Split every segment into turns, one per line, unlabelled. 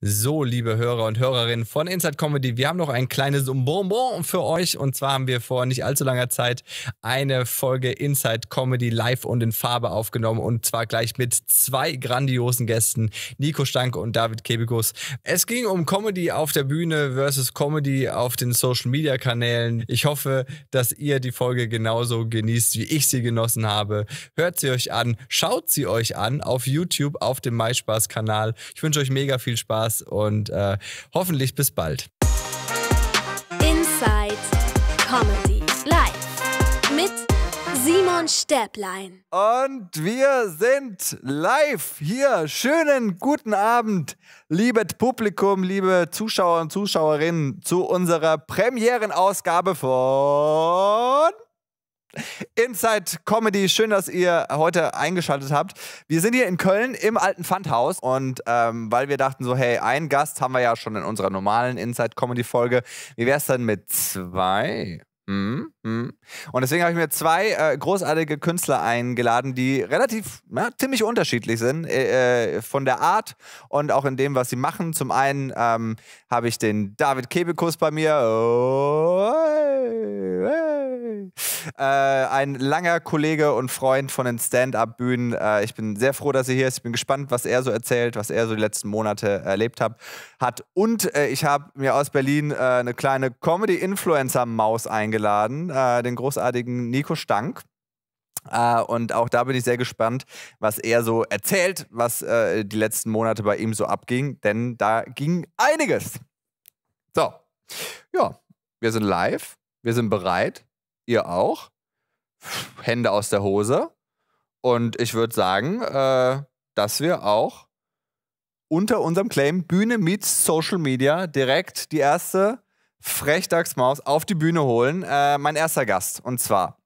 So, liebe Hörer und Hörerinnen von Inside Comedy, wir haben noch ein kleines Bonbon für euch. Und zwar haben wir vor nicht allzu langer Zeit eine Folge Inside Comedy live und in Farbe aufgenommen. Und zwar gleich mit zwei grandiosen Gästen, Nico Stanke und David Kebekus. Es ging um Comedy auf der Bühne versus Comedy auf den Social Media Kanälen. Ich hoffe, dass ihr die Folge genauso genießt, wie ich sie genossen habe. Hört sie euch an, schaut sie euch an auf YouTube, auf dem MySpaß-Kanal. Ich wünsche euch mega viel Spaß und äh, hoffentlich bis bald.
Inside Comedy Live mit Simon Stäblein.
Und wir sind live hier. Schönen guten Abend, liebes Publikum, liebe Zuschauer und Zuschauerinnen, zu unserer Premierenausgabe von Inside Comedy, schön, dass ihr heute eingeschaltet habt. Wir sind hier in Köln im alten Pfandhaus und ähm, weil wir dachten so, hey, ein Gast haben wir ja schon in unserer normalen Inside Comedy Folge. Wie wäre es denn mit zwei? Mhm, mhm. Und deswegen habe ich mir zwei äh, großartige Künstler eingeladen, die relativ ja, ziemlich unterschiedlich sind äh, äh, von der Art und auch in dem, was sie machen. Zum einen ähm, habe ich den David Kebekus bei mir. Oh, hey, hey. Äh, ein langer Kollege und Freund von den Stand-Up-Bühnen. Äh, ich bin sehr froh, dass er hier ist. Ich bin gespannt, was er so erzählt, was er so die letzten Monate erlebt hat. hat. Und äh, ich habe mir aus Berlin eine kleine Comedy-Influencer-Maus eingeladen eingeladen, äh, den großartigen Nico Stank. Uh, und auch da bin ich sehr gespannt, was er so erzählt, was uh, die letzten Monate bei ihm so abging, denn da ging einiges. So, ja, wir sind live, wir sind bereit, ihr auch. Hände aus der Hose. Und ich würde sagen, uh, dass wir auch unter unserem Claim Bühne meets Social Media direkt die erste Frechdachsmaus auf die Bühne holen. Äh, mein erster Gast. Und zwar,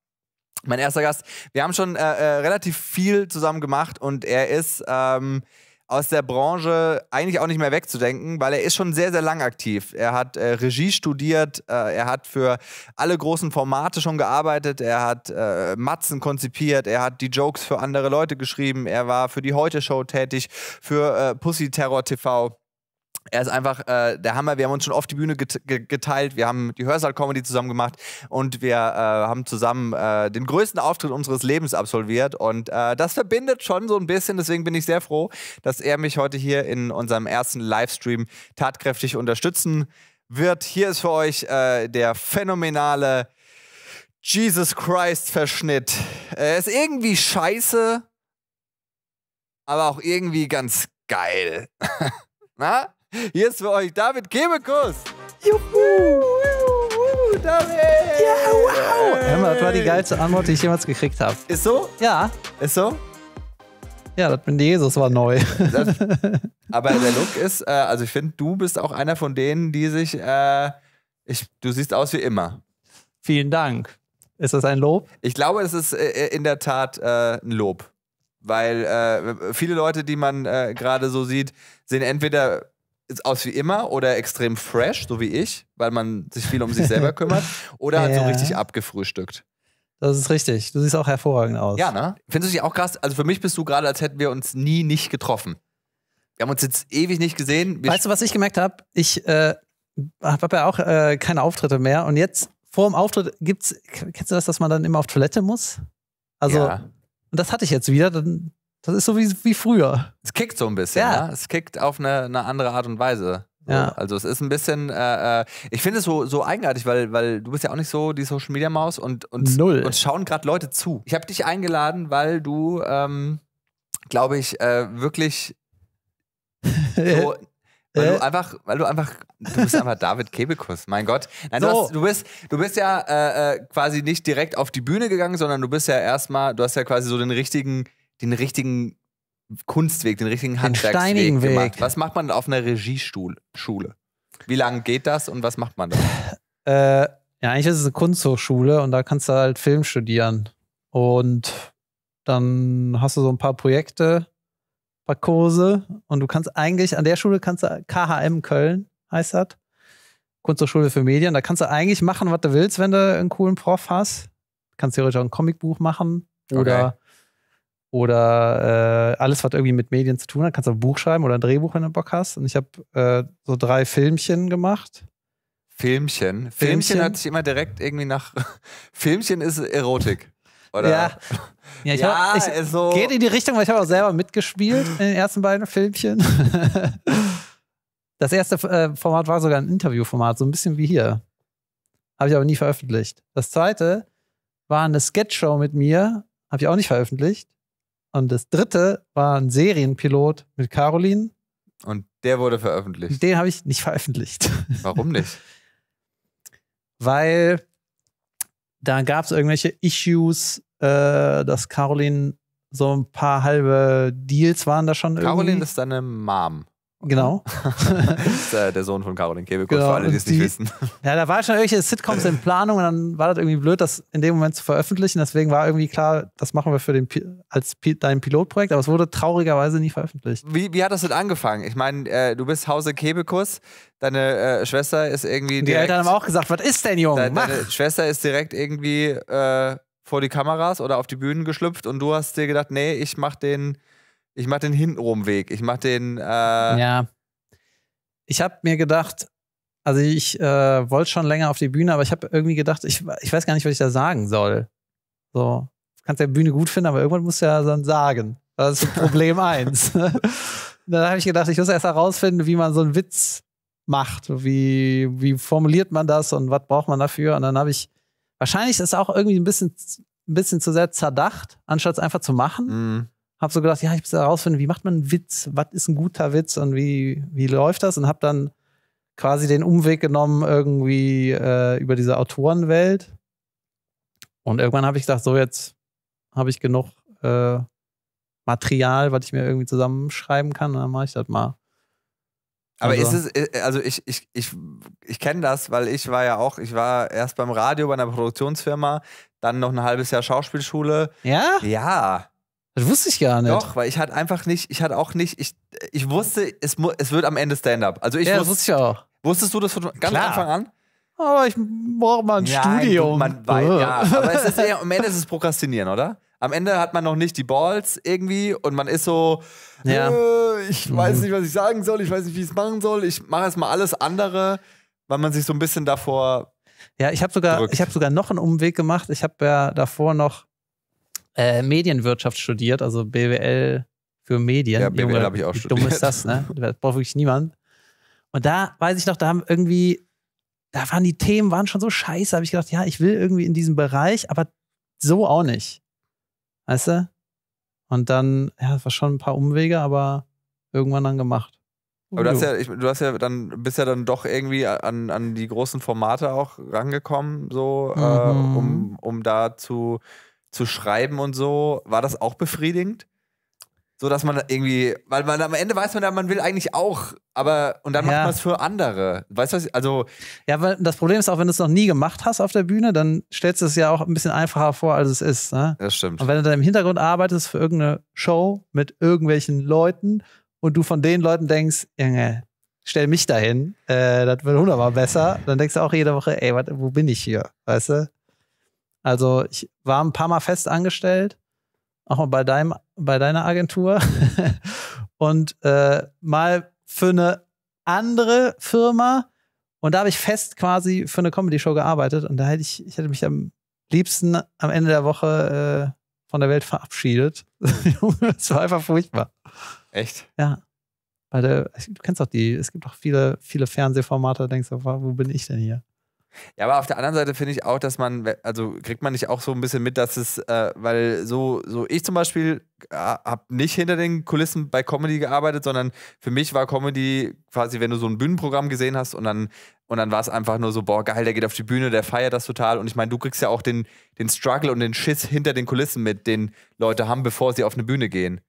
mein erster Gast, wir haben schon äh, äh, relativ viel zusammen gemacht und er ist ähm, aus der Branche eigentlich auch nicht mehr wegzudenken, weil er ist schon sehr, sehr lang aktiv. Er hat äh, Regie studiert, äh, er hat für alle großen Formate schon gearbeitet, er hat äh, Matzen konzipiert, er hat die Jokes für andere Leute geschrieben, er war für die Heute-Show tätig, für Pussy Terror TV er ist einfach äh, der Hammer. Wir haben uns schon oft die Bühne geteilt. Wir haben die Hörsaal-Comedy zusammen gemacht und wir äh, haben zusammen äh, den größten Auftritt unseres Lebens absolviert. Und äh, das verbindet schon so ein bisschen. Deswegen bin ich sehr froh, dass er mich heute hier in unserem ersten Livestream tatkräftig unterstützen wird. Hier ist für euch äh, der phänomenale Jesus Christ-Verschnitt. Er ist irgendwie scheiße, aber auch irgendwie ganz geil. Na? Hier ist für euch David Kebekus.
Juhu! Juhu, David! Ja, wow! Hör mal, das war die geilste Antwort, die ich jemals gekriegt habe.
Ist so?
Ja.
Ist so?
Ja, das mit Jesus war neu. Das,
aber der Look ist, äh, also ich finde, du bist auch einer von denen, die sich, äh, ich, du siehst aus wie immer.
Vielen Dank. Ist das ein Lob?
Ich glaube, es ist äh, in der Tat äh, ein Lob. Weil äh, viele Leute, die man äh, gerade so sieht, sehen entweder aus wie immer oder extrem fresh, so wie ich, weil man sich viel um sich selber kümmert, oder ja. halt so richtig abgefrühstückt.
Das ist richtig. Du siehst auch hervorragend aus.
Ja, ne? Findest du dich auch krass? Also für mich bist du gerade, als hätten wir uns nie nicht getroffen. Wir haben uns jetzt ewig nicht gesehen. Wir
weißt du, was ich gemerkt habe? Ich äh, habe ja auch äh, keine Auftritte mehr und jetzt vor dem Auftritt gibt's, kennst du das, dass man dann immer auf Toilette muss? Also, ja. und das hatte ich jetzt wieder. Dann das ist so wie, wie früher.
Es kickt so ein bisschen, ja. Ne? Es kickt auf eine, eine andere Art und Weise. Ja. Also es ist ein bisschen, äh, äh, ich finde es so, so eigenartig, weil, weil du bist ja auch nicht so die Social Media Maus und uns,
Null.
uns schauen gerade Leute zu. Ich habe dich eingeladen, weil du, ähm, glaube ich, äh, wirklich so, weil du einfach, weil du einfach, du bist einfach David Kebekus, mein Gott. Nein, so. du, hast, du, bist, du bist ja äh, äh, quasi nicht direkt auf die Bühne gegangen, sondern du bist ja erstmal, du hast ja quasi so den richtigen den richtigen Kunstweg, den richtigen Handwerksweg gemacht. Was macht man auf einer Regieschule? Wie lange geht das und was macht man da?
Äh, ja, eigentlich ist es eine Kunsthochschule und da kannst du halt Film studieren. Und dann hast du so ein paar Projekte, ein paar Kurse und du kannst eigentlich, an der Schule kannst du, KHM Köln heißt das, Kunsthochschule für Medien, da kannst du eigentlich machen, was du willst, wenn du einen coolen Prof hast. Du kannst theoretisch auch ein Comicbuch machen oder okay oder äh, alles, was irgendwie mit Medien zu tun hat. Kannst du ein Buch schreiben oder ein Drehbuch, wenn du Bock hast. Und ich habe äh, so drei Filmchen gemacht.
Filmchen. Filmchen.
Filmchen?
hört sich immer direkt irgendwie nach. Filmchen ist Erotik. Oder?
Ja. Ja, ich
Ja,
hab, ich,
so-
geht in die Richtung, weil ich habe auch selber mitgespielt in den ersten beiden Filmchen. Das erste äh, Format war sogar ein Interviewformat, so ein bisschen wie hier. Habe ich aber nie veröffentlicht. Das zweite war eine Sketchshow mit mir, habe ich auch nicht veröffentlicht. Und das dritte war ein Serienpilot mit Caroline,
Und der wurde veröffentlicht.
den habe ich nicht veröffentlicht.
Warum nicht?
weil da gab es irgendwelche Issues, äh, dass Caroline so ein paar halbe Deals waren da schon
Caroline
irgendwie.
ist deine Mom.
Genau.
Das ist äh, der Sohn von Caroline Kebekus,
Genau,
für alle, die es nicht
die-
wissen.
Ja, da war schon irgendwelche Sitcoms in Planung und dann war das irgendwie blöd, das in dem Moment zu veröffentlichen. Deswegen war irgendwie klar, das machen wir für den als dein Pilotprojekt, aber es wurde traurigerweise nie veröffentlicht.
Wie, wie hat das denn angefangen? Ich meine, äh, du bist Hause Kebekus, deine äh, Schwester ist irgendwie
Die
direkt,
Eltern haben auch gesagt, was ist denn, Junge?
deine,
Mach!
deine Schwester ist direkt irgendwie äh, vor die Kameras oder auf die Bühnen geschlüpft und du hast dir gedacht, nee, ich mach den, ich mach den hintenrum Weg. Ich mach den, äh,
Ja. Ich habe mir gedacht, also ich äh, wollte schon länger auf die Bühne, aber ich habe irgendwie gedacht, ich, ich weiß gar nicht, was ich da sagen soll. So, du kannst ja Bühne gut finden, aber irgendwann musst du ja dann sagen. Das ist Problem eins. dann habe ich gedacht, ich muss erst herausfinden, wie man so einen Witz macht. Wie, wie formuliert man das und was braucht man dafür? Und dann habe ich, wahrscheinlich ist auch irgendwie ein bisschen, ein bisschen zu sehr zerdacht, anstatt es einfach zu machen
mh,
habe so gedacht, ja, ich muss herausfinden, wie macht man einen Witz, was ist ein guter Witz und wie, wie läuft das und habe dann quasi den Umweg genommen irgendwie äh, über diese Autorenwelt und irgendwann habe ich gedacht, so jetzt habe ich genug äh, Material, was ich mir irgendwie zusammenschreiben kann und dann mache ich das mal.
Aber
Also-
ist es, äh, also ich, ich, ich, ich kenne das, weil ich war ja auch, ich war erst beim Radio bei einer Produktionsfirma, dann noch ein halbes Jahr Schauspielschule.
Ja?
Ja,
Das wusste ich gar nicht.
doch, weil ich hatte einfach nicht, ich hatte auch nicht, ich, ich wusste, es, es wird am Ende Stand-up. Also ich
ja, das
wusste,
wusste ich auch.
wusstest du das von ganz
Klar.
Anfang an?
Aber ich brauche mal ein
Nein,
Studium.
Man weiß, ja, aber es ist ja, am Ende ist es Prokrastinieren, oder? Am Ende hat man noch nicht die Balls irgendwie und man ist so,
Ja.
äh, ich weiß
Mhm.
nicht, was ich sagen soll, ich weiß nicht, wie ich es machen soll, ich mache jetzt mal alles andere, weil man sich so ein bisschen davor
Ja, ich habe sogar, ich habe sogar noch einen Umweg gemacht. Ich habe ja davor noch äh, Medienwirtschaft studiert, also BWL für Medien.
Ja, BWL habe ich auch
wie Dumm
studiert.
ist das, ne? Das braucht wirklich niemand. Und da weiß ich noch, da haben irgendwie, da waren die Themen waren schon so scheiße. Habe ich gedacht, ja, ich will irgendwie in diesem Bereich, aber so auch nicht. Weißt du? Und dann, ja, das war schon ein paar Umwege, aber irgendwann dann gemacht.
Aber du hast ja, ich, du hast ja dann, bist ja dann doch irgendwie an, an die großen Formate auch rangekommen, so, äh,
Mhm.
um, um da zu, zu schreiben und so. War das auch befriedigend? So, dass man irgendwie, weil man am Ende weiß man ja, man will eigentlich auch, aber, und dann macht
Ja.
man es für andere. Weißt du, was also,
Ja, weil das Problem ist auch, wenn du es noch nie gemacht hast auf der Bühne, dann stellst du es ja auch ein bisschen einfacher vor, als es ist. Ne?
das stimmt.
Und wenn du dann im Hintergrund arbeitest für irgendeine Show mit irgendwelchen Leuten und du von den Leuten denkst, Junge, stell mich dahin, äh, das wird hundertmal besser, dann denkst du auch jede Woche, ey, wat, wo bin ich hier? Weißt du? Also ich war ein paar Mal fest angestellt, auch mal bei, deinem, bei deiner Agentur und äh, mal für eine andere Firma und da habe ich fest quasi für eine Comedy-Show gearbeitet und da hätte ich, ich hätte mich am liebsten am Ende der Woche äh, von der Welt verabschiedet. Es war einfach furchtbar.
Echt?
Ja. Weil der, du kennst doch die, es gibt auch viele, viele Fernsehformate, denkst du, wo bin ich denn hier?
Ja, aber auf der anderen Seite finde ich auch, dass man, also kriegt man nicht auch so ein bisschen mit, dass es, äh, weil so, so ich zum Beispiel äh, habe nicht hinter den Kulissen bei Comedy gearbeitet, sondern für mich war Comedy quasi, wenn du so ein Bühnenprogramm gesehen hast und dann, und dann war es einfach nur so, boah, geil, der geht auf die Bühne, der feiert das total. Und ich meine, du kriegst ja auch den, den Struggle und den Schiss hinter den Kulissen mit, den Leute haben, bevor sie auf eine Bühne gehen.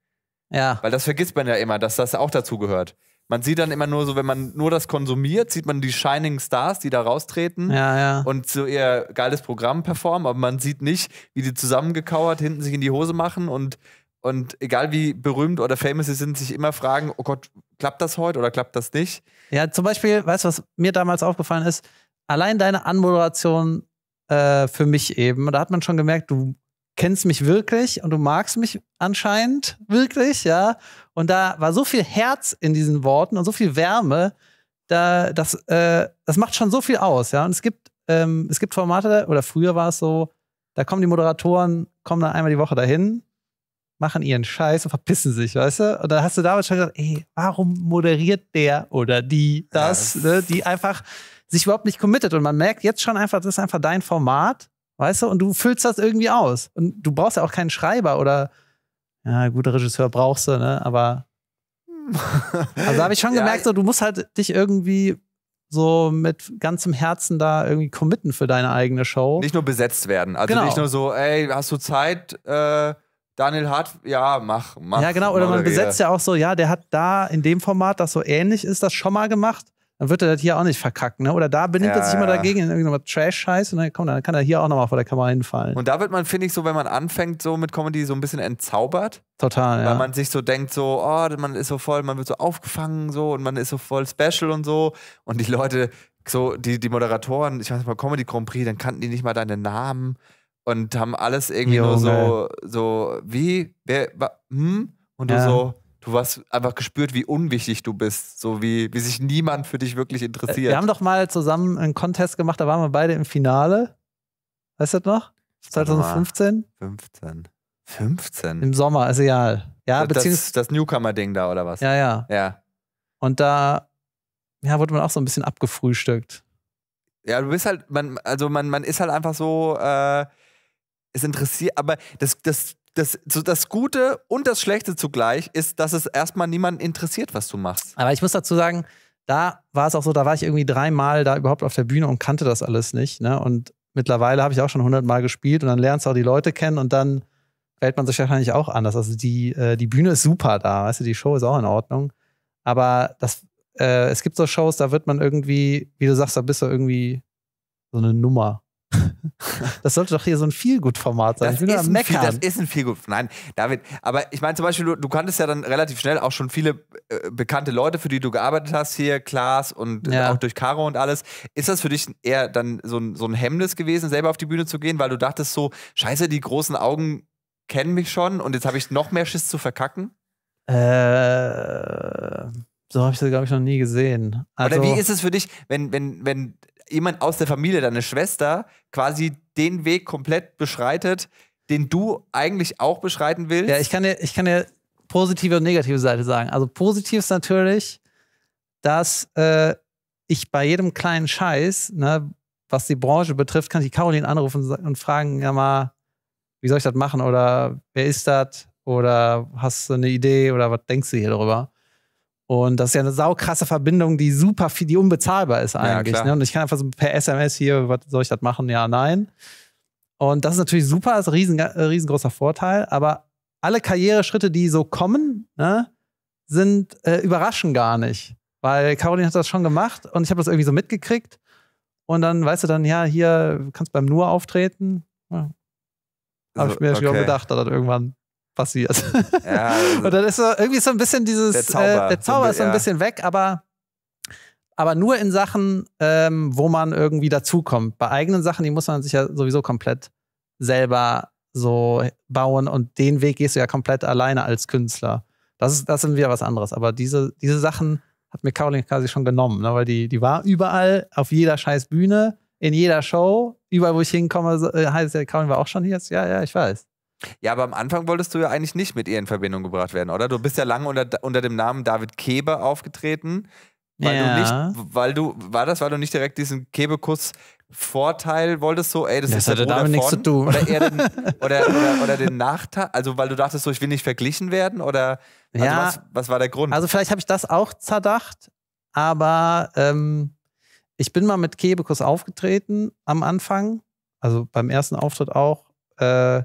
Ja.
Weil das vergisst man ja immer, dass das auch dazu gehört. Man sieht dann immer nur so, wenn man nur das konsumiert, sieht man die Shining Stars, die da raustreten
Ja, ja.
und so ihr geiles Programm performen, aber man sieht nicht, wie die zusammengekauert hinten sich in die Hose machen und, und egal wie berühmt oder famous sie sind, sich immer fragen, oh Gott, klappt das heute oder klappt das nicht?
Ja, zum Beispiel, weißt du, was mir damals aufgefallen ist? Allein deine Anmoderation äh, für mich eben, da hat man schon gemerkt, du kennst mich wirklich und du magst mich anscheinend wirklich, ja. Und da war so viel Herz in diesen Worten und so viel Wärme, da, das, äh, das macht schon so viel aus, ja. Und es gibt, ähm, es gibt Formate, oder früher war es so, da kommen die Moderatoren, kommen dann einmal die Woche dahin, machen ihren Scheiß und verpissen sich, weißt du? Und da hast du damals schon gesagt, ey, warum moderiert der oder die das,
Ja.
ne? die einfach sich überhaupt nicht committet. Und man merkt jetzt schon einfach, das ist einfach dein Format, weißt du? Und du füllst das irgendwie aus. Und du brauchst ja auch keinen Schreiber oder, ja, guter Regisseur brauchst du, ne? Aber also da habe ich schon
Ja,
gemerkt, so, du musst halt dich irgendwie so mit ganzem Herzen da irgendwie committen für deine eigene Show.
Nicht nur besetzt werden. Also
Genau.
nicht nur so, ey, hast du Zeit? Äh, Daniel Hart, ja, mach, mach.
ja, genau. Oder man
moderiere.
besetzt ja auch so, ja, der hat da in dem Format, das so ähnlich ist, das schon mal gemacht. Dann wird er das hier auch nicht verkacken, ne? Oder da benimmt
Ja,
er sich immer dagegen in irgendeinem Trash-Scheiß und dann, komm, dann kann er hier auch nochmal vor der Kamera hinfallen.
Und da wird man, finde ich, so, wenn man anfängt, so mit Comedy, so ein bisschen entzaubert.
Total, ja.
Weil man sich so denkt, so, oh, man ist so voll, man wird so aufgefangen, so, und man ist so voll special und so. Und die Leute, so, die, die Moderatoren, ich weiß nicht mal, Comedy Grand Prix, dann kannten die nicht mal deine Namen und haben alles irgendwie nur so, so, wie, wer, wa, hm? Und du
Ja.
so, du hast einfach gespürt, wie unwichtig du bist, so wie, wie sich niemand für dich wirklich interessiert.
Wir haben doch mal zusammen einen Contest gemacht, da waren wir beide im Finale. Weißt du das noch?
Warte mal.
2015?
15. 15?
Im Sommer, ist egal. Ja, beziehungsweise.
das, das Newcomer-Ding da, oder was?
Ja, ja.
ja.
Und da ja, wurde man auch so ein bisschen abgefrühstückt.
Ja, du bist halt, man, also man, man ist halt einfach so, äh, es interessiert, aber das, das, das, so das Gute und das Schlechte zugleich ist, dass es erstmal niemanden interessiert, was du machst.
Aber ich muss dazu sagen, da war es auch so, da war ich irgendwie dreimal da überhaupt auf der Bühne und kannte das alles nicht. Ne? Und mittlerweile habe ich auch schon hundertmal gespielt und dann lernst du auch die Leute kennen und dann fällt man sich wahrscheinlich auch anders. Also die, äh, die Bühne ist super da, weißt du, die Show ist auch in Ordnung. Aber das, äh, es gibt so Shows, da wird man irgendwie, wie du sagst, da bist du irgendwie so eine Nummer. Das sollte doch hier so ein Feelgood-Format sein.
Das
ich
ist, ein viel, das ist ein gut. Nein, David, aber ich meine zum Beispiel, du, du kanntest ja dann relativ schnell auch schon viele äh, bekannte Leute, für die du gearbeitet hast, hier, Klaas und äh,
Ja.
auch durch Caro und alles. Ist das für dich eher dann so ein, so ein Hemmnis gewesen, selber auf die Bühne zu gehen, weil du dachtest so, scheiße, die großen Augen kennen mich schon und jetzt habe ich noch mehr Schiss zu verkacken?
Äh, so habe ich das, glaube ich, noch nie gesehen. Also,
Oder wie ist es für dich, wenn, wenn, wenn jemand aus der Familie, deine Schwester, quasi den Weg komplett beschreitet, den du eigentlich auch beschreiten willst?
Ja, ich kann dir, ich kann dir positive und negative Seite sagen. Also positiv ist natürlich, dass äh, ich bei jedem kleinen Scheiß, ne, was die Branche betrifft, kann ich Caroline anrufen und fragen, ja mal, wie soll ich das machen? Oder wer ist das? Oder hast du eine Idee? Oder was denkst du hier darüber? Und das ist ja eine saukrasse Verbindung, die super viel, die unbezahlbar ist eigentlich.
klar.
ne? Und ich kann einfach so per SMS hier, was soll ich das machen? Ja, nein. Und das ist natürlich super, ist ein riesen, riesengroßer Vorteil. Aber alle Karriereschritte, die so kommen, ne, sind äh, überraschen gar nicht. Weil Caroline hat das schon gemacht und ich habe das irgendwie so mitgekriegt. Und dann weißt du dann, ja, hier du kannst beim Nur auftreten. Ja. Habe ich mir schon
okay.
gedacht, dass das irgendwann passiert.
Ja, also-
und dann ist so irgendwie so ein bisschen dieses,
Der Zauber.
äh, der Zauber ist so ein
Ja.
bisschen weg, aber, aber nur in Sachen, ähm, wo man irgendwie dazukommt. Bei eigenen Sachen, die muss man sich ja sowieso komplett selber so bauen und den Weg gehst du ja komplett alleine als Künstler. Das ist, das ist wieder was anderes. Aber diese, diese Sachen hat mir Caroline quasi schon genommen, ne? weil die, die war überall auf jeder scheiß Bühne, in jeder Show, überall, wo ich hinkomme, äh, heißt ja, Caroline war auch schon hier. Ja, ja, ich weiß.
Ja, aber am Anfang wolltest du ja eigentlich nicht mit ihr in Verbindung gebracht werden, oder? Du bist ja lange unter, unter dem Namen David Kebe aufgetreten. Weil
Ja.
du nicht, weil du, war das, weil du nicht direkt diesen Kebekuss-Vorteil wolltest, so, ey, das,
Das
ist der
hatte
Bruder
damit nichts zu tun.
Oder, eher den, oder, oder, oder den Nachteil, also weil du dachtest, so, ich will nicht verglichen werden, oder also
Ja.
was, was war der Grund?
Also vielleicht habe ich das auch zerdacht, aber ähm, ich bin mal mit Kebekus aufgetreten am Anfang, also beim ersten Auftritt auch. Äh,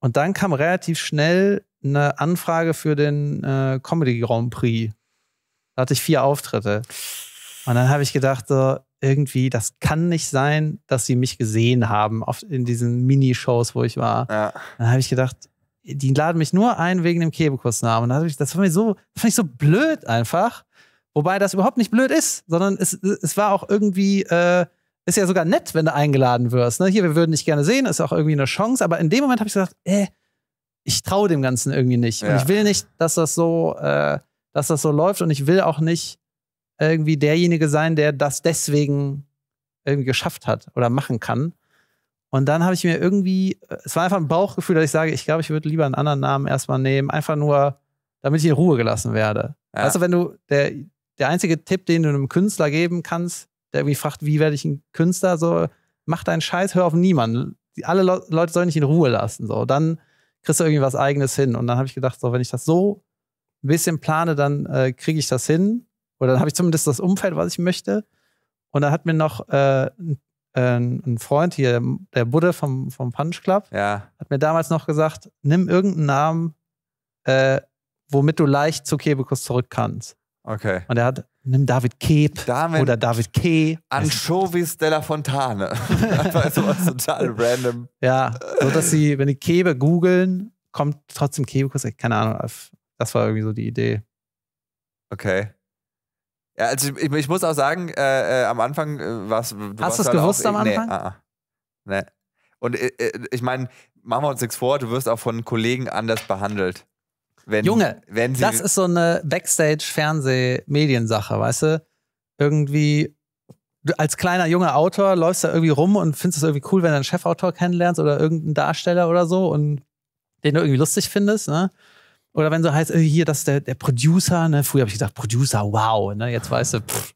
und dann kam relativ schnell eine Anfrage für den äh, Comedy Grand Prix. Da hatte ich vier Auftritte. Und dann habe ich gedacht, so, irgendwie, das kann nicht sein, dass sie mich gesehen haben auf, in diesen Minishows, wo ich war.
ja.
Dann habe ich gedacht, die laden mich nur ein wegen dem Kebekus-Namen. Und dann ich, das fand ich so, das fand ich so blöd einfach. Wobei das überhaupt nicht blöd ist, sondern es, es war auch irgendwie, äh, ist ja sogar nett, wenn du eingeladen wirst. Ne? Hier, wir würden dich gerne sehen, ist auch irgendwie eine Chance. Aber in dem Moment habe ich gesagt, äh, ich traue dem Ganzen irgendwie nicht. Und
Ja.
ich will nicht, dass das so, äh, dass das so läuft. Und ich will auch nicht irgendwie derjenige sein, der das deswegen irgendwie geschafft hat oder machen kann. Und dann habe ich mir irgendwie, äh, es war einfach ein Bauchgefühl, dass ich sage, ich glaube, ich würde lieber einen anderen Namen erstmal nehmen, einfach nur, damit ich in Ruhe gelassen werde.
Ja.
Weißt du, wenn du, der, der einzige Tipp, den du einem Künstler geben kannst, der irgendwie fragt, wie werde ich ein Künstler, so, mach deinen Scheiß, hör auf niemanden. Die, alle Le Leute sollen dich in Ruhe lassen, so. Dann kriegst du irgendwie was Eigenes hin. Und dann habe ich gedacht, so, wenn ich das so ein bisschen plane, dann äh, kriege ich das hin. Oder dann habe ich zumindest das Umfeld, was ich möchte. Und dann hat mir noch äh, ein, äh, ein Freund hier, der Budde vom, vom Punch Club,
Ja.
hat mir damals noch gesagt, nimm irgendeinen Namen, äh, womit du leicht zu Kebekus zurück kannst.
Okay.
Und er hat, nimm David Keb
David
oder David K.
Anchovies della Fontane. Einfach sowas total random.
Ja, so dass sie, wenn die Kebe googeln, kommt trotzdem Kebekus. Keine Ahnung, das war irgendwie so die Idee.
Okay. Ja, also ich, ich muss auch sagen, äh, äh, am Anfang äh, war's. Du
Hast
warst
du's
halt
gewusst
auch,
am
nee,
Anfang?
ah, ah. Nee. Und äh, äh, ich meine, machen wir uns nichts vor, du wirst auch von Kollegen anders behandelt. Wenn,
Junge,
wenn sie,
Das ist so eine Backstage-Fernseh-Mediensache, weißt du? Irgendwie, du als kleiner junger Autor läufst da irgendwie rum und findest es irgendwie cool, wenn du einen Chefautor kennenlernst oder irgendeinen Darsteller oder so und den du irgendwie lustig findest, ne? Oder wenn so heißt, äh, hier, das ist der, der Producer, ne? Früher habe ich gedacht, Producer, wow, ne? Jetzt weißt du, pff.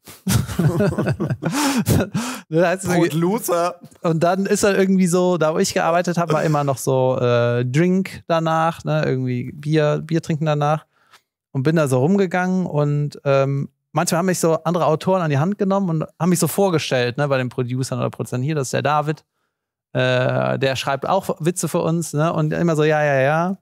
ne, heißt
Loser.
und dann ist er irgendwie so, da wo ich gearbeitet habe, war immer noch so äh, Drink danach, ne, irgendwie Bier, Bier trinken danach. Und bin da so rumgegangen und ähm, manchmal haben mich so andere Autoren an die Hand genommen und haben mich so vorgestellt, ne, bei den Producern oder Produzenten hier, das ist der David. Äh, der schreibt auch Witze für uns, ne? Und immer so, ja, ja, ja.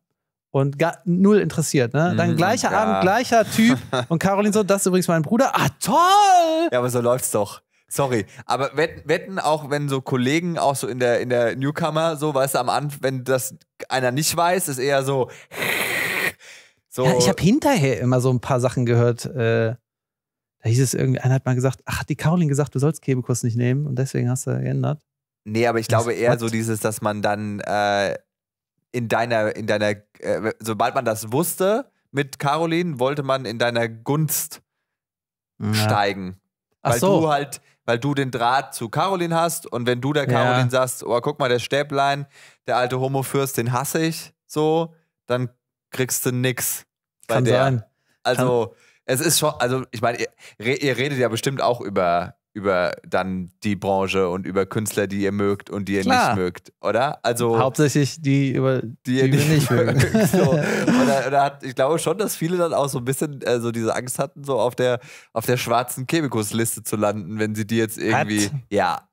Und gar, null interessiert, ne? Dann
Mhm,
gleicher
ja.
Abend, gleicher Typ. und Caroline so, das ist übrigens mein Bruder. Ah, toll!
Ja, aber so läuft's doch. Sorry. Aber wetten, wetten auch, wenn so Kollegen auch so in der, in der Newcomer, so, weißt du, am Anfang, wenn das einer nicht weiß, ist eher so. So.
Ja, ich habe hinterher immer so ein paar Sachen gehört. Äh, da hieß es irgendwie, einer hat mal gesagt, ach, hat die Caroline gesagt, du sollst Kebekus nicht nehmen und deswegen hast du geändert.
Nee, aber ich glaube eher so dieses, dass man dann äh, in deiner, in deiner, äh, sobald man das wusste mit Caroline, wollte man in deiner Gunst steigen.
Ach
Weil
so.
du halt, weil du den Draht zu Caroline hast und wenn du der
Ja.
Caroline sagst, oh, guck mal, der Stäblein, der alte Homo-Fürst, den hasse ich, so, dann kriegst du nix. bei
Kann
der.
sein.
Also, es ist schon, also ich meine, ihr, ihr redet ja bestimmt auch über, über dann die Branche und über Künstler, die ihr mögt und die ihr
Klar.
nicht mögt, oder? Also,
Hauptsächlich die über
die
die
ihr
wir nicht mögen.
so. oder, oder hat, ich glaube schon, dass viele dann auch so ein bisschen äh, so diese Angst hatten, so auf der, auf der schwarzen Kebekus-Liste zu landen, wenn sie die jetzt irgendwie.
Hat.
Ja.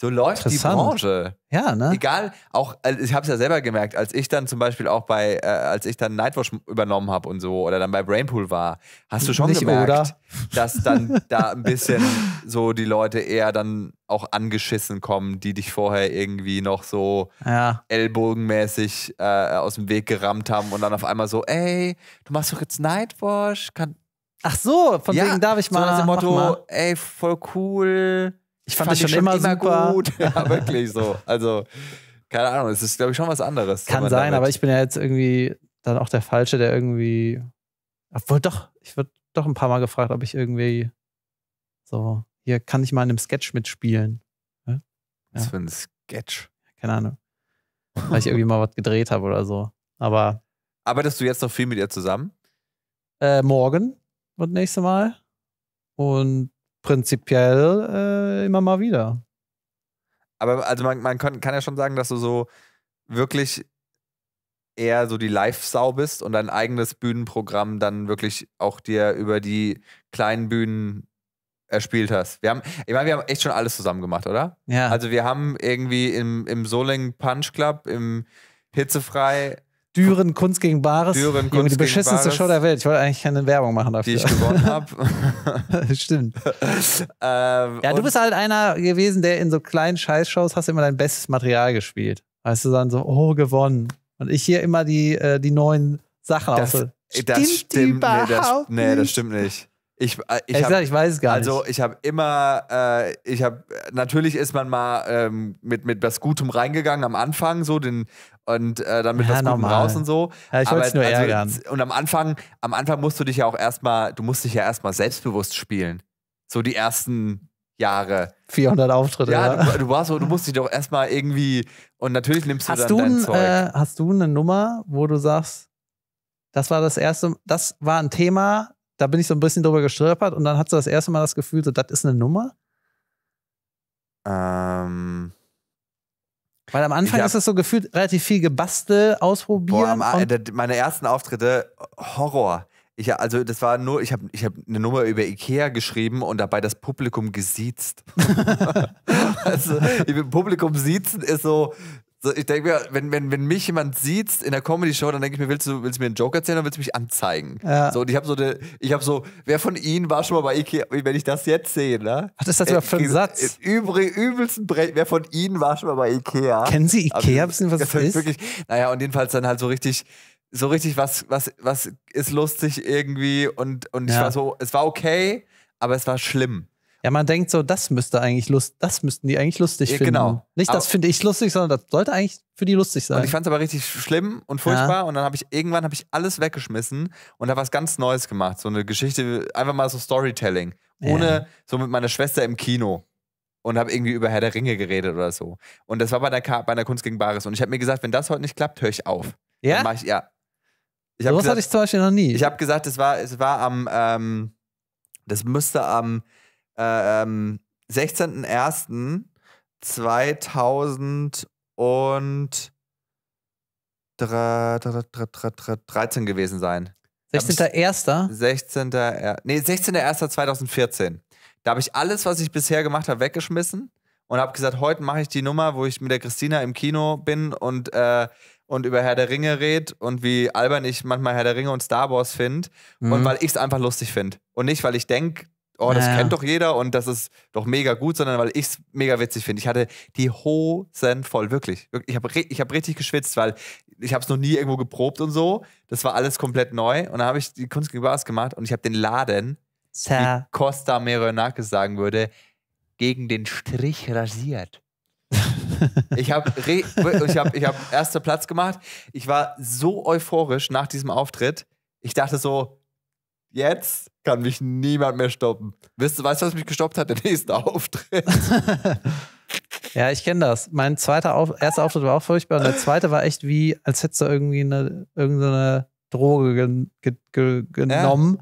So läuft die. Branche.
Ja, ne?
Egal, auch, also ich habe es ja selber gemerkt, als ich dann zum Beispiel auch bei, äh, als ich dann Nightwatch übernommen habe und so, oder dann bei Brainpool war, hast du schon
Nicht
gemerkt,
oder.
dass dann da ein bisschen so die Leute eher dann auch angeschissen kommen, die dich vorher irgendwie noch so
Ja.
ellbogenmäßig äh, aus dem Weg gerammt haben und dann auf einmal so, ey, du machst doch jetzt Nightwash, kann
Ach so, von
Ja,
wegen darf ich
so
mal.
nach dem Motto,
mal.
ey, voll cool.
Ich fand dich schon immer super.
gut. Ja, wirklich so. Also, keine Ahnung, es ist, glaube ich, schon was anderes.
Kann sein,
damit-
aber ich bin ja jetzt irgendwie dann auch der Falsche, der irgendwie. Obwohl doch, ich wurde doch ein paar Mal gefragt, ob ich irgendwie so, hier kann ich mal in einem Sketch mitspielen.
Was
Ja.
für ein Sketch.
Keine Ahnung. Weil ich irgendwie mal was gedreht habe oder so. Aber
Arbeitest du jetzt noch viel mit ihr zusammen?
äh, morgen wird nächste Mal. Und prinzipiell äh, immer mal wieder.
Aber also man, man kann, kann ja schon sagen, dass du so wirklich eher so die Live-Sau bist und dein eigenes Bühnenprogramm dann wirklich auch dir über die kleinen Bühnen erspielt hast. Wir haben, ich meine, wir haben echt schon alles zusammen gemacht, oder?
Ja.
Also wir haben irgendwie im, im Soling Punch Club, im Hitzefrei,
Düren Kunst gegen Bares.
Düren, Kunst
die
gegen
beschissenste
Bares.
Show der Welt. Ich wollte eigentlich keine Werbung machen
die
dafür.
ich gewonnen habe.
Stimmt.
ähm,
Ja, du bist halt einer gewesen, der in so kleinen Scheißshows hast immer dein bestes Material gespielt. Weißt du, dann so, oh, gewonnen. Und ich hier immer die, äh, die neuen Sachen
Das-
aus.
das stimmt, nee, das, nee, das stimmt nicht. Ich, äh, ich hab,
sag, ich weiß es gar
also
nicht.
ich habe immer, äh, ich habe, natürlich ist man mal ähm, mit, mit was Gutem reingegangen am Anfang, so den und äh, dann mit
Ja,
was Gutem
normal.
raus und so.
Ja, ich wollte es nur
also,
ärgern.
Und am Anfang, am Anfang musst du dich ja auch erstmal, du musst dich ja erstmal selbstbewusst spielen. So die ersten Jahre.
400 Auftritte.
Ja,
ja.
du, du warst so, du musst dich doch erstmal irgendwie und natürlich nimmst du
Hast
dann
du,
dein
ein,
Zeug.
äh, hast du eine Nummer, wo du sagst, das war das erste, das war ein Thema, da bin ich so ein bisschen drüber gestolpert und dann hast du das erste Mal das Gefühl, so, das ist eine Nummer?
ähm,
Weil am Anfang ist es so gefühlt relativ viel Gebastel,
Boah,
ausprobieren.
äh, meine ersten Auftritte, Horror. Ich, also das war nur, ich habe ich hab eine Nummer über Ikea geschrieben und dabei das Publikum gesiezt. also Publikum siezen ist so, so ich denke mir, wenn, wenn, wenn mich jemand sieht in der Comedy-Show, dann denke ich mir, willst du, willst du mir einen Joke erzählen oder willst du mich anzeigen?
Ja.
So, und ich habe so eine, ich habe so, wer von Ihnen war schon mal bei Ikea, wenn ich das jetzt sehe, ne?
Was ist das überhaupt für ein
Äh,
Satz?
Übrig, übelsten Brett, wer von Ihnen war schon mal bei Ikea?
Kennen Sie
Aber
Ikea? Wissen Sie, was
das
ist?
Wirklich, naja, und jedenfalls dann halt so richtig, so richtig, was, was, was ist lustig irgendwie und, und ich
Ja.
war so, es war okay, aber es war schlimm.
Ja, man denkt so, das müsste eigentlich lust, das müssten die eigentlich lustig
Ja,
finden.
genau.
Nicht, das finde ich lustig, sondern das sollte eigentlich für die lustig sein.
Und ich fand es aber richtig schlimm und furchtbar und dann habe ich irgendwann habe ich alles weggeschmissen und habe was ganz Neues gemacht, so eine Geschichte, einfach mal so Storytelling, ohne
Ja.
so mit meiner Schwester im Kino und habe irgendwie über Herr der Ringe geredet oder so. Und das war bei der, Ka bei der Kunst gegen Bares und ich habe mir gesagt, wenn das heute nicht klappt, höre ich auf. Dann
ja?
mach ich ja. Ich
So
habe
was hatte
gesagt,
ich zum Beispiel noch nie.
Ich habe gesagt, es war, es war am, ähm, das müsste am äh, ähm, 16.01.2013 gewesen sein.
16.01.
16. Er- Nee, 16.01.2014. Da habe ich alles, was ich bisher gemacht habe, weggeschmissen und habe gesagt, heute mache ich die Nummer, wo ich mit der Christina im Kino bin und, äh, und über Herr der Ringe red und wie albern ich manchmal Herr der Ringe und Star Wars finde und
Mhm.
weil ich es einfach lustig finde. Und nicht, weil ich denke, oh, das
Ja.
kennt doch jeder und das ist doch mega gut, sondern weil ich es mega witzig finde. Ich hatte die Hosen voll, wirklich. Ich habe ich hab richtig geschwitzt, weil ich habe es noch nie irgendwo geprobt und so. Das war alles komplett neu. Und dann habe ich die Kunst gegen Bars gemacht und ich habe den Laden, wie. Costa Meronakis sagen würde, gegen den Strich rasiert. ich habe ich hab, ich hab erster Platz gemacht. Ich war so euphorisch nach diesem Auftritt. Ich dachte so, jetzt kann mich niemand mehr stoppen. Weißt du, weißt du, was mich gestoppt hat? Der nächste Auftritt.
Ja, ich kenne das. Mein zweiter Auf erster Auftritt war auch furchtbar und der zweite war echt wie, als hättest du irgendwie eine, irgendeine Droge gen ge ge genommen.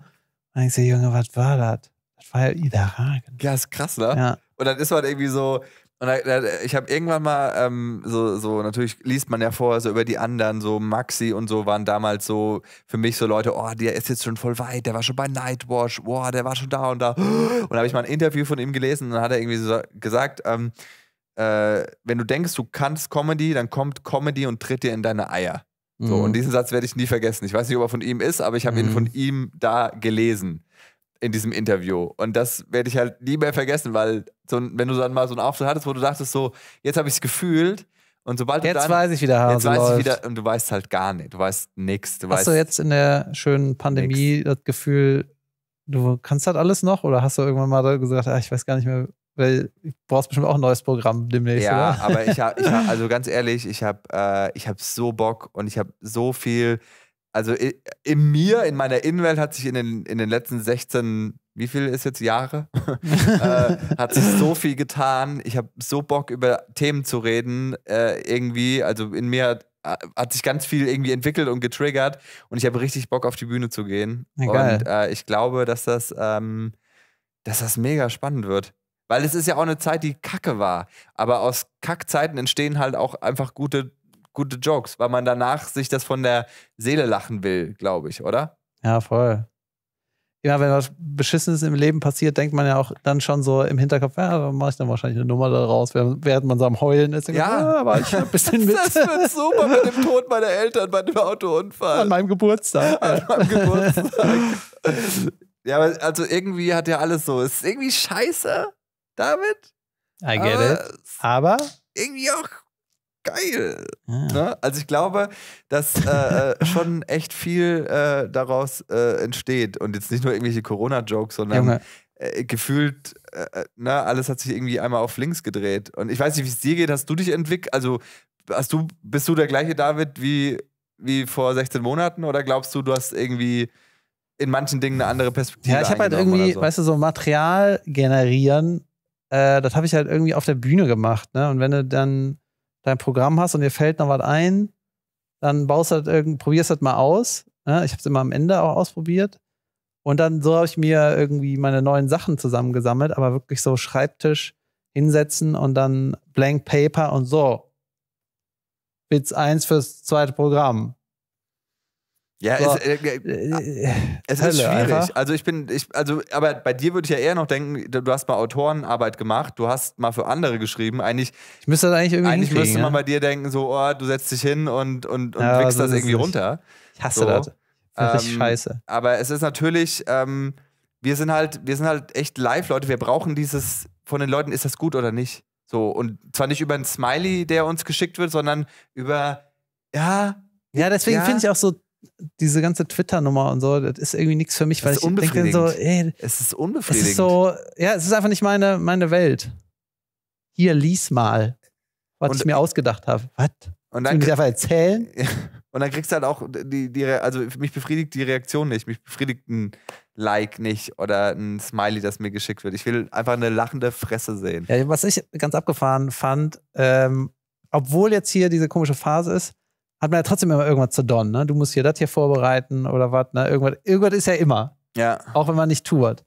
Und ich so, Junge, was war das? Das war ja überragend.
Ja, ist krass, ne?
Ja.
Und dann ist man irgendwie so. Und dann, dann- ich habe irgendwann mal ähm, so, so, natürlich liest man ja vorher so über die anderen, so Maxi und so waren damals so für mich so Leute, oh, der ist jetzt schon voll weit, der war schon bei Nightwatch, boah, der war schon da und da. Und da habe ich mal ein Interview von ihm gelesen und dann hat er irgendwie so gesagt, ähm, äh, wenn du denkst, du kannst Comedy, dann kommt Comedy und tritt dir in deine Eier. So,
Mhm.
und diesen Satz werde ich nie vergessen. Ich weiß nicht, ob er von ihm ist, aber ich habe ihn
Mhm.
von ihm da gelesen in diesem Interview. Und das werde ich halt nie mehr vergessen, weil so, wenn du dann mal so einen Auftritt hattest, wo du dachtest so, jetzt habe ich es gefühlt und sobald du
Jetzt
dann,
weiß ich, wie der
jetzt
Hase
weiß
läuft.
ich wieder und du weißt halt gar nicht, du weißt nichts, du
Hast
weißt
du jetzt in der schönen Pandemie das Gefühl, du kannst das alles noch? Oder hast du irgendwann mal gesagt, ah, ich weiß gar nicht mehr, weil du brauchst bestimmt auch ein neues Programm demnächst,
Ja,
oder?
aber ich habe, hab, also ganz ehrlich, ich habe äh, ich hab so Bock und ich habe so viel, also in mir, in meiner Innenwelt hat sich in den, in den letzten 16, wie viel ist jetzt Jahre, äh, hat sich so viel getan. Ich habe so Bock über Themen zu reden, äh, irgendwie, also in mir hat, hat sich ganz viel irgendwie entwickelt und getriggert und ich habe richtig Bock auf die Bühne zu gehen.
Geil.
Und äh, ich glaube, dass das, ähm, dass das mega spannend wird. Weil es ist ja auch eine Zeit, die kacke war. Aber aus Kackzeiten entstehen halt auch einfach gute, gute Jokes, weil man danach sich das von der Seele lachen will, glaube ich, oder?
Ja, voll. Ja, wenn was Beschissenes im Leben passiert, denkt man ja auch dann schon so im Hinterkopf, ja, dann mache ich dann wahrscheinlich eine Nummer daraus, während man so am Heulen ist.
Ja.
ah, aber ich ein bisschen mit
Das wird super mit dem Tod meiner Eltern bei dem Autounfall.
an meinem Geburtstag.
an meinem Geburtstag. ja, aber also irgendwie hat ja alles so. Ist irgendwie scheiße damit.
I get
aber
it. Aber
irgendwie auch geil.
Ja.
Ne? Also ich glaube, dass äh, äh, schon echt viel äh, daraus äh, entsteht. Und jetzt nicht nur irgendwelche Corona-Jokes, sondern äh, gefühlt, äh, äh, ne, alles hat sich irgendwie einmal auf links gedreht. Und ich weiß nicht, wie es dir geht. Hast du dich entwickelt? Also hast du, bist du der gleiche David wie, wie vor 16 Monaten oder glaubst du, du hast irgendwie in manchen Dingen eine andere Perspektive?
Ja, ich habe halt irgendwie,
so?
weißt du, so Material generieren, das habe ich halt irgendwie auf der Bühne gemacht. Ne? Und wenn du dann dein Programm hast und dir fällt noch was ein, dann baust du das irgend, probierst das mal aus. Ne? Ich habe es immer am Ende auch ausprobiert. Und dann so habe ich mir irgendwie meine neuen Sachen zusammengesammelt, aber wirklich so Schreibtisch hinsetzen und dann Blank Paper und so. Bits 1 fürs zweite Programm.
Ja,
So.
es, äh, äh,
Äh,
Es
Hölle
ist schwierig.
einfach.
Also ich bin, ich, also, aber bei dir würde ich ja eher noch denken, du hast mal Autorenarbeit gemacht, du hast mal für andere geschrieben. Eigentlich,
Ich müsste das eigentlich irgendwie
eigentlich müsste man
ne?
bei dir denken, so, oh, du setzt dich hin und, und, und
Ja,
wickst
so
das
es
irgendwie
nicht.
runter.
Ich hasse
So.
das. Richtig
Ähm,
scheiße.
Aber es ist natürlich, ähm, wir sind halt, wir sind halt echt Live-Leute. Wir brauchen dieses, von den Leuten, ist das gut oder nicht? So, und zwar nicht über einen Smiley, der uns geschickt wird, sondern über, ja,
Ja, deswegen
Ja.
finde ich auch so diese ganze Twitter-Nummer und so, das ist irgendwie nichts für mich, weil ich denke so, ey,
es ist
es
unbefriedigend.
ist so, ja, es ist einfach nicht meine, meine Welt. Hier, lies mal, was
Und-
ich mir ausgedacht habe. Was?
und
Dann ich einfach erzählen?
Und dann kriegst du halt auch die, die, also mich befriedigt die Reaktion nicht, mich befriedigt ein Like nicht oder ein Smiley, das mir geschickt wird. Ich will einfach eine lachende Fresse sehen.
Ja, was ich ganz abgefahren fand, ähm, obwohl jetzt hier diese komische Phase ist, hat man ja trotzdem immer irgendwas zu don. Ne? Du musst hier das hier vorbereiten oder was. Ne? Irgendwas, irgendwas ist ja immer.
Ja.
auch wenn man nicht tourt.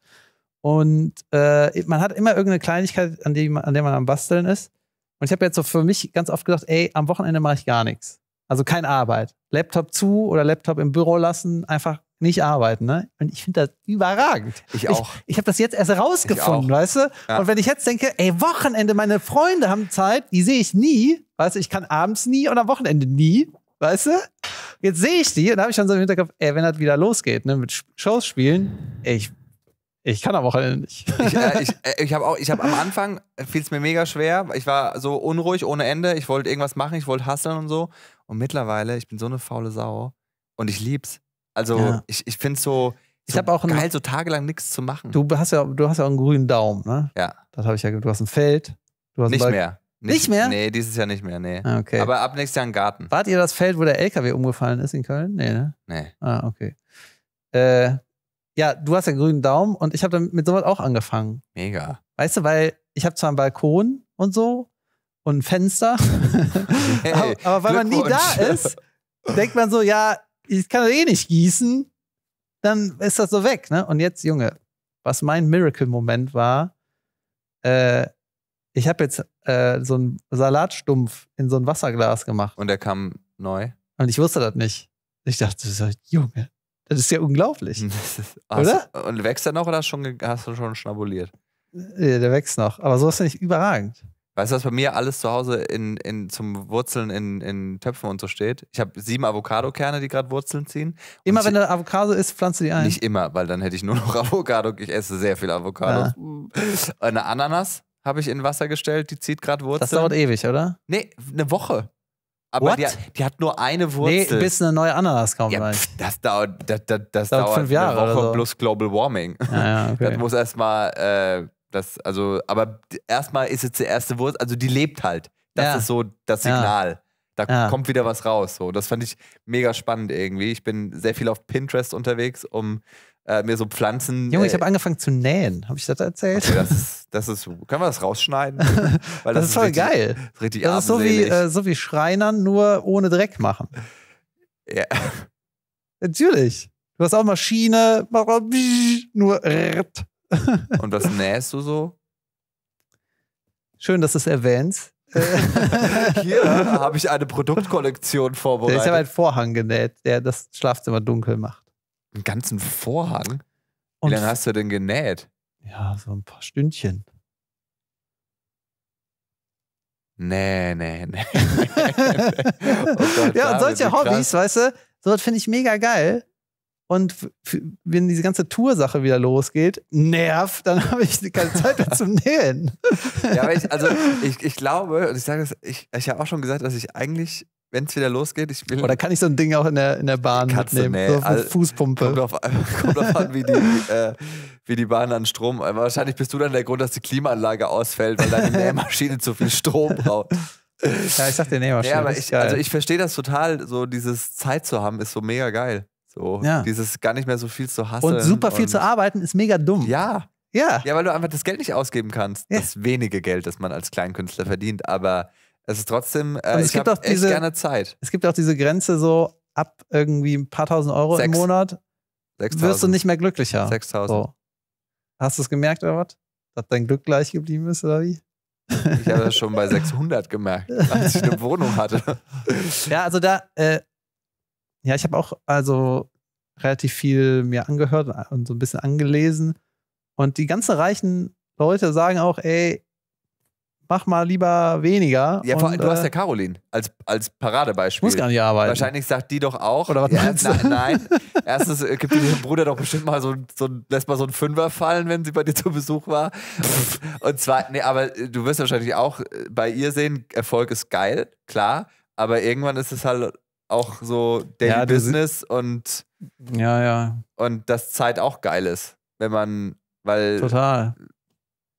Und äh, man hat immer irgendeine Kleinigkeit, an, die an der man am Basteln ist. Und ich habe jetzt so für mich ganz oft gedacht, ey, am Wochenende mache ich gar nichts. Also keine Arbeit. Laptop zu oder Laptop im Büro lassen, einfach nicht arbeiten. Ne? Und ich finde das überragend.
Ich auch.
Ich, ich habe das jetzt erst rausgefunden, weißt du?
Ja.
Und wenn ich jetzt denke, ey, Wochenende, meine Freunde haben Zeit, die sehe ich nie, weißt du, ich kann abends nie und am Wochenende nie, weißt du? Jetzt sehe ich die und da habe ich schon so im Hinterkopf, ey, wenn das wieder losgeht, ne, mit Shows spielen, ey, ich, ich kann am Wochenende nicht.
Ich, äh, ich, äh, ich habe auch, ich habe am Anfang fiel es mir mega schwer. Ich war so unruhig ohne Ende. Ich wollte irgendwas machen, ich wollte hustlen und so. Und mittlerweile, ich bin so eine faule Sau und ich lieb's. Also
Ja.
ich, ich finde so,
Ich
so
auch einen-
geil, so tagelang nichts zu machen.
Du hast ja, du hast ja auch einen grünen Daumen, ne?
Ja.
Das habe ich ja, du hast ein Feld. Du hast
nicht mehr.
Nicht mehr?
Nee, dieses Jahr nicht mehr, nee.
Ah, okay.
Aber ab nächstes Jahr einen Garten.
Wart ihr das Feld, wo der LKW umgefallen ist in Köln? Nee, ne?
Nee.
Ah, okay. Äh, ja, du hast ja einen grünen Daumen und ich habe dann mit sowas auch angefangen.
Mega.
Weißt du, weil ich habe zwar einen Balkon und so und ein Fenster,
Hey,
aber, aber weil man nie da ist, denkt man so, ja, ich kann das eh nicht gießen, dann ist das so weg. Ne? Und jetzt, Junge, was mein Miracle-Moment war, äh, ich habe jetzt äh, so einen Salatstumpf in so ein Wasserglas gemacht
Und der kam neu.
und ich wusste das nicht. Ich dachte so, Junge, das ist ja unglaublich.
Hast, Und wächst er noch oder hast, schon, hast du schon schnabuliert?
Äh, Der wächst noch. Aber so ist finde ich überragend.
Weißt du, was bei mir alles zu Hause in, in, zum Wurzeln in, in Töpfen und so steht? Ich habe sieben Avocado-Kerne, die gerade Wurzeln ziehen.
Immer wenn du Avocado isst, pflanzt du die ein.
Nicht immer, weil dann hätte ich nur noch Avocado. Ich esse sehr viel Avocado. Eine Ananas habe ich in Wasser gestellt, die zieht gerade Wurzeln.
das dauert ewig, oder?
Nee, eine Woche. Aber
What?
die, die hat nur eine
Nee,
Wurzel.
bis eine neue Ananas kommt.
ja, pff, das dauert, das, das, das
Dauert
dauert,
fünf Jahre
eine
oder
Woche
so.
plus Global Warming.
ja, ja, okay.
Das muss erstmal, äh, das, also, aber erstmal ist jetzt die erste Wurzel, also die lebt halt. Das
Ja.
ist so das
Ja.
Signal. Da
Ja.
kommt wieder was raus. So. Das fand ich mega spannend irgendwie. Ich bin sehr viel auf Pinterest unterwegs, um äh, mir so Pflanzen.
Junge, ich
äh,
habe angefangen zu nähen. Habe ich das erzählt?
okay, das, ist, das ist, können wir das rausschneiden? Weil
das, ist voll
richtig,
geil.
Richtig
Das ist so wie, äh, so wie Schreinern, nur ohne Dreck machen.
ja.
Natürlich. Du hast auch Maschine, nur.
Und was nähst du so?
Schön, dass du es erwähnst. Äh,
Hier habe ich eine Produktkollektion
Der ist ja
vorbereitet.
ein Vorhang genäht, der das Schlafzimmer dunkel macht.
Einen ganzen Vorhang? Wie
Und
lange hast du denn genäht?
ja, so ein paar Stündchen.
Nee, nee, nee. Oh Gott,
ja, und solche
wie krass.
Hobbys, weißt du, sowas finde ich mega geil. Und wenn diese ganze Toursache wieder losgeht, nervt, dann habe ich keine Zeit mehr zum Nähen.
Ja, aber ich, also ich, ich glaube, und ich sage das, ich, ich habe auch schon gesagt, dass ich eigentlich, wenn es wieder losgeht, ich will.
Oder kann ich so ein Ding auch in der, in der Bahn
du,
mitnehmen?
nee,
so auf eine
also,
Fußpumpe.
Kommt an- kommt drauf an, wie die, äh, wie die Bahn an Strom. Aber wahrscheinlich bist du dann der Grund, dass die Klimaanlage ausfällt, weil deine Nähmaschine zu viel Strom braucht.
Ja, ich sag dir Nähmaschine.
Ja, aber ich, also ich verstehe das total, so dieses Zeit zu haben, ist so mega geil. So
Ja.
dieses gar nicht mehr so viel zu hassen.
und super viel zu arbeiten ist mega dumm.
Ja,
Ja.
ja, weil du einfach das Geld nicht ausgeben kannst.
Ja.
Das wenige Geld, das man als Kleinkünstler verdient. Aber es ist trotzdem, äh,
Und es
ich
gibt auch diese-
gerne Zeit.
Es gibt auch diese Grenze so ab irgendwie ein paar tausend Euro
Sechs.
im Monat wirst du
6000.
nicht mehr glücklicher.
6000.
So. Hast du es gemerkt oder was? Dass dein Glück gleich geblieben ist oder wie?
Ich habe das schon bei 600 gemerkt, als ich eine Wohnung hatte.
Ja, also da, äh, ja, ich habe auch also relativ viel mir angehört und so ein bisschen angelesen. Und die ganzen reichen Leute sagen auch, ey, mach mal lieber weniger.
Ja, vor,
und,
du hast ja
äh,
Caroline als, als Paradebeispiel.
muss gar nicht arbeiten.
Wahrscheinlich sagt die doch auch.
Oder was
ja,
meinst du?
na, Nein. Erstens äh, gibt ihrem Bruder doch bestimmt mal so, ein- so ein- lässt mal so einen Fünfer fallen, wenn sie bei dir zu Besuch war. Und zwar, nee, aber äh, du wirst wahrscheinlich auch bei ihr sehen, Erfolg ist geil, klar. Aber irgendwann ist es halt auch so Daily
Ja,
Business und,
Ja, ja,
und dass Zeit auch geil ist. Wenn man, weil,
total.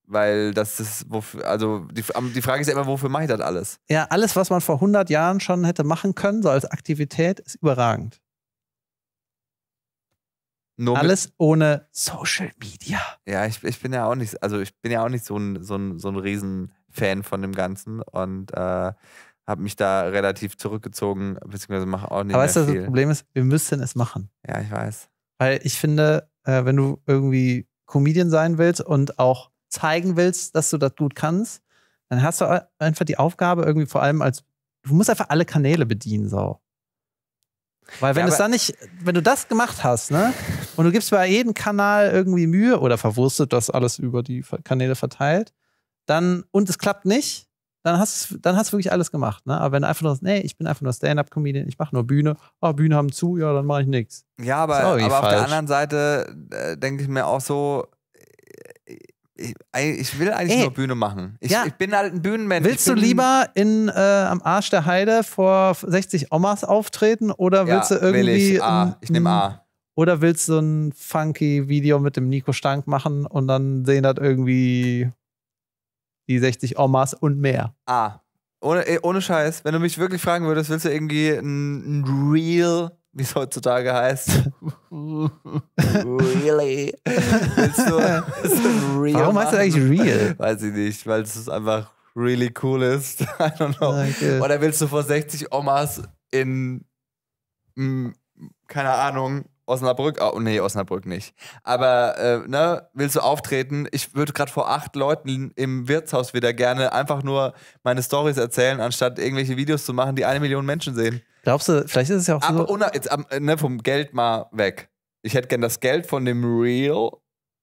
weil das ist, wofür, also die, die Frage ist ja immer, wofür mache ich das alles?
Ja, alles, was man vor 100 Jahren schon hätte machen können, so als Aktivität, ist überragend.
Nur
Alles ohne Social Media.
Ja, ich, ich bin ja auch nicht, also ich bin ja auch nicht so ein, so ein, so ein Riesenfan von dem Ganzen und äh, habe mich da relativ zurückgezogen, beziehungsweise mache auch nicht
Aber weißt du, das Problem ist, wir müssen es machen.
Ja, ich weiß.
Weil ich finde, äh, wenn du irgendwie Comedian sein willst und auch zeigen willst, dass du das gut kannst, dann hast du einfach die Aufgabe, irgendwie vor allem als, du musst einfach alle Kanäle bedienen, so. Weil wenn
Ja,
es dann nicht, wenn du das gemacht hast, ne, und du gibst bei jedem Kanal irgendwie Mühe oder verwurstet das alles über die Kanäle verteilt, dann, und es klappt nicht, dann hast, dann hast du wirklich alles gemacht, ne? Aber wenn du einfach nur, nee, ich bin einfach nur Stand-Up-Comedian, ich mache nur Bühne, ah, Bühne haben zu, ja, dann mache ich nichts.
Ja, aber, aber auf der anderen Seite äh, denke ich mir auch so, äh, ich, ich will eigentlich
Ey.
nur Bühne machen. Ich,
Ja.
ich bin halt ein Bühnenmensch.
Willst du lieber in, äh, am Arsch der Heide vor 60 Omas auftreten oder
ja,
willst du
will
irgendwie.
ich, A.
ein-
ich nehme A.
Oder willst du ein funky Video mit dem Nico Stank machen und dann sehen das irgendwie die 60 Omas und mehr?
A. Ohne, eh, ohne Scheiß, wenn du mich wirklich fragen würdest, willst du irgendwie ein, ein Real, wie es heutzutage heißt? really? Willst du, Real
Warum heißt das
machen?
eigentlich real?
Weiß ich nicht, weil es einfach really cool ist. I don't know.
Okay.
Oder willst du vor 60 Omas in, mm, keine Ahnung, Osnabrück? Oh, nee, Osnabrück nicht. Aber, äh, ne, willst du auftreten? Ich würde gerade vor acht Leuten im Wirtshaus wieder gerne einfach nur meine Stories erzählen, anstatt irgendwelche Videos zu machen, die eine Million Menschen sehen.
Glaubst du, vielleicht ist es ja auch
Aber
so
ohne, jetzt, am- ne, vom Geld mal weg. Ich hätte gern das Geld von dem Real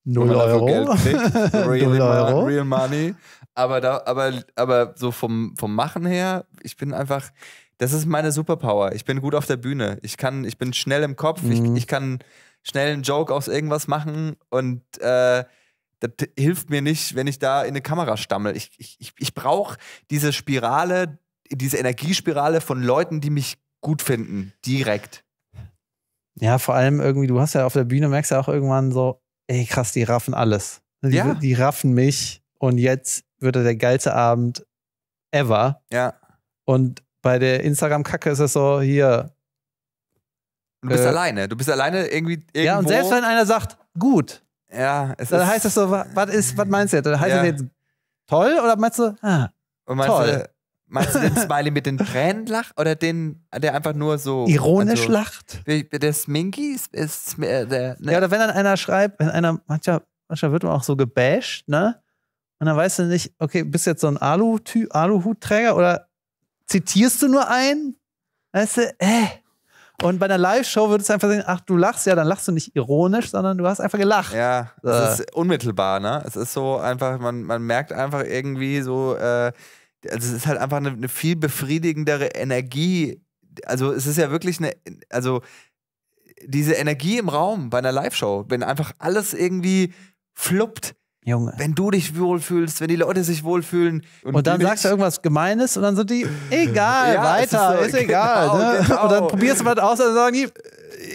0
wenn man dafür
Euro.
Geld kriegt. Real,
0
Mo-
Euro.
real money. Aber, da, aber, aber so vom, vom Machen her, ich bin einfach, das ist meine Superpower. Ich bin gut auf der Bühne. Ich kann, ich bin schnell im Kopf.
Mhm.
Ich, ich kann schnell einen Joke aus irgendwas machen und äh, das hilft mir nicht, wenn ich da in eine Kamera stammel. Ich, ich, ich, brauche diese Spirale, diese Energiespirale von Leuten, die mich gut finden, direkt.
Ja, vor allem irgendwie, du hast ja auf der Bühne, merkst ja auch irgendwann so, ey krass, die raffen alles. Die,
Ja.
die raffen mich und jetzt wird er der geilste Abend ever.
Ja.
Und bei der Instagram-Kacke ist es so, hier.
Du bist
Äh,
alleine. Du bist alleine irgendwie irgendwo.
Ja, und selbst wenn einer sagt, gut,
ja, es
dann
ist,
heißt es so, wa- was ist, was meinst du jetzt? Dann heißt
Ja.
es jetzt toll oder meinst du, ah,
Und meinst
Toll.
Du, meinst du den Smiley mit den Tränen lacht oder den, der einfach nur so.
ironisch
also,
lacht?
Der Sminky ist, ist mehr der. Ne?
Ja, oder wenn dann einer schreibt, wenn einer, manchmal, manchmal wird man auch so gebasht, ne? Und dann weißt du nicht, okay, bist du jetzt so ein Alu-Ty- Aluhutträger oder zitierst du nur einen? Weißt du, äh. Und bei einer Live-Show würdest du einfach sagen, ach, du lachst, ja, dann lachst du nicht ironisch, sondern du hast einfach gelacht.
Ja,
Äh.
es ist unmittelbar, ne? Es ist so einfach, man, man merkt einfach irgendwie so, äh, also es ist halt einfach eine, eine viel befriedigendere Energie. Also es ist ja wirklich eine, also diese Energie im Raum bei einer Live-Show, wenn einfach alles irgendwie fluppt,
Junge.
wenn du dich wohlfühlst, wenn die Leute sich wohlfühlen.
Und dann
die
sagst du irgendwas Gemeines und dann sind die, egal,
Ja,
weiter,
ist
ist,
so,
egal.
genau,
ne?
genau.
Und dann probierst du was aus und dann sagen die,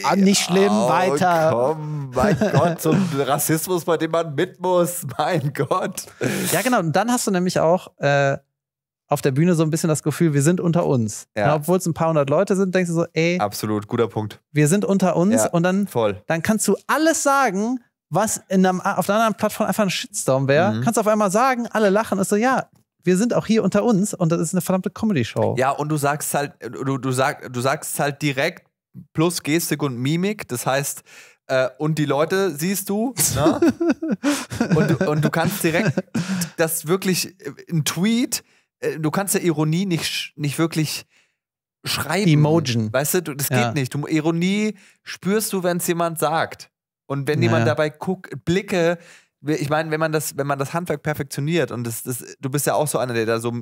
ah, nicht schlimm,
oh,
weiter.
Komm, mein Gott, so ein Rassismus, bei dem man mit muss. Mein Gott.
Ja, genau. Und dann hast du nämlich auch äh, auf der Bühne so ein bisschen das Gefühl, wir sind unter uns.
Ja,
Obwohl es ein paar hundert Leute sind, denkst du so, ey,
Absolut, guter Punkt.
wir sind unter uns
Ja.
und dann,
Voll.
dann kannst du alles sagen, was in einem, auf einer anderen Plattform einfach ein Shitstorm wäre.
Mhm.
Kannst auf einmal sagen, alle lachen, ist so, ja, wir sind auch hier unter uns und das ist eine verdammte Comedy-Show.
Ja, und du sagst halt, du, du, sag, du sagst halt direkt plus Gestik und Mimik. Das heißt, äh, und die Leute siehst du, ne? und, du und du kannst direkt das wirklich, äh, ein Tweet, äh, du kannst ja Ironie nicht, nicht wirklich schreiben.
Emojen.
Weißt du, du, das
Ja.
geht nicht. Du, Ironie spürst du, wenn es jemand sagt. Und wenn
Ja.
jemand dabei guckt, Blicke, ich meine, wenn man das, wenn man das Handwerk perfektioniert und das, das, du bist ja auch so einer, der da so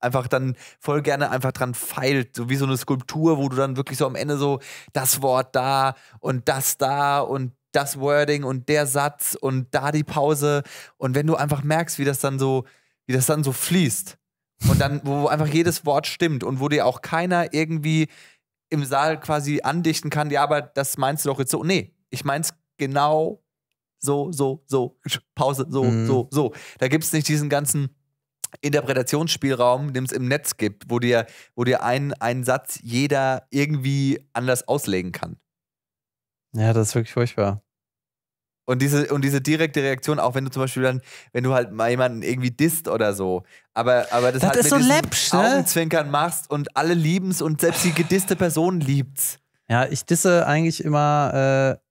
einfach dann voll gerne einfach dran feilt, so wie so eine Skulptur, wo du dann wirklich so am Ende so das Wort da und das da und das Wording und der Satz und da die Pause und wenn du einfach merkst, wie das dann so, wie das dann so fließt und dann, wo einfach jedes Wort stimmt und wo dir auch keiner irgendwie im Saal quasi andichten kann, ja, aber das meinst du doch jetzt so. Nee, ich mein's genau so, so, so, Pause, so,
Mhm.
so, so. Da gibt's nicht diesen ganzen Interpretationsspielraum, den es im Netz gibt, wo dir, wo dir ein, ein Satz jeder irgendwie anders auslegen kann.
Ja, das ist wirklich furchtbar.
Und diese, und diese direkte Reaktion, auch wenn du zum Beispiel dann, wenn du halt mal jemanden irgendwie disst oder so, aber, aber das,
Das
halt
ist
mit
so läppsch, ne?
Augenzwinkern machst und alle lieben's und selbst die gedisste Person liebt's.
Ja, ich disse eigentlich immer, äh,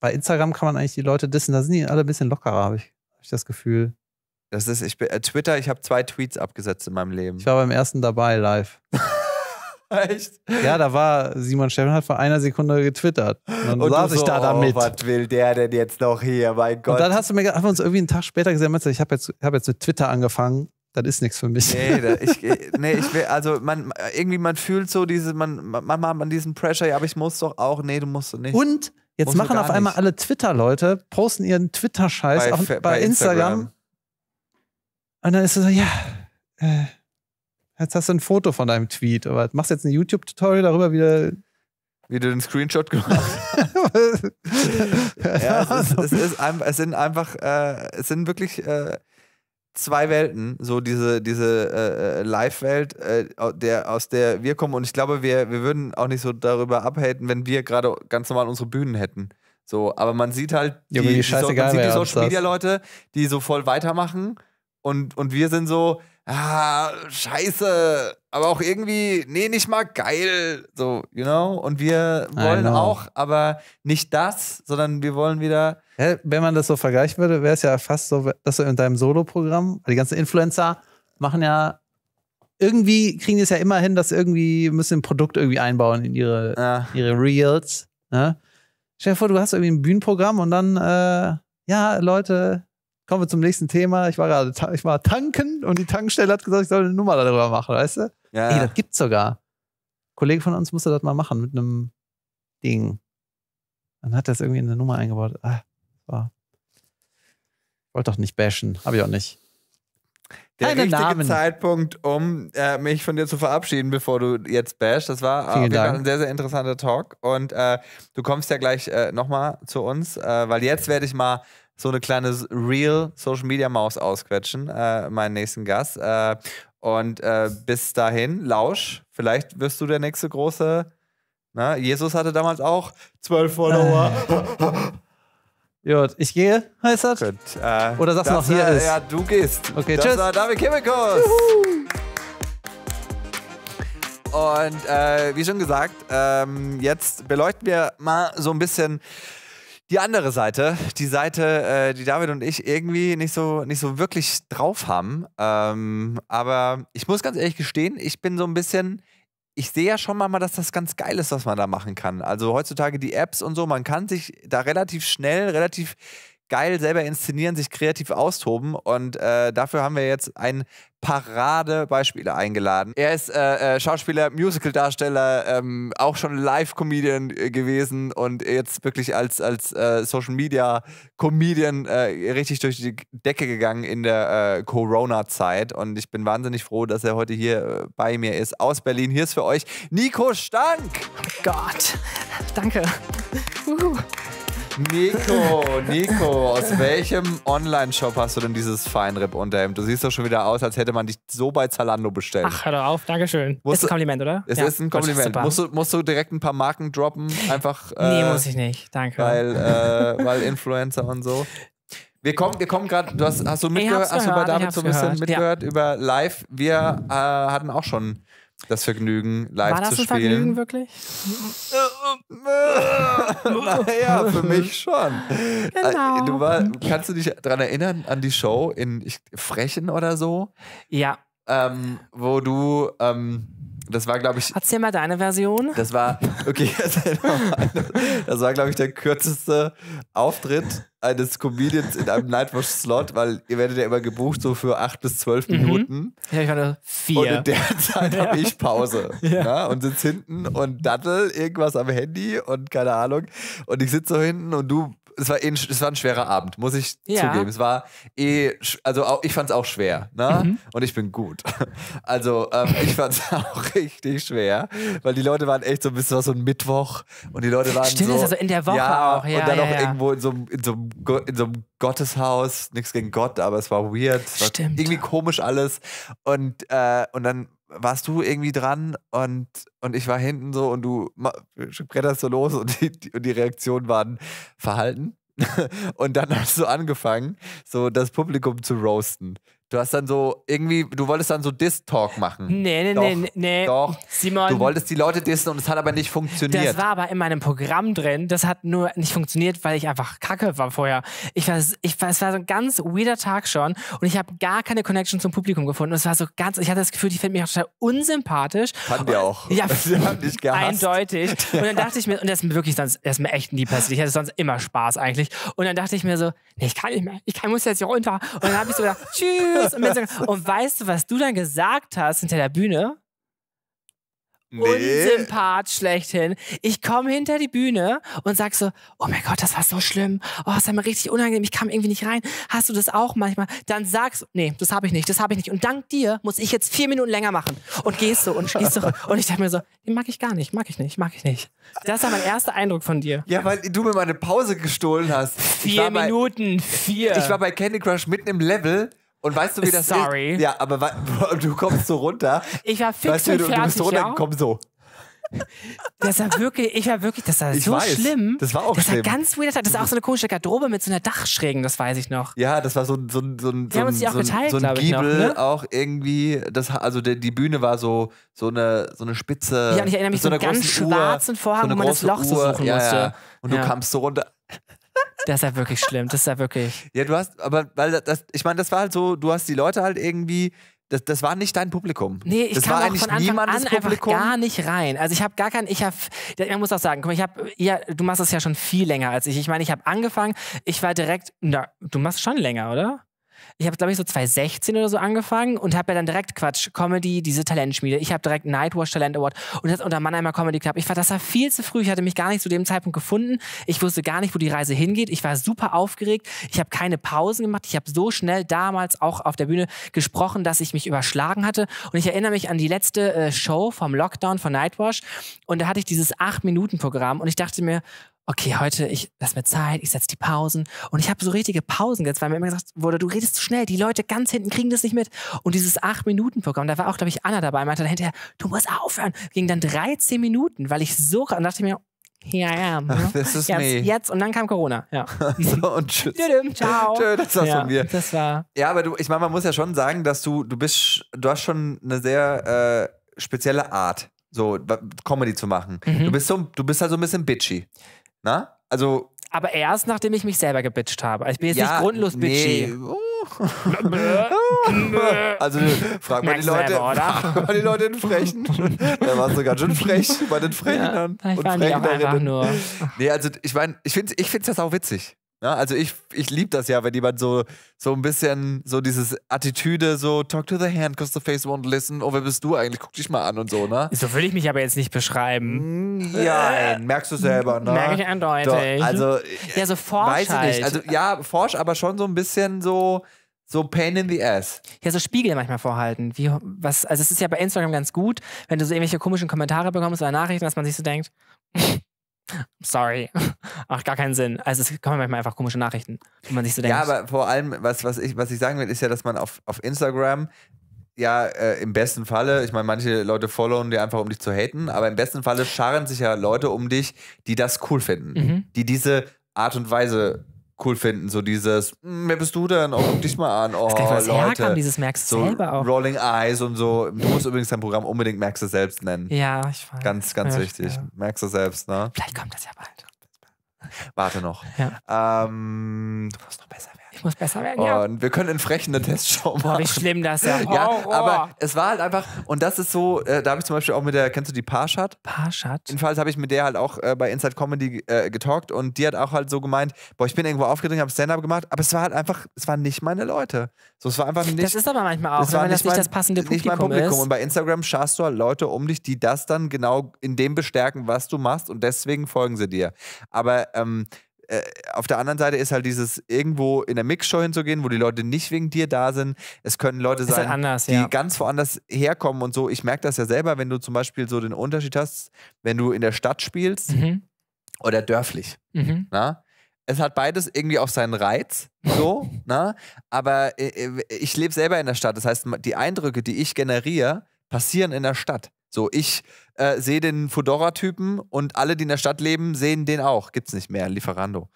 bei Instagram kann man eigentlich die Leute dissen, da sind die alle ein bisschen lockerer, habe ich, hab ich das Gefühl.
Das ist, ich bin, äh, Twitter, ich habe zwei Tweets abgesetzt in meinem Leben.
Ich war beim ersten dabei live.
Echt?
Ja, da war Simon Steffen hat vor einer Sekunde getwittert. Und dann
Und
saß
du
ich
so,
da
oh,
damit.
was will der denn jetzt noch hier? Mein Gott.
und dann hast du mir haben wir uns irgendwie einen Tag später gesehen, meinst du, ich habe jetzt, hab jetzt mit Twitter angefangen. Das ist nichts für mich.
Nee, da, ich, äh, nee, ich will, also man, irgendwie, man fühlt so diese, man, man, manchmal hat man diesen Pressure, ja, aber ich muss doch auch, nee, du musst doch nicht.
Und jetzt machen auf einmal
nicht.
alle Twitter-Leute, posten ihren Twitter-Scheiß
Bei
bei,
bei
Instagram.
Instagram.
Und dann ist es so, ja, äh, jetzt hast du ein Foto von deinem Tweet, aber machst jetzt ein YouTube-Tutorial darüber, wie du
Wie du den Screenshot gemacht hast. ja, es, ist, es, ist ein, es sind einfach, äh, es sind wirklich äh, zwei Welten, so diese, diese äh, äh, Live-Welt, äh, der, aus der wir kommen. Und ich glaube, wir, wir würden auch nicht so darüber abhaten, wenn wir gerade ganz normal unsere Bühnen hätten. So, aber man sieht halt die,
Junge, wie
die, so, man sieht die Social. Media Leute, die so voll weitermachen und, und wir sind so, ah, scheiße, aber auch irgendwie, nee, nicht mal geil, so, you know? Und wir wollen auch, aber nicht das, sondern wir wollen wieder,
Ja, wenn man das so vergleichen würde, wäre es ja fast so, dass du in deinem Solo-Programm, die ganzen Influencer machen ja irgendwie, kriegen die es ja immer hin, dass irgendwie müssen ein Produkt irgendwie einbauen in ihre,
äh,
ihre Reels. Ne? Stell dir vor, du hast irgendwie ein Bühnenprogramm und dann, äh, ja, Leute, kommen wir zum nächsten Thema. Ich war gerade, ich war tanken und die Tankstelle hat gesagt, ich soll eine Nummer darüber machen, weißt du?
ja.
Ey, das gibt's sogar. Ein Kollege von uns musste das mal machen mit einem Ding. Dann hat er das irgendwie in eine Nummer eingebaut. Ah, war. Ich wollte doch nicht bashen. Habe ich auch nicht.
der
keine
richtige
Namen.
Zeitpunkt, um äh, mich von dir zu verabschieden, bevor du jetzt bashst. Das war auf
Vielen Dank.
ein sehr, sehr interessanter Talk. Und äh, du kommst ja gleich äh, nochmal zu uns, äh, weil jetzt werde ich mal so eine kleine Real Social Media Maus ausquetschen, äh, meinen nächsten Gast. Äh, und äh, bis dahin, Lausch, vielleicht wirst du der nächste große. Na, Jesus hatte damals auch zwölf Follower.
Gut, ich gehe, heißt das?
Gut, äh,
Oder sagst du noch, hier ist-
Ja, du gehst.
Okay,
das
tschüss.
war David Chemicals. Und äh, wie schon gesagt, ähm, jetzt beleuchten wir mal so ein bisschen die andere Seite. Die Seite, äh, die David und ich irgendwie nicht so, nicht so wirklich drauf haben. Ähm, aber ich muss ganz ehrlich gestehen, ich bin so ein bisschen. Ich sehe ja schon mal, dass das ganz geil ist, was man da machen kann. Also heutzutage die Apps und so, man kann sich da relativ schnell, relativ geil selber inszenieren, sich kreativ austoben. Und äh, dafür haben wir jetzt ein Paradebeispiele eingeladen. Er ist äh, äh, Schauspieler, Musical-Darsteller, ähm, auch schon Live-Comedian äh, gewesen und jetzt wirklich als, als äh, Social-Media-Comedian äh, richtig durch die Decke gegangen in der äh, Corona-Zeit. Und ich bin wahnsinnig froh, dass er heute hier bei mir ist aus Berlin. Hier ist für euch Nico Stank.
Gott. Danke. Uhu.
Nico, Nico, aus welchem Online-Shop hast du denn dieses Feinripp-Unterhemd? Du siehst doch schon wieder aus, als hätte man dich so bei Zalando bestellt.
Ach, hör doch auf. Dankeschön.
Musst
ist
du-
ein Kompliment, oder?
es
Ja.
ist ein Kompliment. Musst du, musst du direkt ein paar Marken droppen? Einfach.
nee,
äh,
muss ich nicht. Danke.
Weil, äh, weil Influencer und so. Wir kommen, wir kommen gerade, du hast, hast du mitgehört, hast du bei David so ein bisschen
gehört,
mitgehört über live? Wir äh, hatten auch schon das Vergnügen, live
War das
zu
ein Vergnügen
spielen.
wirklich?
naja, für mich schon.
Genau.
Äh, Du war, kannst du dich daran erinnern, an die Show in Frechen oder so?
Ja.
Ähm, wo du, ähm, das war, glaube ich,
Erzähl mal deine Version.
das war, okay, das war, glaube ich, der kürzeste Auftritt eines Comedians in einem Nightwatch-Slot, weil ihr werdet ja immer gebucht so für acht bis zwölf
Mhm.
Minuten.
Ich habe gerade
Und
vier.
in der Zeit habe ich Pause. Ja. und sitze hinten und dattel irgendwas am Handy und keine Ahnung. Und ich sitze so hinten und du. Es war, eh ein, es war ein schwerer Abend, muss ich
Ja.
zugeben. Es war eh, also auch, ich fand es auch schwer, ne?
Mhm.
Und ich bin gut. Also ähm, ich fand es auch richtig schwer, weil die Leute waren echt so ein bisschen was so ein Mittwoch und die Leute waren
Stimmt,
so.
also in der Woche
ja,
auch, ja,
und dann
ja,
auch
ja.
irgendwo in so, einem- in, so einem in so einem Gotteshaus, nichts gegen Gott, aber es war weird. Es war
Stimmt.
irgendwie komisch alles. Und, äh, und dann warst du irgendwie dran und, und ich war hinten so und du bretterst so los und die, die, und die Reaktionen waren verhalten. und dann hast du angefangen, so das Publikum zu roasten. Du hast dann so irgendwie, du wolltest dann so Diss-Talk machen.
Nee, nee,
Doch,
nee, nee.
doch.
Simon.
Du wolltest die Leute dissen und es hat aber nicht funktioniert.
Das war aber in meinem Programm drin. Das hat nur nicht funktioniert, weil ich einfach kacke war vorher. Ich war, ich war, es war so ein ganz weirder Tag schon und ich habe gar keine Connection zum Publikum gefunden. Und es war so ganz, ich hatte das Gefühl, die finden mich auch total unsympathisch.
Fanden die auch.
Ja. Eindeutig. Und dann dachte ich mir, und das ist mir wirklich sonst, das ist mir echt nie passiert. Ich hatte sonst immer Spaß eigentlich. Und dann dachte ich mir so, nee, ich kann nicht mehr. Ich kann, muss jetzt hier runter. Und dann habe ich so gedacht, tschüss. Und, bin so, und weißt du, was du dann gesagt hast hinter der Bühne? Unsympath schlechthin. Ich komme hinter die Bühne und sag so, oh mein Gott, das war so schlimm. Oh, das war mir richtig unangenehm. Ich kam irgendwie nicht rein. Hast du das auch manchmal? Dann sagst du, nee, das habe ich nicht, das habe ich nicht. Und dank dir muss ich jetzt vier Minuten länger machen. Und gehst so und schließt so. Und ich dachte mir so, den mag ich gar nicht, mag ich nicht, mag ich nicht. Das war mein erster Eindruck von dir.
Ja, weil du mir meine Pause gestohlen hast.
Vier
war bei-
Minuten, vier.
Ich war bei Candy Crush mitten im Level und weißt du, wie das
Sorry.
ist? Ja, aber du kommst so runter.
Ich war fix
Weißt du,
und
du, du bist so
fertig,
runter,
ja?
komm so.
Das war wirklich, ich war wirklich, das war
Ich
so
weiß.
schlimm.
Das war auch
das
schlimm.
war ganz weird. Das war auch so eine komische Garderobe mit so einer Dachschrägen, das weiß ich noch.
Ja, das war so ein so so so
haben
ein,
uns die auch
so
geteilt,
so ein
ich, noch,
Giebel
ne?
auch irgendwie. Das, also der, die Bühne war so so eine so eine spitze.
Ja, und ich erinnere mich
mit
so einen ganz
großen Uhr,
schwarzen Vorhang,
eine
wo man das Loch so
Uhr.
suchen
ja,
musste.
Ja. Und du
Ja.
kamst so runter.
Das ist ja wirklich schlimm. Das ist ja wirklich.
Ja, du hast, aber weil das, ich meine, das war halt so, du hast die Leute halt irgendwie. Das, das war nicht dein Publikum.
Nee, ich
das
kam
war
auch von Anfang an einfach
Publikum.
gar nicht rein. Also ich habe gar kein, ich habe, man muss auch sagen, guck mal, ich habe, ja, du machst das ja schon viel länger als ich. Ich meine, ich habe angefangen, ich war direkt, na, du machst schon länger, oder? Ich habe, glaube ich, so 2016 oder so angefangen und habe ja dann direkt Quatsch, Comedy, diese Talentschmiede. Ich habe direkt Nightwatch Talent Award und das unter Mannheimer Comedy Club. Ich war, das war viel zu früh. Ich hatte mich gar nicht zu dem Zeitpunkt gefunden. Ich wusste gar nicht, wo die Reise hingeht. Ich war super aufgeregt. Ich habe keine Pausen gemacht. Ich habe so schnell damals auch auf der Bühne gesprochen, dass ich mich überschlagen hatte. Und ich erinnere mich an die letzte äh, Show vom Lockdown von Nightwash. Und da hatte ich dieses 8-Minuten-Programm und ich dachte mir, okay, heute, ich lass mir Zeit, ich setze die Pausen. Und ich habe so richtige Pausen jetzt, weil mir immer gesagt wurde, du redest zu schnell, die Leute ganz hinten kriegen das nicht mit. Und dieses 8-Minuten-Programm, da war auch, glaube ich, Anna dabei, meinte dann hinterher, du musst aufhören. Ging dann 13 Minuten, weil ich so, und dachte ich mir, I am. ne?
This is
jetzt,
me.
jetzt, und dann kam Corona. Ja.
So, und tschüss.
Tschüss, ciao.
Tschö, das war's
ja,
von mir.
Das war,
Ja, aber du, ich meine, man muss ja schon sagen, dass du, du bist, du hast schon eine sehr äh, spezielle Art, so Comedy zu machen.
Mhm.
Du bist so, du bist halt so ein bisschen bitchy. Na? Also,
aber erst nachdem ich mich selber gebitcht habe. Also ich bin jetzt
ja,
nicht grundlos
nee.
bitchy.
Oh. Also frag mal die Leute,
selber,
frag mal die Leute in Frechen. Da warst du ganz schön frech bei den Frechnern
Vielleicht
und
waren
Frechnerinnen.
nur.
Nee, also ich meine, ich finde ich find's das auch witzig. Ja, also ich, ich liebe das ja, wenn jemand so, so ein bisschen so dieses Attitüde, so talk to the hand, cause the face won't listen. Oh, wer bist du eigentlich? Guck dich mal an und so, ne?
So will ich mich aber jetzt nicht beschreiben.
Mm, Ja, merkst du selber, ne?
Merke ich eindeutig.
Doch, also,
Ja, so forsch
weiß ich
halt.
nicht. Also ja, forsch, aber schon so ein bisschen so, so pain in the ass.
ja, so Spiegel manchmal vorhalten. Wie, was, also es ist ja bei Instagram ganz gut, wenn du so irgendwelche komischen Kommentare bekommst oder Nachrichten, dass man sich so denkt, sorry, macht gar keinen Sinn. Also es kommen manchmal einfach komische Nachrichten, wo man sich so denkt,
Ja, aber vor allem, was, was, ich, was ich sagen will, ist ja, dass man auf, auf Instagram ja äh, im besten Falle, ich meine, manche Leute followen dir einfach, um dich zu haten, aber im besten Falle scharren sich ja Leute um dich, die das cool finden.
Mhm.
Die diese Art und Weise cool finden. So dieses, "Hm, wer bist du denn? Oh, guck dich mal an. Oh,
das kann ich, wo das herkam,
Leute.
dieses merkst du
So
selber auch.
Rolling Eyes und so. Du musst übrigens dein Programm unbedingt Merkst du selbst nennen.
Ja, ich weiß.
Ganz, ganz
Ja,
wichtig.
ja.
Merkst du selbst, ne?
Vielleicht kommt das ja bald.
Warte noch.
Ja.
Ähm, du musst noch besser werden.
Ich muss besser werden, ja.
Und wir können in frech eine Testshow
Boah,
machen.
wie schlimm das ja.
Ja,
Horror.
aber es war halt einfach, und das ist so, äh, da habe ich zum Beispiel auch mit der, kennst du die Parshad?
Parshad.
Jedenfalls habe ich mit der halt auch äh, bei Inside Comedy äh, getalkt und die hat auch halt so gemeint, boah, ich bin irgendwo aufgedrängt, habe Stand-Up gemacht, aber es war halt einfach, es waren nicht meine Leute. So, es war einfach nicht.
Das ist aber manchmal auch,
es
wenn
war
man das nicht
mein-
das passende
nicht mein
Publikum
Publikum.
ist.
Und bei Instagram schaust du halt Leute um dich, die das dann genau in dem bestärken, was du machst und deswegen folgen sie dir. Aber ähm, äh, auf der anderen Seite ist halt dieses irgendwo in der Mixshow hinzugehen, wo die Leute nicht wegen dir da sind. Es können Leute
halt
sein,
anders,
die
ja.
ganz woanders herkommen und so. Ich merke das ja selber, wenn du zum Beispiel so den Unterschied hast, wenn du in der Stadt spielst
Mhm.
oder dörflich.
Mhm.
Na? Es hat beides irgendwie auch seinen Reiz, so, na? aber äh, äh, ich lebe selber in der Stadt. Das heißt, die Eindrücke, die ich generiere, passieren in der Stadt. So, ich äh, sehe den Fedora-Typen und alle, die in der Stadt leben, sehen den auch. Gibt's nicht mehr, Lieferando.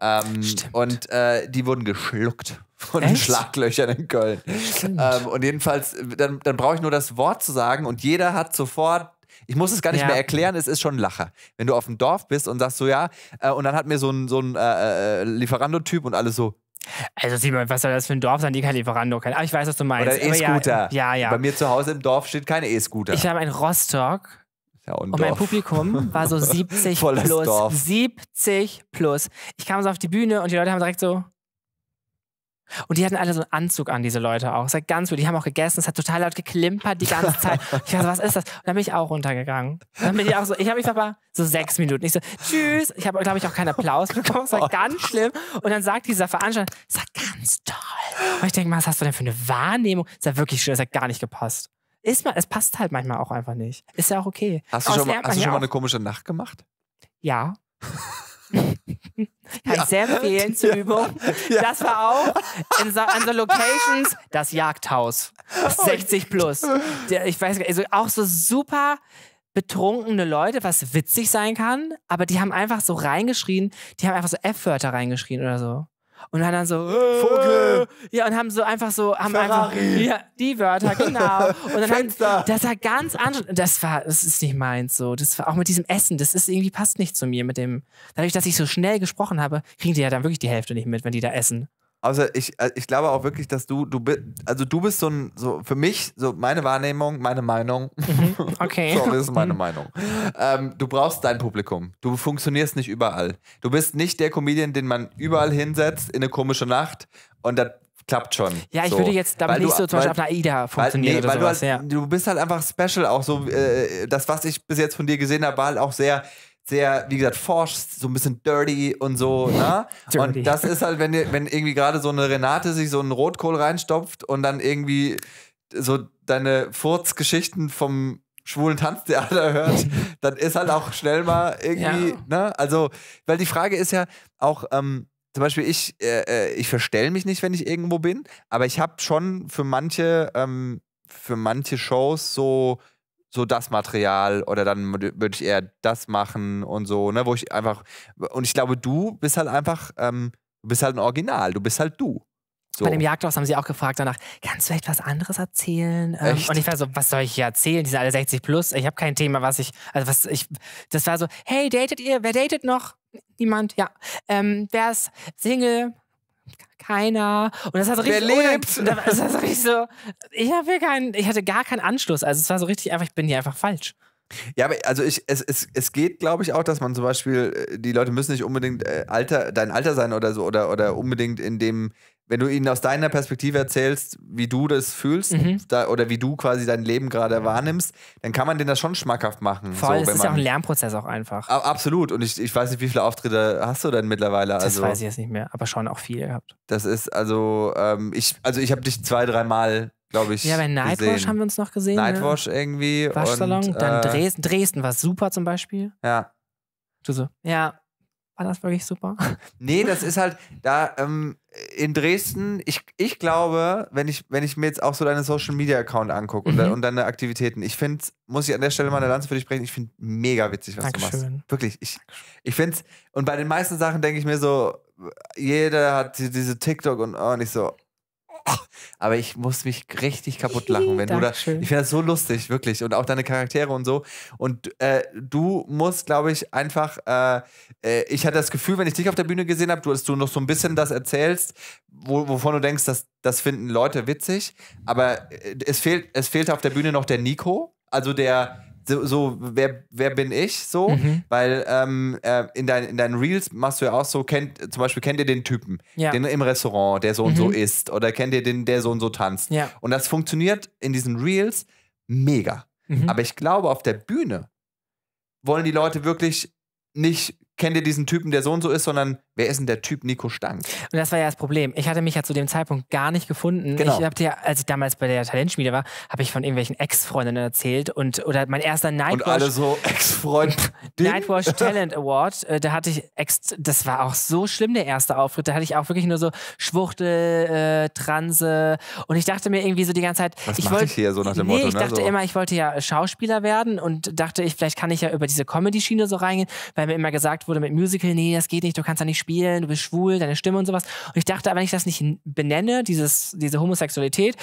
Ähm,
Stimmt.
und äh, die wurden geschluckt von den
Echt?
Schlaglöchern in Köln. Ähm, und jedenfalls, dann, dann brauche ich nur das Wort zu sagen und jeder hat sofort. Ich muss es gar nicht
Ja.
mehr erklären, es ist schon ein Lacher. Wenn du auf dem Dorf bist und sagst so, ja, äh, und dann hat mir so ein, so ein äh, äh, Lieferando-Typ und alles so,
Also Simon, was soll das für ein Dorf sein, die kein Lieferando kennen? Aber ich weiß, was du meinst.
oder E-Scooter.
Ja, ja. ja.
Bei mir zu Hause im Dorf steht keine E-Scooter.
Ich war in Rostock
ja, und
und mein
Dorf.
Publikum war so 70
Volles
plus.
Dorf.
70 plus. Ich kam so auf die Bühne und die Leute haben direkt so. Und die hatten alle so einen Anzug an, diese Leute auch. Es war ganz gut. Die haben auch gegessen. Es hat total laut geklimpert die ganze Zeit. Ich war so, was ist das? Und dann bin ich auch runtergegangen. Dann bin ich auch so, ich habe mich aber so sechs Minuten. Ich so, tschüss. Ich habe, glaube ich, auch keinen Applaus bekommen. Es war ganz schlimm. Und dann sagt dieser Veranstalter, es war ganz toll. Und ich denke mal, was hast du denn für eine Wahrnehmung? Es hat wirklich schön, es hat gar nicht gepasst. Ist mal, es passt halt manchmal auch einfach nicht. Ist ja auch okay.
Hast du schon, mal, hast du
man
schon
ja
mal eine komische Nacht gemacht?
Ja. Kann ich sehr empfehlen zur Übung. Das war auch in so, an so Locations das Jagdhaus. 60 plus. Ich weiß gar nicht, also auch so super betrunkene Leute, was witzig sein kann, aber die haben einfach so reingeschrien, die haben einfach so F-Wörter reingeschrien oder so. Und dann, dann so
Vogel.
Ja, und haben so einfach so haben
Ferrari.
einfach ja, die Wörter genau. Und dann
Fenster.
Haben, das war ganz anstrengend. Das war das ist nicht meins so. Das war auch mit diesem Essen, das ist irgendwie passt nicht zu mir mit dem dadurch, dass ich so schnell gesprochen habe, kriegen die ja dann wirklich die Hälfte nicht mit, wenn die da essen.
Also ich, äh, ich glaube auch wirklich, dass du, du bist, also du bist so ein, so für mich, so meine Wahrnehmung, meine Meinung.
Okay.
Sorry, das ist meine Meinung. Ähm, du brauchst dein Publikum. Du funktionierst nicht überall. Du bist nicht der Comedian, den man überall hinsetzt in eine komische Nacht und das klappt schon.
Ja, ich
so.
würde jetzt
Weil
ich nicht
du-
so zum Beispiel
weil-
auf einer AIDA
Weil,
funktionieren
nee,
oder
weil du,
sowas.
halt,
ja.
du bist halt einfach special, auch so, äh, das, was ich bis jetzt von dir gesehen habe, war halt auch sehr, sehr, wie gesagt, forsch, so ein bisschen dirty und so, ne? Und das ist halt, wenn, wenn irgendwie gerade so eine Renate sich so einen Rotkohl reinstopft und dann irgendwie so deine Furzgeschichten vom schwulen Tanztheater hört, dann ist halt auch schnell mal irgendwie,
Ja.
ne? Also, weil die Frage ist ja auch, ähm, zum Beispiel, ich, äh, äh, ich verstelle mich nicht, wenn ich irgendwo bin, aber ich habe schon für manche, ähm, für manche Shows so, so das Material oder dann würde ich eher das machen und so, ne, wo ich einfach, und ich glaube, du bist halt einfach, ähm, du bist halt ein Original, du bist halt du. So.
Bei dem Jagdhaus haben sie auch gefragt danach, kannst du vielleicht was anderes erzählen? Ähm,
Echt?
Und ich war so, was soll ich hier erzählen? Die sind alle 60 plus. Ich habe kein Thema, was ich, also was ich, das war so, hey, datet ihr? Wer datet noch? Niemand, ja. Ähm, wer ist Single? Keiner. Und das war so
Wer
richtig.
lebt?
Und Das war so richtig so, ich hier keinen, ich hatte gar keinen Anschluss. Also es war so richtig einfach, ich bin hier einfach falsch.
Ja, aber also ich, es, es, es geht, glaube ich, auch, dass man zum Beispiel, äh, die Leute müssen nicht unbedingt äh, Alter, dein Alter sein oder so, oder, oder unbedingt in dem, wenn du ihnen aus deiner Perspektive erzählst, wie du das fühlst,
Mhm.
da, oder wie du quasi dein Leben gerade wahrnimmst, dann kann man denen das schon schmackhaft machen.
Voll,
so,
es
wenn
ist ja auch ein Lernprozess auch einfach.
Absolut. Und ich, ich weiß nicht, wie viele Auftritte hast du denn mittlerweile?
das
Also,
weiß ich jetzt nicht mehr, aber schon auch viel gehabt.
das ist also, ähm, ich, also ich habe dich zwei, dreimal, glaube ich.
Ja, bei Nightwash
gesehen.
haben wir uns noch gesehen.
Nightwash irgendwie.
Ne? Waschsalon.
und,
Dann
äh,
Dresden. Dresden war super zum Beispiel.
Ja.
Du so, ja, war das wirklich super?
Nee, das ist halt da ähm, in Dresden, ich, ich glaube, wenn ich, wenn ich mir jetzt auch so deine Social Media Account angucke und,
Mhm.
und deine Aktivitäten, ich finde, muss ich an der Stelle mal eine Lanze für dich sprechen, ich finde mega witzig, was du
Dankeschön.
machst. Wirklich. Ich, ich finde es, und bei den meisten Sachen denke ich mir so, jeder hat die- diese TikTok und, oh, und ich so, oh, aber ich muss mich richtig kaputt lachen, wenn du da. Ich finde das so lustig, wirklich. Und auch deine Charaktere und so. Und äh, du musst, glaube ich, einfach. Äh, äh, ich hatte das Gefühl, wenn ich dich auf der Bühne gesehen habe, du, dass du noch so ein bisschen das erzählst, wo, wovon du denkst, dass, das finden Leute witzig. Aber äh, es, fehlt, es fehlte auf der Bühne noch der Nico. Also der. So, so wer, wer bin ich so?
Mhm.
Weil ähm, äh, in, dein, in deinen Reels machst du ja auch so, kennt, zum Beispiel kennt ihr den Typen,
Ja.
den im Restaurant, der so und so
Mhm.
isst, oder kennt ihr den, der so und so tanzt.
Ja.
Und das funktioniert in diesen Reels mega.
Mhm.
Aber ich glaube, auf der Bühne wollen die Leute wirklich nicht, kennt ihr diesen Typen, der so und so ist, sondern wer ist denn der Typ Nico Stank?
Und das war ja das Problem. Ich hatte mich ja zu dem Zeitpunkt gar nicht gefunden.
Genau.
Ich habe ja, als ich damals bei der Talentschmiede war, habe ich von irgendwelchen Ex-Freundinnen erzählt und oder mein erster
Und
Nightwash.
alle so Ex-Freund.
Nightwash Talent Award, äh, da hatte ich, ex das war auch so schlimm, der erste Auftritt. Da hatte ich auch wirklich nur so Schwuchtel, äh, Transe und ich dachte mir irgendwie so die ganze Zeit,
Was
ich wollte
hier so nach dem
nee,
Motto,
ich
ne?
dachte
So.
immer, ich wollte ja Schauspieler werden und dachte ich, vielleicht kann ich ja über diese Comedy-Schiene so reingehen, weil mir immer gesagt wurde mit Musical, nee, das geht nicht, du kannst da nicht spielen, du bist schwul, deine Stimme und sowas. Und ich dachte, aber wenn ich das nicht benenne, dieses, diese Homosexualität,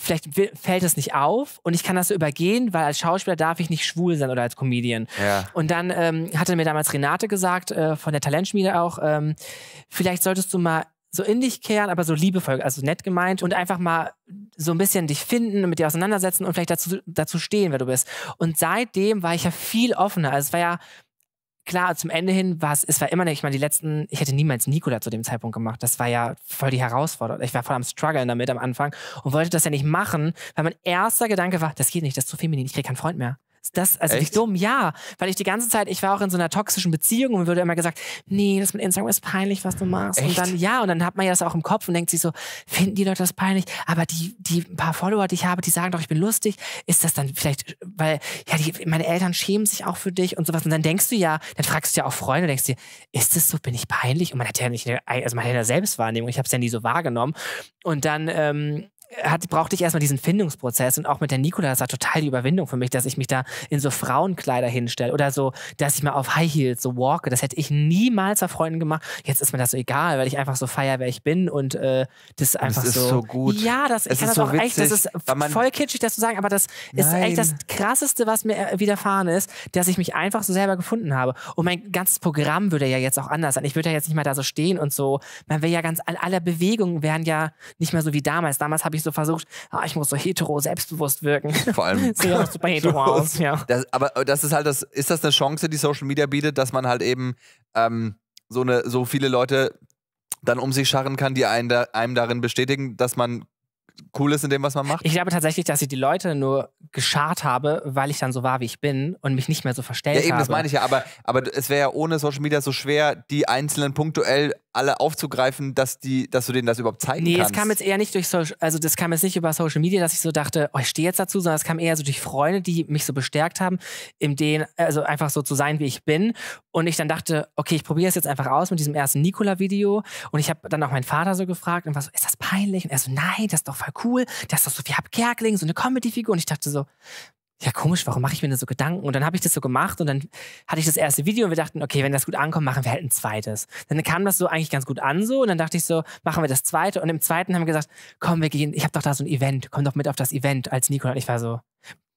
vielleicht fällt es nicht auf und ich kann das so übergehen, weil als Schauspieler darf ich nicht schwul sein oder als Comedian.
Ja.
Und dann ähm, hatte mir damals Renate gesagt, äh, von der Talentschmiede auch, ähm, vielleicht solltest du mal so in dich kehren, aber so liebevoll, also nett gemeint und einfach mal so ein bisschen dich finden und mit dir auseinandersetzen und vielleicht dazu, dazu stehen, wer du bist. Und seitdem war ich ja viel offener. Also es war ja klar, zum Ende hin war es, es war immer ich meine, die letzten, ich hätte niemals Nikola zu dem Zeitpunkt gemacht. Das war ja voll die Herausforderung. Ich war voll am struggeln damit am Anfang und wollte das ja nicht machen, weil mein erster Gedanke war, das geht nicht, das ist zu feminin, ich krieg keinen Freund mehr. Das, also wie
Echt?
dumm, ja. Weil ich die ganze Zeit, ich war auch in so einer toxischen Beziehung und mir wurde immer gesagt, nee, das mit Instagram ist peinlich, was du machst.
Echt?
Und dann, ja, und dann hat man ja das auch im Kopf und denkt sich so, finden die Leute das peinlich? Aber die, die paar Follower, die ich habe, die sagen doch, ich bin lustig. Ist das dann vielleicht, weil, ja, die, meine Eltern schämen sich auch für dich und sowas. Und dann denkst du ja, dann fragst du ja auch Freunde, denkst dir, ist das so, bin ich peinlich? Und man hat ja nicht, eine, also man hat ja eine Selbstwahrnehmung, ich habe es ja nie so wahrgenommen. Und dann, ähm, hat, brauchte ich erstmal diesen Findungsprozess und auch mit der Nikola, das war total die Überwindung für mich, dass ich mich da in so Frauenkleider hinstelle oder so, dass ich mal auf High Heels so walke. Das hätte ich niemals bei Freunden gemacht. Jetzt ist mir das so egal, weil ich einfach so feier, wer ich bin und äh, das ist einfach
ist
so.
so gut.
Ja, das, ich kann
ist
das
so
auch echt, das ist voll kitschig, das zu sagen, aber das ist echt das
Nein.
krasseste, was mir äh, widerfahren ist, dass ich mich einfach so selber gefunden habe. Und mein ganzes Programm würde ja jetzt auch anders sein. Ich würde ja jetzt nicht mal da so stehen und so. Man will ja ganz, all- alle Bewegungen wären ja nicht mehr so wie damals. Damals habe ich so versucht, ah, ich muss so hetero, selbstbewusst wirken.
Vor allem.
Sehe ja noch super hetero aus, ja.
Das, aber das ist halt das, ist das eine Chance, die Social Media bietet, dass man halt eben ähm, so, eine, so viele Leute dann um sich scharren kann, die einen da, einem darin bestätigen, dass man cool ist in dem, was man macht?
Ich glaube tatsächlich, dass ich die Leute nur geschart habe, weil ich dann so war, wie ich bin und mich nicht mehr so verstellt
Ja, eben,
habe.
das meine ich ja, aber, aber es wäre ja ohne Social Media so schwer, die einzelnen punktuell alle aufzugreifen, dass, die, dass du denen das überhaupt zeigen
Nee,
kannst.
es kam jetzt eher nicht durch Social, also das kam jetzt nicht über Social Media, dass ich so dachte, oh, ich stehe jetzt dazu, sondern es kam eher so durch Freunde, die mich so bestärkt haben, in denen, also einfach so zu sein, wie ich bin. Und ich dann dachte, okay, ich probiere es jetzt einfach aus mit diesem ersten Nikola-Video. Und ich habe dann auch meinen Vater so gefragt und war so, ist das peinlich? Und er so, nein, das ist doch voll cool. Das ist doch Sophie Hab Kerkeling, so eine Comedy-Figur. Und ich dachte so, ja, komisch, warum mache ich mir denn so Gedanken? Und dann habe ich das so gemacht und dann hatte ich das erste Video und wir dachten, okay, wenn das gut ankommt, machen wir halt ein zweites. Dann kam das so eigentlich ganz gut an so und dann dachte ich so, machen wir das zweite und im zweiten haben wir gesagt, komm, wir gehen, ich habe doch da so ein Event, komm doch mit auf das Event als Nico und ich war so,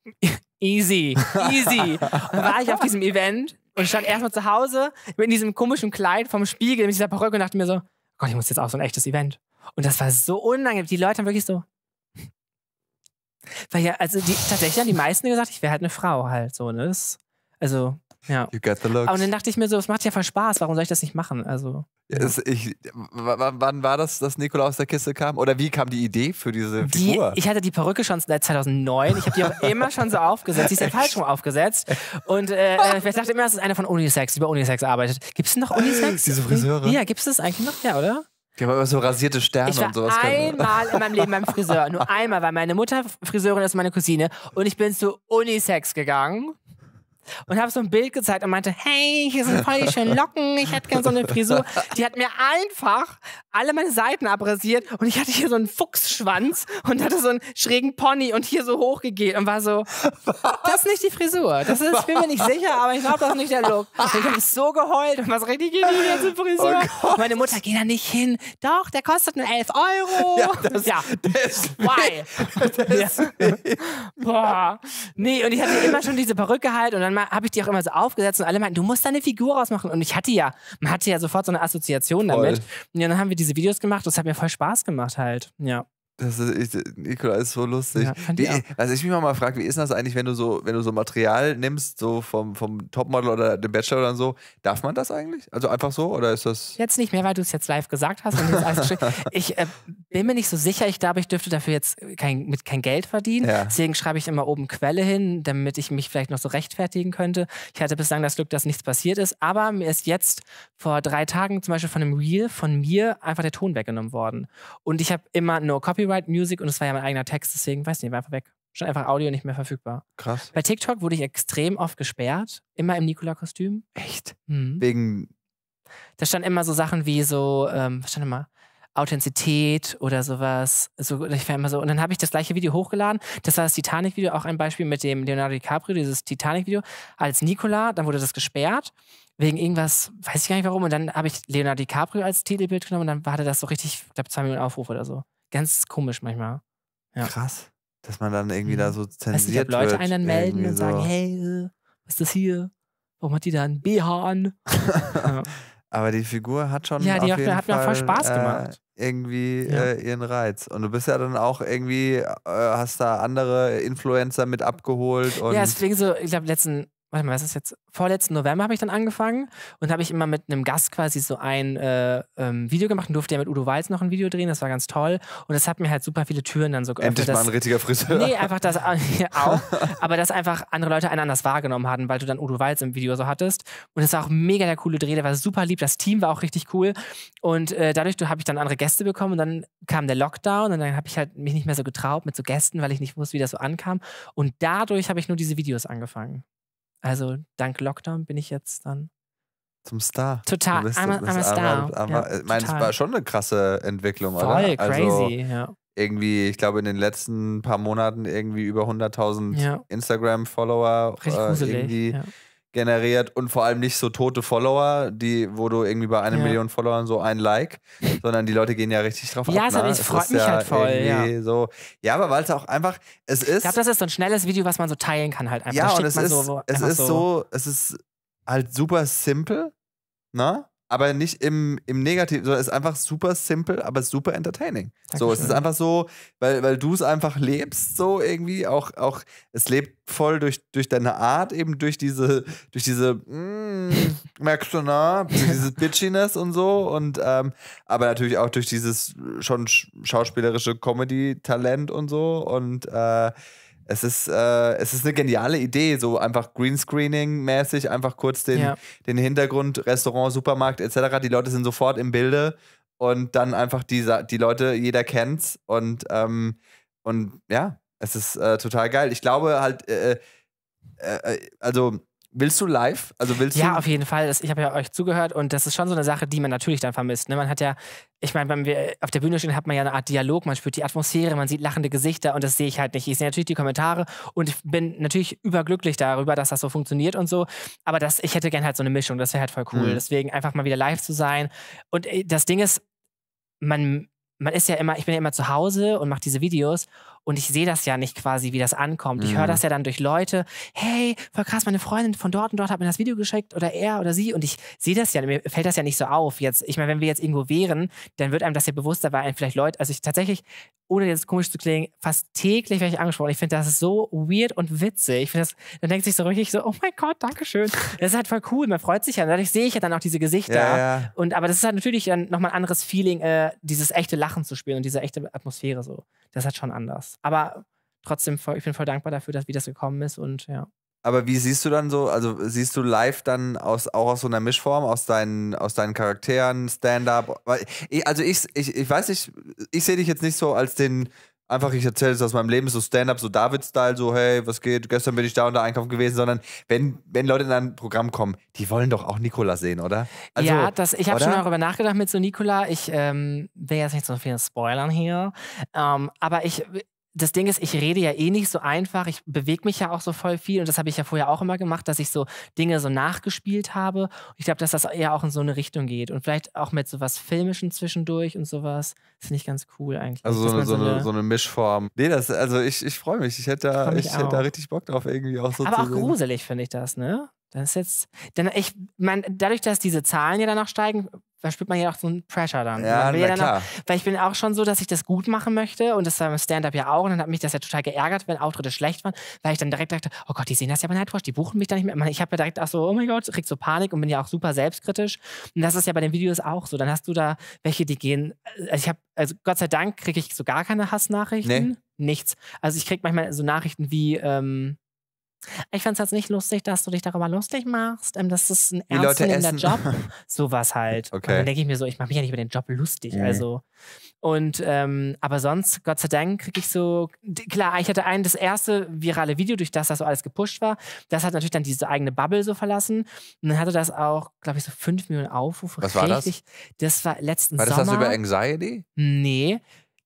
easy, easy. Und dann war ich auf diesem Event und stand erstmal zu Hause mit diesem komischen Kleid vom Spiegel, mit dieser Perücke und dachte mir so, Gott, ich muss jetzt auf so ein echtes Event. Und das war so unangenehm. Die Leute haben wirklich so, Weil ja, also die, tatsächlich haben die meisten gesagt, ich wäre halt eine Frau halt so, ne? Das, also, ja.
You got the looks.
Aber dann dachte ich mir so, es macht ja voll Spaß, warum soll ich das nicht machen? Also.
Es, ich, wann war das, dass Nikola aus der Kiste kam? Oder wie kam die Idee für diese
Die,
Figur?
ich hatte die Perücke schon seit 2009. Ich habe die auch immer schon so aufgesetzt. Die ist ja falsch rum aufgesetzt. Und äh, äh, ich dachte immer, das ist einer von Unisex, die bei Unisex arbeitet. Gibt es noch Unisex?
Diese Friseure?
Ja, gibt es das eigentlich noch? Ja, oder?
Die haben immer so rasierte Sterne
Ich war
und sowas.
einmal in meinem Leben beim Friseur. Nur einmal, weil meine Mutter Friseurin ist, meine Cousine. Und ich bin zu Unisex gegangen. Und habe so ein Bild gezeigt und meinte, hey, hier sind voll die schönen Locken, ich hätte gerne so eine Frisur. Die hat mir einfach alle meine Seiten abrasiert und ich hatte hier so einen Fuchsschwanz und hatte so einen schrägen Pony und hier so hochgegeben und war so, das ist nicht die Frisur. Das ist, ich bin mir nicht sicher, aber ich glaube, das ist nicht der Look. Und ich habe so geheult und was richtig geht die ganze Frisur.
Oh
meine Mutter, geh da nicht hin. Doch, der kostet nur 11 Euro.
Ja, das-
ja. Why? Ja. Boah. Nee, und ich hatte immer schon diese Perücke halt und dann habe ich die auch immer so aufgesetzt und alle meinten, du musst da eine Figur rausmachen. Und ich hatte ja, man hatte ja sofort so eine Assoziation damit.
Voll.
Und dann haben wir diese Videos gemacht und es hat mir voll Spaß gemacht halt. Ja.
Das ist, ich, Nikola ist so lustig.
Ja,
wie, also ich mich mal frage, wie ist das eigentlich, wenn du so, wenn du so Material nimmst, so vom, vom Topmodel oder dem Bachelor oder so, darf man das eigentlich? Also einfach so oder ist das?
Jetzt nicht mehr, weil du es jetzt live gesagt hast. Ich äh, bin mir nicht so sicher. Ich glaube, ich dürfte dafür jetzt kein, mit kein Geld verdienen.
Ja.
Deswegen schreibe ich immer oben Quelle hin, damit ich mich vielleicht noch so rechtfertigen könnte. Ich hatte bislang das Glück, dass nichts passiert ist. Aber mir ist jetzt vor drei Tagen zum Beispiel von einem Reel von mir einfach der Ton weggenommen worden. Und ich habe immer No Copyright Music und es war ja mein eigener Text. Deswegen, weiß nicht, war einfach weg. Schon einfach Audio nicht mehr verfügbar.
Krass.
Bei TikTok wurde ich extrem oft gesperrt. Immer im Nikola-Kostüm.
Echt?
Mhm.
Wegen.
Da stand immer so Sachen wie so, ähm, was stand immer? Authentizität oder sowas. So, ich war immer so. Und dann habe ich das gleiche Video hochgeladen. Das war das Titanic-Video, auch ein Beispiel mit dem Leonardo DiCaprio, dieses Titanic-Video, als Nikola. Dann wurde das gesperrt. Wegen irgendwas, weiß ich gar nicht warum. Und dann habe ich Leonardo DiCaprio als Titelbild genommen und dann hatte das so richtig, ich glaube, zwei Millionen Aufrufe oder so. Ganz komisch manchmal. Ja.
Krass. Dass man dann irgendwie
Mhm.
da so zensiert
nicht, ob Leute einen dann melden und sagen,
so.
hey, äh, was ist das hier? Warum hat die da ein BH an? ja.
Aber die Figur hat schon.
Ja, die
auf
hat mir-
jeden
hat mir auch voll
Fall,
Spaß
äh,
gemacht.
Irgendwie
Ja.
äh, ihren Reiz. Und du bist ja dann auch irgendwie, äh, hast da andere Influencer mit abgeholt. Und
Ja, deswegen so, ich glaube, letzten, warte mal, was ist jetzt? Vorletzten November habe ich dann angefangen und habe ich immer mit einem Gast quasi so ein äh, ähm, Video gemacht und durfte ja mit Udo Walz noch ein Video drehen. Das war ganz toll. Und das hat mir halt super viele Türen dann so geöffnet.
endlich mal ein richtiger Friseur.
Nee, einfach das ja, auch. Aber dass einfach andere Leute einen anders wahrgenommen hatten, weil du dann Udo Walz im Video so hattest. Und es war auch mega der coole Dreh, der war super lieb. Das Team war auch richtig cool. Und äh, dadurch habe ich dann andere Gäste bekommen und dann kam der Lockdown und dann habe ich halt mich nicht mehr so getraut mit so Gästen, weil ich nicht wusste, wie das so ankam. Und dadurch habe ich nur diese Videos angefangen. Also dank Lockdown bin ich jetzt dann
Zum Star.
total I'm I'm a Star.
einmal-
ja,
Ich meine, es war schon eine krasse Entwicklung,
voll
oder?
crazy.
Also
ja.
irgendwie, ich glaube, in den letzten paar Monaten irgendwie über 100.000
Ja.
Instagram-Follower
Richtig
äh,
gruselig.
irgendwie
ja.
Generiert und vor allem nicht so tote Follower, die, wo du irgendwie bei einer
Ja.
Million Followern so ein Like, sondern die Leute gehen ja richtig drauf
Ja,
ab.
es hat
ne? Es
freut mich
ja
halt voll,
irgendwie So, ja, aber weil es auch einfach, es
Ich
ist,
glaube, das ist so ein schnelles Video, was man so teilen kann halt einfach.
ja, und es ist,
so,
es ist so, es ist halt super simpel, ne? Aber nicht im, im Negativen, sondern es ist einfach super simpel, aber super entertaining. So, es ist
Dankeschön.
einfach so, weil, weil du es einfach lebst, so irgendwie, auch, auch, es lebt voll durch, durch deine Art, eben durch diese, durch diese, mm, merkst du, na, durch dieses Bitchiness und so und, ähm, aber natürlich auch durch dieses schon sch- schauspielerische Comedy-Talent und so und, äh, es ist, äh, es ist eine geniale Idee, so einfach Greenscreening-mäßig, einfach kurz den,
Ja.
den Hintergrund, Restaurant, Supermarkt etc. Die Leute sind sofort im Bilde und dann einfach die, die Leute, jeder kennt's und, ähm, und ja, es ist äh, total geil. Ich glaube halt, äh, äh, äh, also willst du live? Also willst
Ja,
du.
auf jeden Fall. Ich habe ja euch zugehört und das ist schon so eine Sache, die man natürlich dann vermisst. Ne? Man hat ja, ich meine, wenn wir auf der Bühne stehen, hat man ja eine Art Dialog, man spürt die Atmosphäre, man sieht lachende Gesichter und das sehe ich halt nicht. Ich sehe natürlich die Kommentare und ich bin natürlich überglücklich darüber, dass das so funktioniert und so. Aber das, ich hätte gern halt so eine Mischung, das wäre halt voll cool.
Mhm.
Deswegen einfach mal wieder live zu sein. Und äh, das Ding ist, man, man ist ja immer, ich bin ja immer zu Hause und mache diese Videos Und ich sehe das ja nicht quasi, wie das ankommt. Ich
Mhm.
höre das ja dann durch Leute, hey, voll krass, meine Freundin von dort und dort hat mir das Video geschickt oder er oder sie. Und ich sehe das ja, mir fällt das ja nicht so auf. Jetzt, ich meine, wenn wir jetzt irgendwo wären, dann wird einem das ja bewusster, weil einem vielleicht Leute, also ich tatsächlich, ohne jetzt komisch zu klingen, fast täglich werde ich angesprochen. Ich finde das ist so weird und witzig. Ich finde das, dann denkt sich so richtig so, oh mein Gott, danke schön. Das ist halt voll cool. Man freut sich ja. Und dadurch sehe ich ja dann auch diese Gesichter.
Ja, ja.
Und aber das ist halt natürlich dann nochmal ein anderes Feeling, äh, dieses echte Lachen zu spielen und diese echte Atmosphäre so. Das ist halt schon anders. Aber trotzdem, voll, ich bin voll dankbar dafür, dass wie das gekommen ist und ja.
Aber wie siehst du dann so, also siehst du live dann aus, auch aus so einer Mischform, aus deinen, aus deinen Charakteren, Stand-up? Also ich, ich, ich weiß nicht, ich sehe dich jetzt nicht so als den, einfach ich erzähle es aus meinem Leben, so Stand-up, so David-Style, so hey, was geht, gestern bin ich da unter Einkaufen gewesen, sondern wenn, wenn Leute in ein Programm kommen, die wollen doch auch Nikola sehen, oder? Also,
ja, das, ich habe schon darüber nachgedacht mit so Nikola. Ich ähm, will jetzt nicht so viel spoilern hier. Ähm, aber ich, das Ding ist, ich rede ja eh nicht so einfach. Ich bewege mich ja auch so voll viel und das habe ich ja vorher auch immer gemacht, dass ich so Dinge so nachgespielt habe. Ich glaube, dass das eher auch in so eine Richtung geht und vielleicht auch mit sowas Filmischen zwischendurch und sowas. Das finde ich ganz cool eigentlich.
Also so eine, so, eine, so eine Mischform. Nee, das, also ich, ich freue mich. Ich hätte da,
mich
ich hätte da richtig Bock drauf, irgendwie auch so
aber
zu
auch
sehen.
gruselig finde ich das, ne? Das ist jetzt, denn ich, man, dadurch, dass diese Zahlen ja dann auch steigen, verspürt man ja auch so einen Pressure dann.
Ja, na
dann auch, weil ich bin auch schon so, dass ich das gut machen möchte und das war beim Stand-Up ja auch und dann hat mich das ja total geärgert, wenn Auftritte schlecht waren, weil ich dann direkt dachte, oh Gott, die sehen das ja bei Nightwatch, die buchen mich da nicht mehr. Ich habe ja direkt auch so, oh mein Gott, krieg so Panik und bin ja auch super selbstkritisch und das ist ja bei den Videos auch so. Dann hast du da welche, die gehen, also ich habe, also Gott sei Dank kriege ich so gar keine Hassnachrichten.
Nee.
Nichts. Also ich kriege manchmal so Nachrichten wie, ähm, ich fand es jetzt nicht lustig, dass du dich darüber lustig machst. Ähm, das ist ein ernstzunehmender. Job. Sowas halt. Und
Okay.
dann denke ich mir so, ich mache mich ja nicht über den Job lustig.
Mhm.
Also. Und ähm, aber sonst, Gott sei Dank, kriege ich so. Klar, ich hatte ein, das erste virale Video, durch das das so alles gepusht war. Das hat natürlich dann diese eigene Bubble so verlassen. Und dann hatte das auch, glaube ich, so 5 Millionen Aufrufe.
Was war das?
Das war letzten
War das
Sommer.
das über Anxiety?
Nee.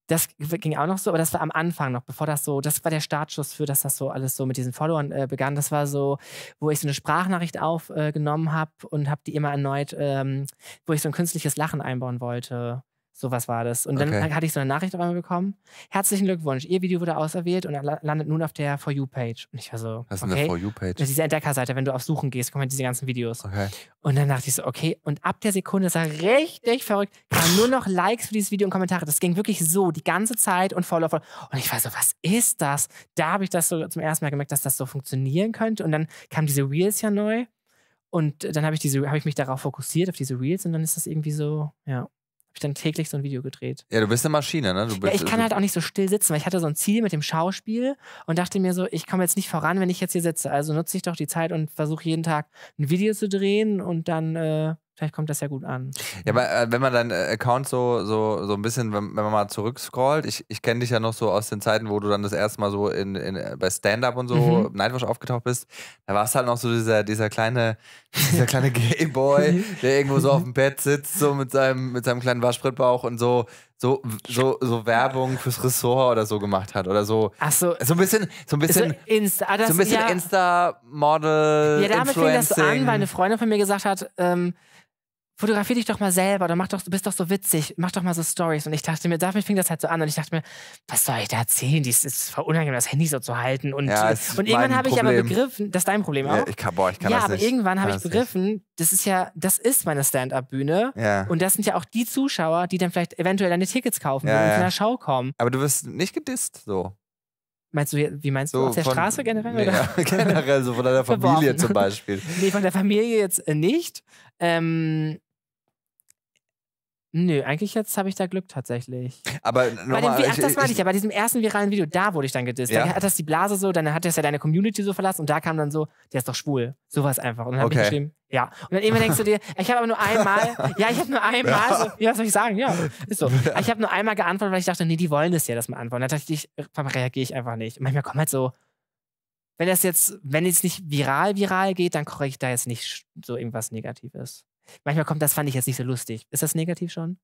Das ging auch noch so, aber das war am Anfang noch, bevor das so, das war der Startschuss für, dass das so alles so mit diesen Followern äh, begann. Das war so, wo ich so eine Sprachnachricht aufgenommen habe und habe die immer erneut, ähm, wo ich so ein künstliches Lachen einbauen wollte. Sowas war das. Und dann
Okay.
hatte ich so eine Nachricht auf einmal bekommen. Herzlichen Glückwunsch, Ihr Video wurde auserwählt und la- landet nun auf der For You-Page. Und ich war so,
Das ist
okay.
eine For You-Page.
Das ist diese Entdeckerseite, wenn du auf Suchen gehst, kommen halt diese ganzen Videos.
Okay.
Und dann dachte ich so, okay. Und ab der Sekunde, das war richtig verrückt, kamen nur noch Likes für dieses Video und Kommentare. Das ging wirklich so die ganze Zeit und Follow, Follow. Und ich war so, was ist das? Da habe ich das so zum ersten Mal gemerkt, dass das so funktionieren könnte. Und dann kamen diese Reels ja neu. Und dann habe ich, diese- habe ich mich darauf fokussiert, auf diese Reels. Und dann ist das irgendwie so, ja, ich dann täglich so ein Video gedreht.
Ja, du bist eine Maschine, ne?
Ja, ich kann halt auch nicht so still sitzen, weil ich hatte so ein Ziel mit dem Schauspiel und dachte mir so, ich komme jetzt nicht voran, wenn ich jetzt hier sitze. Also nutze ich doch die Zeit und versuche jeden Tag ein Video zu drehen und dann äh, vielleicht kommt das ja gut an.
Ja, aber äh, wenn man deinen äh, Account so, so, so ein bisschen, wenn, wenn man mal zurückscrollt, ich, ich kenne dich ja noch so aus den Zeiten, wo du dann das erste Mal so in, in, äh, bei Stand-Up und so
Mhm.
Nightwatch aufgetaucht bist, da warst du halt noch so dieser, dieser kleine, dieser kleine Gay-Boy, der irgendwo so auf dem Bett sitzt, so mit seinem, mit seinem kleinen Waschbrettbauch und so, so, so, so Werbung fürs Ressort oder so gemacht hat. Oder so.
Ach so,
So ein bisschen, so ein bisschen,
so Insta, ah, das,
so ein bisschen
ja,
Insta-Model.
ja, damit fing das so an, weil eine Freundin von mir gesagt hat, ähm, fotografier dich doch mal selber oder mach doch, du bist doch so witzig, mach doch mal so Stories. Und ich dachte mir, damit fing das halt so an und ich dachte mir, was soll ich da erzählen? Dies ist voll unangenehm, das Handy so zu halten. Und,
Ja,
und irgendwann habe ich aber begriffen, das ist dein Problem auch.
Ja, ich kann, boah, ich kann
ja,
das
aber
nicht.
irgendwann habe ich
das nicht.
begriffen, das ist ja, das ist meine Stand-up-Bühne.
Ja.
Und das sind ja auch die Zuschauer, die dann vielleicht eventuell deine Tickets kaufen
Ja,
und
ja.
einer Show kommen.
Aber du wirst nicht gedisst, so.
Meinst du, wie meinst du,
so
auf der
von-
Straße generell?
Nee,
oder?
ja, generell, so von deiner Familie zum Beispiel.
Nee, von der Familie jetzt äh, nicht. Ähm, nö, eigentlich jetzt habe ich da Glück tatsächlich.
Aber
Bei dem,
nochmal,
ach, das meine ich ja, bei diesem ersten viralen Video, da wurde ich dann gedisst.
Ja?
Da hat das die Blase so, dann hat das ja deine Community so verlassen und da kam dann so, der ist doch schwul. Sowas einfach. Und dann habe ich geschrieben, ja. Und dann irgendwann denkst du dir, ich habe aber nur einmal, ja, ich habe nur einmal, so, ja, was soll ich sagen? Ja, ist so. Ich habe nur einmal geantwortet, weil ich dachte, nee, die wollen das ja, dass man antwortet. Dann dachte ich, reagiere ich einfach nicht. Und manchmal kommt halt so, wenn das jetzt, wenn es nicht viral viral geht, dann korrigiere ich da jetzt nicht so irgendwas Negatives. Manchmal kommt, das fand ich jetzt nicht so lustig. Ist das negativ schon?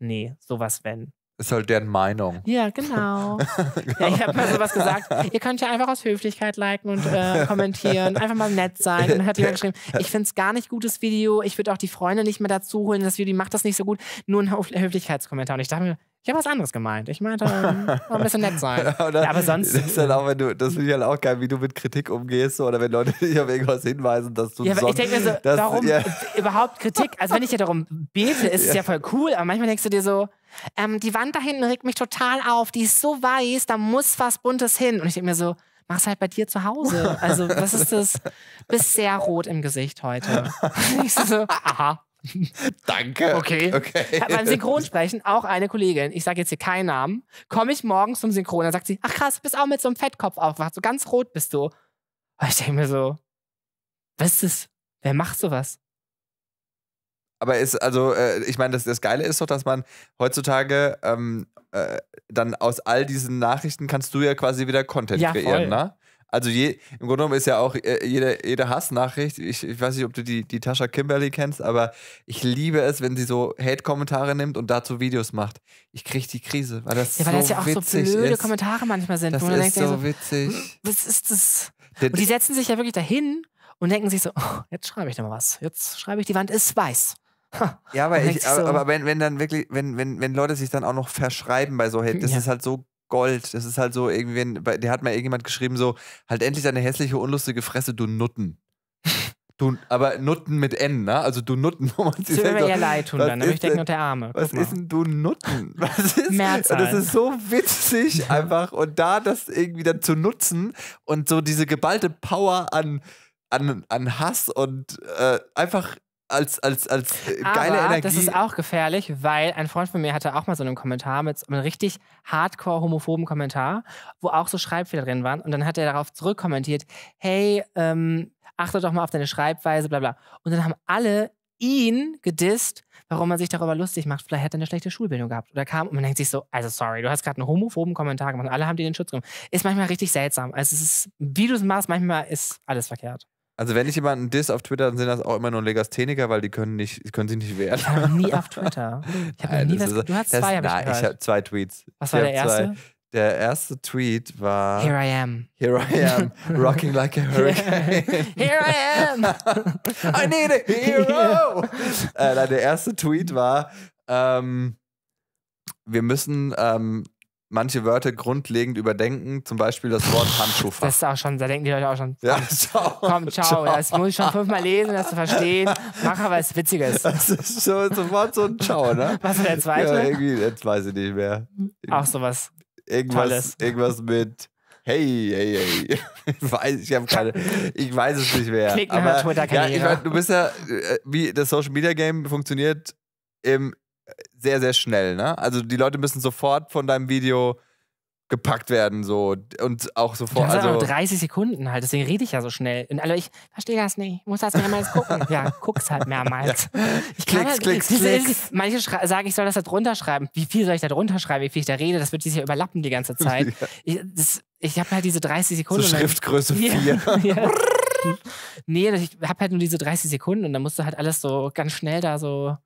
Nee, sowas wenn.
ist halt deren Meinung.
Ja, genau. Ja, ich habe mal sowas gesagt. Ihr könnt ja einfach aus Höflichkeit liken und äh, kommentieren, einfach mal nett sein. Und dann hat jemand geschrieben, ich finde es gar nicht gutes Video. Ich würde auch die Freunde nicht mehr dazu holen. Das Video die macht das nicht so gut. Nur ein Höf- Höflichkeitskommentar. Und ich dachte mir, Ich habe was anderes gemeint. Ich meinte, ähm, ein bisschen nett sein.
Oder
Ja, aber sonst-
Das ist halt auch, wenn du, das finde ich halt auch geil, wie du mit Kritik umgehst, oder wenn Leute dich auf irgendwas hinweisen, dass du
Ja, aber ich denke mir so,
dass-
warum
ja.
überhaupt Kritik? Also wenn ich ja darum bete, ist es ja voll cool, aber manchmal denkst du dir so, ähm, die Wand da hinten regt mich total auf, die ist so weiß, da muss was Buntes hin. Und ich denke mir so, mach's halt bei dir zu Hause. Also was ist das? Bist sehr rot im Gesicht heute. ich so, aha.
Danke.
Okay.
okay.
Beim Synchronsprechen auch eine Kollegin, ich sage jetzt hier keinen Namen, komme ich morgens zum Synchron, dann sagt sie, ach krass, bist auch mit so einem Fettkopf aufgewacht, so ganz rot bist du. Und ich denke mir so, was ist das? Wer macht sowas?
Aber ist, also, äh, ich meine, das, das Geile ist doch, dass man heutzutage ähm, äh, dann aus all diesen Nachrichten kannst du ja quasi wieder Content
Ja, voll.
kreieren, ne? Also je, im Grunde genommen ist ja auch äh, jede, jede Hassnachricht, ich, ich weiß nicht, ob du die, die Tascha Kimberly kennst, aber ich liebe es, wenn sie so Hate-Kommentare nimmt und dazu Videos macht. Ich krieg die Krise, weil das
Ja, weil
so
das ja auch so blöde
ist.
Kommentare manchmal sind.
Das
wo man
ist
denkt,
so
so,
witzig.
was ist das? Und die setzen sich ja wirklich dahin und denken sich so, oh, jetzt schreibe ich da mal was. Jetzt schreibe ich, die Wand ist weiß.
Ja, aber, ich, aber,
so-
aber wenn, wenn dann wirklich, wenn, wenn, wenn Leute sich dann auch noch verschreiben bei so Hate, das
Ja.
ist halt so Gold. Das ist halt so irgendwie, wenn- der hat mal irgendjemand geschrieben, so, halt endlich deine hässliche, unlustige Fresse, du Nutten. Du, aber Nutten mit N, ne? Also du Nutten, wo man
Das
sich
würde
denkt,
mir eher leid tun
was
dann. Da würde ich
denn-
und der Arme.
was
Guck mal.
ist denn du Nutten? Was ist,
Mehrzahl.
und das ist so witzig einfach. Und da das irgendwie dann zu nutzen und so diese geballte Power an, an, an Hass und äh, einfach als, als, als äh, geile
Aber
Energie.
das ist auch gefährlich, weil ein Freund von mir hatte auch mal so einen Kommentar mit so einem richtig hardcore homophoben Kommentar, wo auch so Schreibfehler drin waren. Und dann hat er darauf zurückkommentiert, hey, ähm, achte doch mal auf deine Schreibweise, bla bla. Und dann haben alle ihn gedisst, warum man sich darüber lustig macht. Vielleicht hat er eine schlechte Schulbildung gehabt. Oder kam und man denkt sich so, also sorry, du hast gerade einen homophoben Kommentar gemacht. und Alle haben dir den Schutz genommen. Ist manchmal richtig seltsam. Also es ist, wie du es machst, manchmal ist alles verkehrt.
Also wenn ich jemanden diss auf Twitter, dann sind das auch immer nur Legastheniker, weil die können nicht, können sich nicht wehren.
Ich war noch nie auf Twitter. Ich habe nie was.
ist-
Du hast zwei, habe ich
nein,
gehört.
ich habe zwei Tweets.
Was
Ich
war der
hab zwei.
erste?
Der erste Tweet war
Here I am.
Here I am, rocking like a hurricane.
Here I am.
I need a hero. äh, der erste Tweet war, ähm, wir müssen ähm, manche Wörter grundlegend überdenken, zum Beispiel das Wort Handschuhfach.
Das ist auch schon, da denken die Leute auch schon.
ja, ciao.
Komm, ciao. Das muss ich schon fünfmal lesen, das zu verstehen. Mach aber was Witziges.
Das ist so, sofort so ein Ciao, ne?
Was war der
Ja,
zweite?
irgendwie, jetzt weiß ich nicht mehr.
auch sowas.
Irgendwas,
Tolles.
irgendwas mit Hey, hey, hey. Ich weiß, ich habe keine, ich weiß es nicht mehr.
Klick nach Twitter-Karriere.
Ja, ich mein, du bist ja, äh, wie das Social Media Game funktioniert, im, sehr, sehr schnell, ne? Also die Leute müssen sofort von deinem Video gepackt werden, so und auch sofort.
ja
Also,
noch 30 Sekunden halt, deswegen rede ich ja so schnell. Und alle, ich verstehe das nicht. Ich muss das mehrmals gucken. Ja, guck's halt mehrmals. Ich kann
Klicks,
halt,
klicks,
diese-
klicks.
Manche sagen, ich soll das da drunter schreiben. Wie viel soll ich da drunter schreiben? Wie viel ich da rede? Das wird sich ja überlappen die ganze Zeit. Ich, das- ich habe halt diese 30
so
Sekunden. und dann-
Schriftgröße 4.
Ja. ja. Nee, das- ich habe halt nur diese 30 Sekunden und dann musst du halt alles so ganz schnell da so.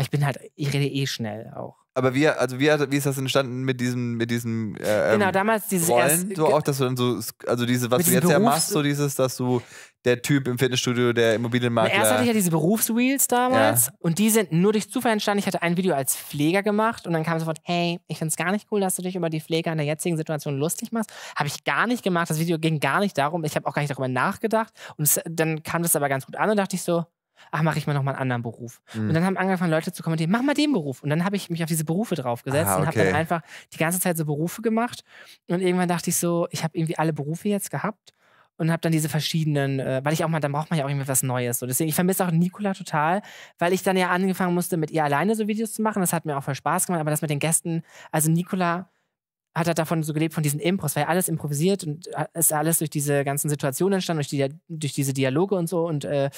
Ich bin halt, ich rede eh schnell auch.
Aber wie, also wie, wie ist das entstanden mit diesem, mit diesem äh,
genau,
ähm,
damals dieses
Rollen?
erst-
so auch, dass du dann so, also diese, was du jetzt ja
Berufs-
machst, so dieses, dass du der Typ im Fitnessstudio, der
Na,
Immobilienmakler.
erst hatte ich ja diese Berufsreels damals und die sind nur durch Zufall entstanden. Ich hatte ein Video als Pfleger gemacht und dann kam sofort, hey, ich finde es gar nicht cool, dass du dich über die Pflege in der jetzigen Situation lustig machst. Habe ich gar nicht gemacht. Das Video ging gar nicht darum. Ich habe auch gar nicht darüber nachgedacht. Und es, dann kam das aber ganz gut an und dachte ich so, ach, mache ich mal noch mal einen anderen Beruf.
Mhm.
Und dann haben angefangen Leute zu kommentieren, mach mal den Beruf. Und dann habe ich mich auf diese Berufe draufgesetzt
Ah,
und habe
okay.
dann einfach die ganze Zeit so Berufe gemacht. Und irgendwann dachte ich so, ich habe irgendwie alle Berufe jetzt gehabt und habe dann diese verschiedenen, äh, weil ich auch mal, dann braucht man ja auch irgendwie was Neues. So. Deswegen, ich vermisse auch Nikola total, weil ich dann ja angefangen musste, mit ihr alleine so Videos zu machen. Das hat mir auch voll Spaß gemacht, aber das mit den Gästen, also Nikola hat halt davon so gelebt, von diesen Impros, weil ja alles improvisiert und äh, ist alles durch diese ganzen Situationen entstanden, durch, die, durch diese Dialoge und so. Und äh,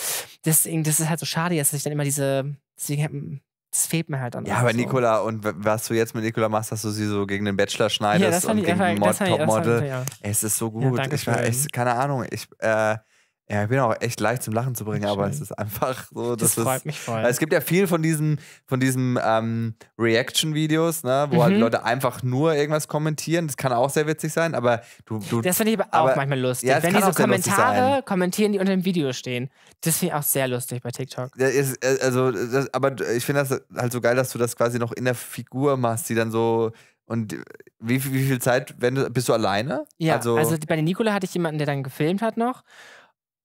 deswegen, das ist halt so schade, dass ich dann immer diese, deswegen, das fehlt mir halt dann.
Ja, aber
so.
Nikola, und was du jetzt mit Nikola machst, dass du sie so gegen den Bachelor schneidest
ja,
und
ich,
gegen den Mod
ich, ich,
Topmodel.
ja.
Es ist so
Ja,
gut.
danke
ich echt, keine Ahnung. Ich, äh, Ja, ich bin auch echt leicht zum Lachen zu bringen, aber es ist einfach so,
Das freut
es,
mich voll.
es gibt ja viel von diesen, von diesen ähm, Reaction-Videos, ne, wo halt
Mhm.
Leute einfach nur irgendwas kommentieren. Das kann auch sehr witzig sein, aber du, du
Das finde ich aber auch
aber-
manchmal lustig.
ja,
Wenn die so Kommentare kommentieren, die unter dem Video stehen. Das finde ich auch sehr lustig bei TikTok.
Ist, äh, also, das, aber ich finde das halt so geil, dass du das quasi noch in der Figur machst, die dann so. Und wie, viel- wie viel Zeit wenn du, bist du alleine?
Ja,
also,
also, bei den Nikola hatte ich jemanden, der dann gefilmt hat noch.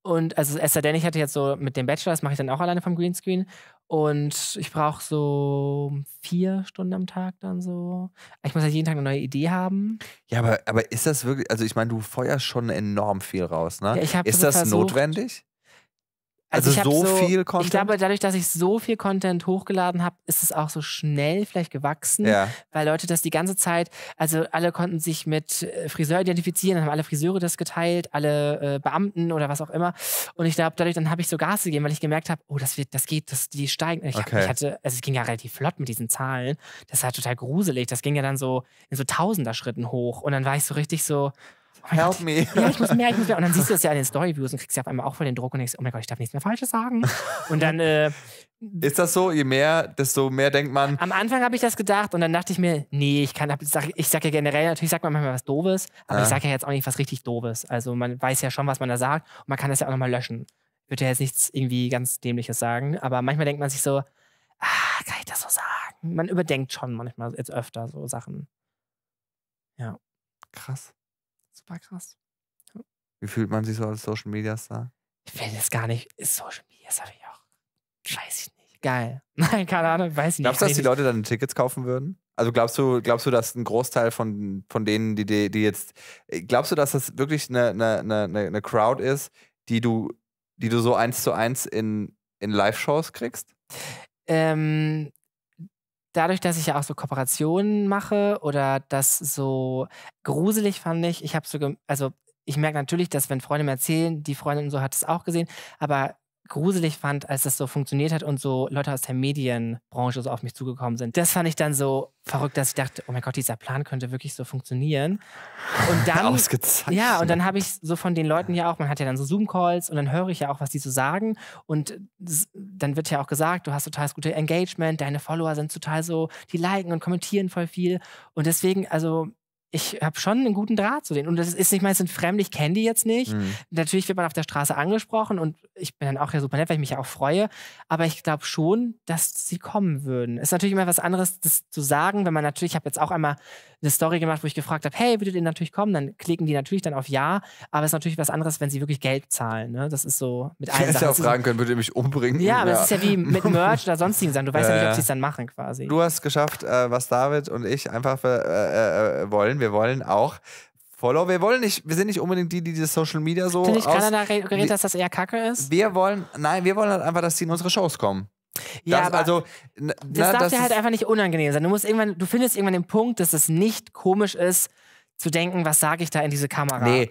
Und also Esther denn ich hatte jetzt so mit dem Bachelor, das mache ich dann auch alleine vom Greenscreen. Und ich brauche so vier Stunden am Tag dann so. Ich muss halt jeden Tag eine neue Idee haben.
ja, aber, aber ist das wirklich, also ich meine, du feuerst schon enorm viel raus, ne?
Ja, ich hab
ist das
versucht-
notwendig? Also,
ich hab
so, viel Content?
Ich glaube, dadurch, dass ich so viel Content hochgeladen habe, ist es auch so schnell vielleicht gewachsen.
ja.
weil Leute das die ganze Zeit, also alle konnten sich mit äh, Friseur identifizieren, dann haben alle Friseure das geteilt, alle äh, Beamten oder was auch immer. Und ich glaube, dadurch dann habe ich so Gas gegeben, weil ich gemerkt habe, oh, das wird, das geht, das, die steigen. Ich, hab,
Okay.
ich hatte, also es ging ja relativ flott mit diesen Zahlen. Das war total gruselig. Das ging ja dann so in so Tausender-Schritten hoch. Und dann war ich so richtig so. Oh
Help me.
ja, ich muss mehr, ich muss mehr. Und dann siehst du das ja an den Storyviews und kriegst ja auf einmal auch voll den Druck und denkst, oh mein Gott, ich darf nichts mehr Falsches sagen. Und dann, äh,
Ist das so? Je mehr, desto mehr denkt man,
am Anfang habe ich das gedacht und dann dachte ich mir, nee, ich kann, ich sage sag ja generell, natürlich sagt man manchmal was Doofes, aber
Ja.
ich sage ja jetzt auch nicht was richtig Doofes. Also man weiß ja schon, was man da sagt und man kann das ja auch nochmal löschen. Ich würde ja jetzt nichts irgendwie ganz Dämliches sagen, aber manchmal denkt man sich so, ah, kann ich das so sagen? Man überdenkt schon manchmal jetzt öfter so Sachen.
krass.
Super krass.
Wie fühlt man sich so als Social Media Star?
Ich will das gar nicht, ist Social Media, habe ich auch. Weiß ich nicht. Geil. Nein, keine Ahnung, weiß ich nicht.
Glaubst du, dass die Leute dann Tickets kaufen würden? Also glaubst du, glaubst du, dass ein Großteil von, von denen, die, die, die jetzt, äh, glaubst du, dass das wirklich eine, eine, eine, eine Crowd ist, die du, die du so eins zu eins in, in Live-Shows kriegst?
Ähm, dadurch, dass ich ja auch so Kooperationen mache oder das so gruselig fand ich, ich habe so, also ich merke natürlich, dass wenn Freunde mir erzählen, die Freundin und so hat es auch gesehen, aber gruselig fand, als das so funktioniert hat und so Leute aus der Medienbranche so auf mich zugekommen sind. Das fand ich dann so verrückt, dass ich dachte, oh mein Gott, dieser Plan könnte wirklich so funktionieren. Und dann
Ausgezeichnet.
ja, und dann habe ich so von den Leuten ja auch, man hat ja dann so Zoom-Calls und dann höre ich ja auch, was die so sagen. Und dann wird ja auch gesagt, du hast total das gute Engagement, deine Follower sind total so, die liken und kommentieren voll viel. Und deswegen, also ich habe schon einen guten Draht zu denen. Und das ist nicht mal, es sind Fremde, ich kenne die jetzt nicht.
Mhm.
Natürlich wird man auf der Straße angesprochen und ich bin dann auch ja super nett, weil ich mich ja auch freue. Aber ich glaube schon, dass sie kommen würden. Ist natürlich immer was anderes, das zu sagen, wenn man natürlich, ich habe jetzt auch einmal eine Story gemacht, wo ich gefragt habe, hey, würdet ihr natürlich kommen? Dann klicken die natürlich dann auf Ja. Aber es ist natürlich was anderes, wenn sie wirklich Geld zahlen. Ne? Das ist so mit
Ich
allen
hätte
Sachen.
ja auch
Das
fragen können, würdet ihr mich umbringen?
ja, aber es ist ja wie mit Merch oder sonstigen Sachen. Du weißt ja,
Ja,
nicht,
ja.
ob sie es dann machen quasi.
Du hast geschafft, äh, was David und ich einfach äh, äh, äh, wollen. Wir wollen auch Follow. Wir wollen nicht, wir sind nicht unbedingt die, die dieses Social Media so
Finde ich keiner da geredet, dass das eher Kacke ist?
Wir wollen, nein, wir wollen halt einfach, dass die in unsere Shows kommen.
Ja,
das,
aber
also, n-
das
na,
darf
das
dir halt einfach nicht unangenehm sein. Du musst irgendwann, du findest irgendwann den Punkt, dass es nicht komisch ist, zu denken, was sage ich da in diese Kamera?
Nee.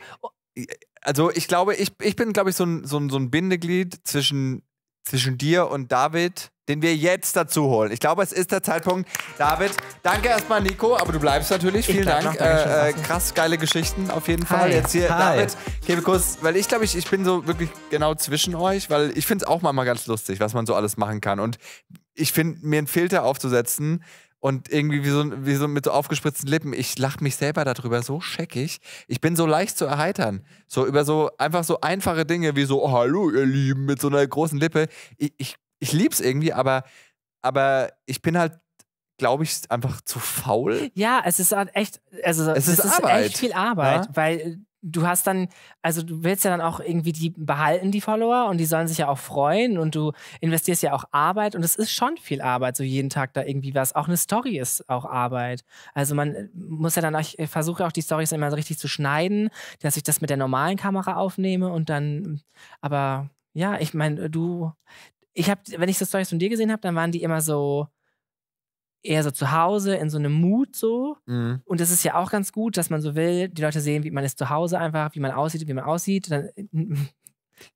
Also ich glaube, ich, ich bin, glaube ich, so ein, so, ein, so ein Bindeglied zwischen, zwischen dir und David, den wir jetzt dazu holen. Ich glaube, es ist der Zeitpunkt. David, danke erstmal, Nico, aber du bleibst natürlich.
Ich
Vielen
bleib
Dank.
noch,
Äh, äh, krass geile Geschichten auf jeden
Hi.
Fall. Jetzt hier,
Hi.
David, Kebekus, weil ich glaube, ich, ich bin so wirklich genau zwischen euch, weil ich finde es auch manchmal ganz lustig, was man so alles machen kann. Und ich finde, mir einen Filter aufzusetzen und irgendwie wie so, wie so mit so aufgespritzten Lippen, ich lache mich selber darüber so scheckig. Ich bin so leicht zu erheitern. So über so einfach so einfache Dinge wie so, oh, hallo, ihr Lieben, mit so einer großen Lippe. Ich, ich, ich lieb's irgendwie, aber, aber ich bin halt, glaube ich, einfach zu faul.
Ja, es ist halt echt, also
Es
es
ist
ist echt viel Arbeit,
Ja.
weil äh, du hast dann, also du willst ja dann auch irgendwie die behalten, die Follower, und die sollen sich ja auch freuen und du investierst ja auch Arbeit und es ist schon viel Arbeit, so jeden Tag da irgendwie was. Auch eine Story ist auch Arbeit. Also man äh, muss ja dann, auch, ich versuche auch die Storys immer so richtig zu schneiden, dass ich das mit der normalen Kamera aufnehme und dann, aber ja, ich meine, du, ich habe, wenn ich so Storys von dir gesehen habe, dann waren die immer so eher so zu Hause in so einem Mut so.
Mhm.
Und das ist ja auch ganz gut, dass man so will, die Leute sehen, wie man ist zu Hause einfach, wie man aussieht, wie man aussieht. Dann,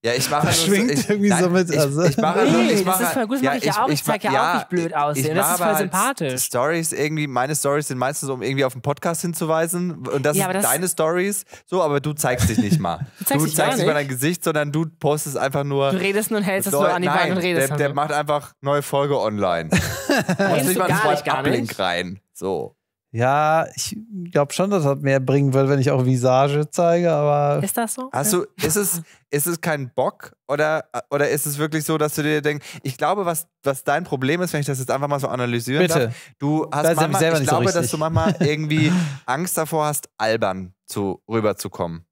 Ja, ich mache
Das
nur
schwingt
ich,
irgendwie so mit,
Ich,
also-
ich mache nur,
Nee,
ich
das
mache,
ist voll gut, das mache ich ja auch. Ich zeig ja auch, wie ich blöd aussehe.
ich
Das ist voll
halt
sympathisch.
Stories irgendwie, meine Stories sind meistens, um irgendwie auf den Podcast hinzuweisen. Und das
Ja,
sind
das-
deine Stories. So, aber du zeigst dich nicht mal.
Du zeigst dich gar
nicht mal
nicht.
dein Gesicht, sondern du postest einfach nur.
Du redest nur und hältst es so an die Wand
Nein,
und redest.
der, der macht einfach neue Folge online.
so. Redest
nicht
du
mal einen
nicht.
rein. So.
Ja, ich glaube schon, dass das mehr bringen wird, wenn ich auch Visage zeige, aber
Ist das so?
Hast du, ist es, ist es kein Bock oder, oder ist es wirklich so, dass du dir denkst, ich glaube, was, was dein Problem ist, wenn ich das jetzt einfach mal so analysieren
bitte.
darf, du hast
ich
manchmal,
selber
ich
nicht so
glaube, dass du manchmal irgendwie Angst davor hast, albern zu, rüberzukommen.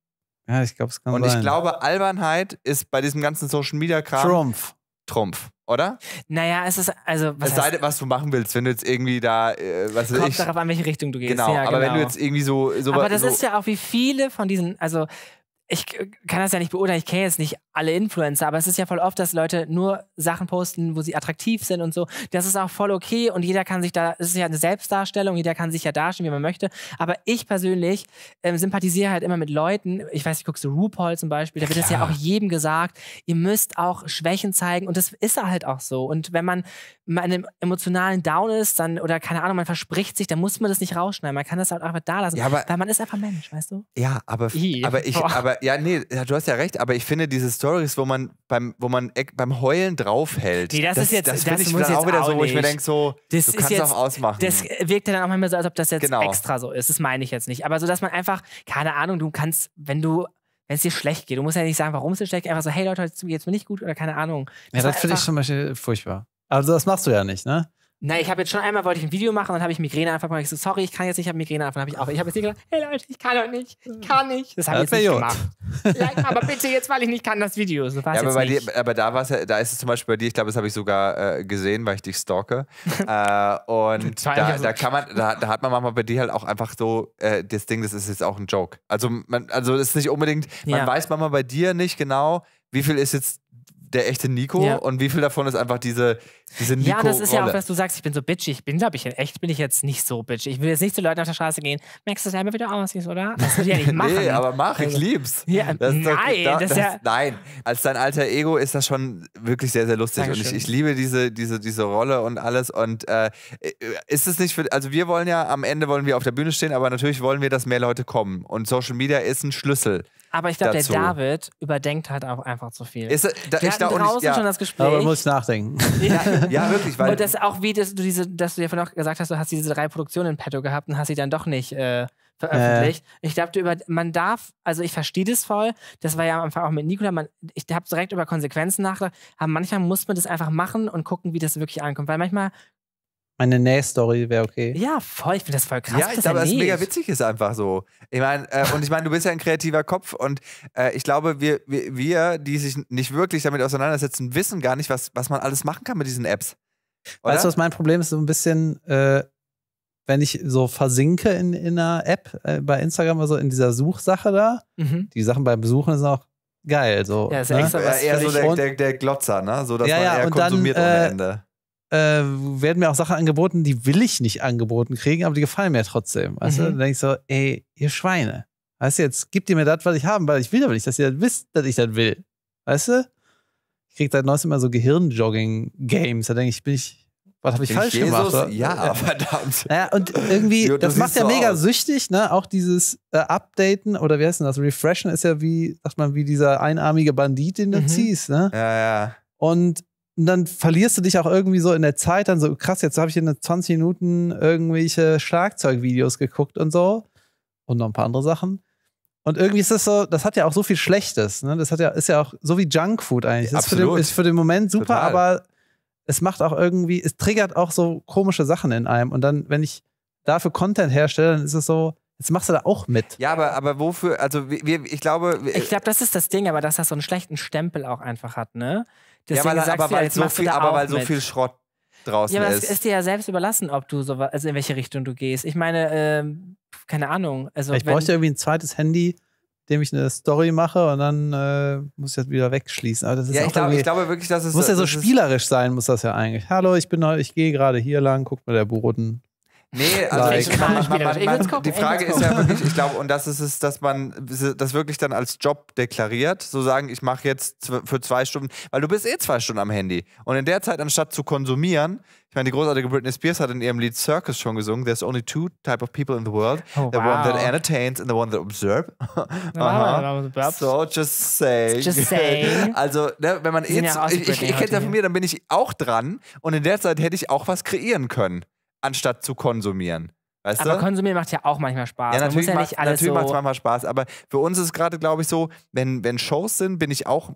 Ja, ich glaube, es kann
Und
sein.
ich glaube, Albernheit ist bei diesem ganzen Social Media Kram
Trumpf.
Trumpf, oder?
Naja, es ist, also, was
Es sei denn, was du machen willst, wenn du jetzt irgendwie da, äh, was
kommt
ich.
darauf an, welche Richtung du gehst.
Genau,
ja,
aber wenn
genau.
du jetzt irgendwie so. so
Aber das
so,
ist ja auch wie viele von diesen, also ich kann das ja nicht beurteilen, ich kenne jetzt nicht alle Influencer, aber es ist ja voll oft, dass Leute nur Sachen posten, wo sie attraktiv sind und so. Das ist auch voll okay und jeder kann sich da, es ist ja eine Selbstdarstellung, jeder kann sich ja darstellen, wie man möchte. Aber ich persönlich ähm, sympathisiere halt immer mit Leuten, ich weiß nicht, guckst du RuPaul zum Beispiel, da wird es ja auch jedem gesagt, ihr müsst auch Schwächen zeigen und das ist halt auch so. Und wenn man mal in einem emotionalen Down ist, dann, oder keine Ahnung, man verspricht sich, dann muss man das nicht rausschneiden. Man kann das halt einfach da lassen.
Ja, aber-
weil man ist einfach Mensch, weißt du?
Ja, aber,
Ih.
aber ich,
Boah.
aber ja, nee, ja, du hast ja recht, aber ich finde diese Stories, wo man beim, wo man beim Heulen draufhält,
Nee, das ist jetzt-
das
das
finde ich
muss
dann auch
jetzt
wieder so,
auch
wo ich mir denke, so,
Das
du
ist
kannst
jetzt-
auch ausmachen.
Das wirkt ja dann auch manchmal so, als ob das jetzt
Genau.
extra so ist. Das meine ich jetzt nicht. Aber so, dass man einfach, keine Ahnung, du kannst, wenn du, wenn es dir schlecht geht, du musst ja nicht sagen, warum es dir schlecht geht, einfach so, hey Leute, heute geht's mir nicht gut oder keine Ahnung.
Ja,
war
das finde ich zum Beispiel furchtbar. Also das machst du ja nicht, ne?
Na, ich habe jetzt schon einmal wollte ich ein Video machen, dann habe ich Migräne einfach gemacht. Ich so, sorry, ich kann jetzt nicht, ich habe Migräne einfach. Dann habe ich auch. Ich habe jetzt nicht gesagt, hey Leute, ich kann heute nicht, ich kann nicht. Das habe ich jetzt nicht gemacht. Ja, aber bitte jetzt, weil ich nicht kann, das Video. So
ja, aber, dir, aber da war's ja, da ist es zum Beispiel bei dir, ich glaube, das habe ich sogar äh, gesehen, weil ich dich stalke. äh, und da,
eigentlich so-
da kann man, da, da hat man manchmal bei dir halt auch einfach so, äh, das Ding, das ist jetzt auch ein Joke. Also man, also es ist nicht unbedingt, man
Ja.
weiß manchmal bei dir nicht genau, wie viel ist jetzt der echte Nico
Ja.
und wie viel davon ist einfach diese, diese Nico.
Ja, das ist ja auch, was du sagst, ich bin so bitchy. Ich bin, glaube ich, in echt bin ich jetzt nicht so bitchy. Ich will jetzt nicht zu Leuten auf der Straße gehen, merkst du selber, wie du aussiehst, oder? Das will ich ja nicht machen.
Nee, aber mach, ich lieb's.
Ja,
Das ist doch-
nein,
da,
das ist ja-
nein, als dein alter Ego ist das schon wirklich sehr, sehr lustig. Und ich,
Dankeschön.
ich liebe diese, diese, diese Rolle und alles. Und äh, ist es nicht für, also wir wollen ja, am Ende wollen wir auf der Bühne stehen, aber natürlich wollen wir, dass mehr Leute kommen. Und Social Media ist ein Schlüssel.
Aber ich glaube, der. David überdenkt halt auch einfach zu viel.
Ist, es- da,
wir
ich
hatten draußen
ich, ja,
schon das Gespräch.
Aber muss ich nachdenken.
ja, ja, wirklich, weil
und das auch wie, dass du diese, dass du ja vorhin auch gesagt hast, du hast diese drei Produktionen in petto gehabt und hast sie dann doch nicht äh, veröffentlicht. Ich glaube, über, man darf, also ich verstehe das voll. Das war ja am Anfang auch mit Nikola. Man, ich habe direkt über Konsequenzen nachgedacht. Aber manchmal muss man das einfach machen und gucken, wie das wirklich ankommt. Weil manchmal,
Meine Nähstory wäre okay.
ja, voll, ich finde das voll krass.
ja, ich glaube, es ist mega witzig ist einfach so. Ich meine, äh, und ich meine, du bist ja ein kreativer Kopf und äh, ich glaube, wir, wir, wir, die sich nicht wirklich damit auseinandersetzen, wissen gar nicht, was, was man alles machen kann mit diesen Apps. Oder?
Weißt du, was mein Problem ist? So ein bisschen, äh, wenn ich so versinke in, in einer App, äh, bei Instagram, also in dieser Suchsache da,
Mhm.
die Sachen beim Besuchen sind auch geil. So,
Ja, ist ja
ne?
extra-
Ja,
was
eher so der, der, der Glotzer, ne? So dass
Ja,
man
ja,
eher
und dann,
konsumiert ohne
äh,
Ende.
Äh, werden mir auch Sachen angeboten, die will ich nicht angeboten kriegen, aber die gefallen mir trotzdem. Weißt du?
Mhm.
Dann denke ich so, ey, ihr Schweine. Weißt du, jetzt gebt ihr mir das, was ich haben, weil ich will aber nicht, dass ihr das wisst, dass ich das will. Weißt du? Ich krieg seit neuestem immer so Gehirnjogging-Games. Da denke ich, bin ich, was habe ich
Bin
falsch
Jesus?
gemacht? oder?
Ja, verdammt.
Naja, und irgendwie,
Jo, du
das macht ja
so
mega
aus.
süchtig, ne? Auch dieses äh, Updaten oder wie heißt denn das? Refreshen ist ja wie, sagt man, wie dieser einarmige Bandit, den du
Mhm.
ziehst, ne?
Ja, ja.
Und dann verlierst du dich auch irgendwie so in der Zeit, dann so, krass, jetzt habe ich in 20 Minuten irgendwelche Schlagzeugvideos geguckt und so. Und noch ein paar andere Sachen. Und irgendwie ist das so, das hat ja auch so viel Schlechtes, ne? Das hat ja, ist ja auch so wie Junkfood eigentlich. Das ist für, den,
Absolut.
ist für den Moment super,
Total.
aber es macht auch irgendwie, es triggert auch so komische Sachen in einem. Und dann, wenn ich dafür Content herstelle, dann ist es so, jetzt machst du da auch mit.
Ja, aber, aber wofür, also wir, wir- ich glaube, wir-
Ich glaube, das ist das Ding, aber dass das so einen schlechten Stempel auch einfach hat, ne?
Ja,
Deswegen
weil,
sagst
aber
du ja,
weil
jetzt
so viel, aber weil so
mit.
viel Schrott draußen
Ja, aber es
ist.
ist dir ja selbst überlassen, ob du so, also in welche Richtung du gehst. Ich meine, ähm, keine Ahnung. Also wenn,
bräuchte ich irgendwie ein zweites Handy, dem ich eine Story mache und dann äh, muss ich das wieder wegschließen. Aber das ist
ja,
auch
ich glaube,
irgendwie-
ich glaube wirklich, dass es
muss ja so spielerisch sein, muss das ja eigentlich. Hallo, ich bin neu, ich gehe gerade hier lang, guck mal der Boden.
Nee, also
Like.
ich, man, man, man, man, die Frage ist ja wirklich, ich glaube, und das ist es, dass man das wirklich dann als Job deklariert, so sagen, ich mache jetzt für zwei Stunden, weil du bist eh zwei Stunden am Handy. Und in der Zeit, anstatt zu konsumieren, ich meine, die großartige Britney Spears hat in ihrem Lied Circus schon gesungen, There's only two type of people in the world,
Oh,
the one that
wow.
entertains and the one that observe.
Aha.
Aha. So, just saying.
Just saying.
Also, ne, wenn man eh,
ja
ich, ich, ich kenne ja von mir, dann bin ich auch dran und in der Zeit hätte ich auch was kreieren können, anstatt zu konsumieren. Weißt
Aber
du?
konsumieren macht ja auch manchmal Spaß.
Ja, natürlich
ja
macht macht's
so.
manchmal Spaß, aber für uns ist es gerade, glaube ich, so, wenn, wenn Shows sind, bin ich auch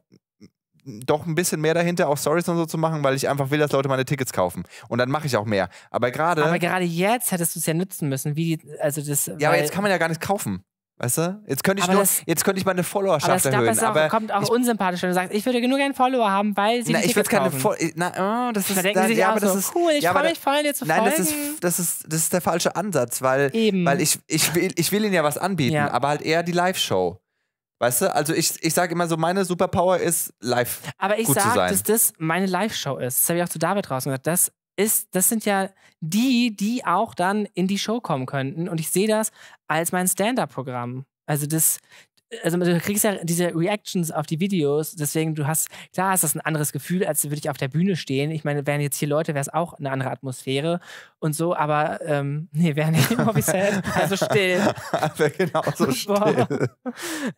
doch ein bisschen mehr dahinter, auch Stories und so zu machen, weil ich einfach will, dass Leute meine Tickets kaufen. Und dann mache ich auch mehr. Aber gerade,
Aber gerade jetzt hättest du es ja nutzen müssen. Wie die, also das,
ja, aber jetzt kann man ja gar nicht kaufen. Weißt du? Jetzt könnte ich
Aber
nur,
das-
jetzt könnte ich meine
aber
Followerschaft
das, glaub,
erhöhen.
das ist auch,
aber
kommt auch
ich,
unsympathisch, wenn du sagst, ich würde nur gerne Follower haben, weil sie
na, ich will
Tickets
keine. Fol Na, oh, das ist
Da denken
da,
sich
ja, aber das
so,
ist
cool, ich
ja, aber
freue mich voll, dir zu
Nein, das
folgen.
ist, das, ist, das ist der falsche Ansatz, weil,
Eben.
weil ich, ich, will, ich will ihnen ja was anbieten,
Ja.
aber halt eher die Live-Show. Weißt du? Also ich, ich sage immer so, meine Superpower ist live.
Aber ich sage, dass das meine Live-Show ist. Das habe ich auch zu David draußen gesagt. Das ist, das sind ja die, die auch dann in die Show kommen könnten. Und ich sehe das als mein Stand-up-Programm. Also das, also du kriegst ja diese Reactions auf die Videos, deswegen du hast, klar ist das ein anderes Gefühl, als würde ich auf der Bühne stehen. Ich meine, wären jetzt hier Leute, wäre es auch eine andere Atmosphäre und so, aber ähm, nee, wäre nicht offiziell, also still.
aber genauso still.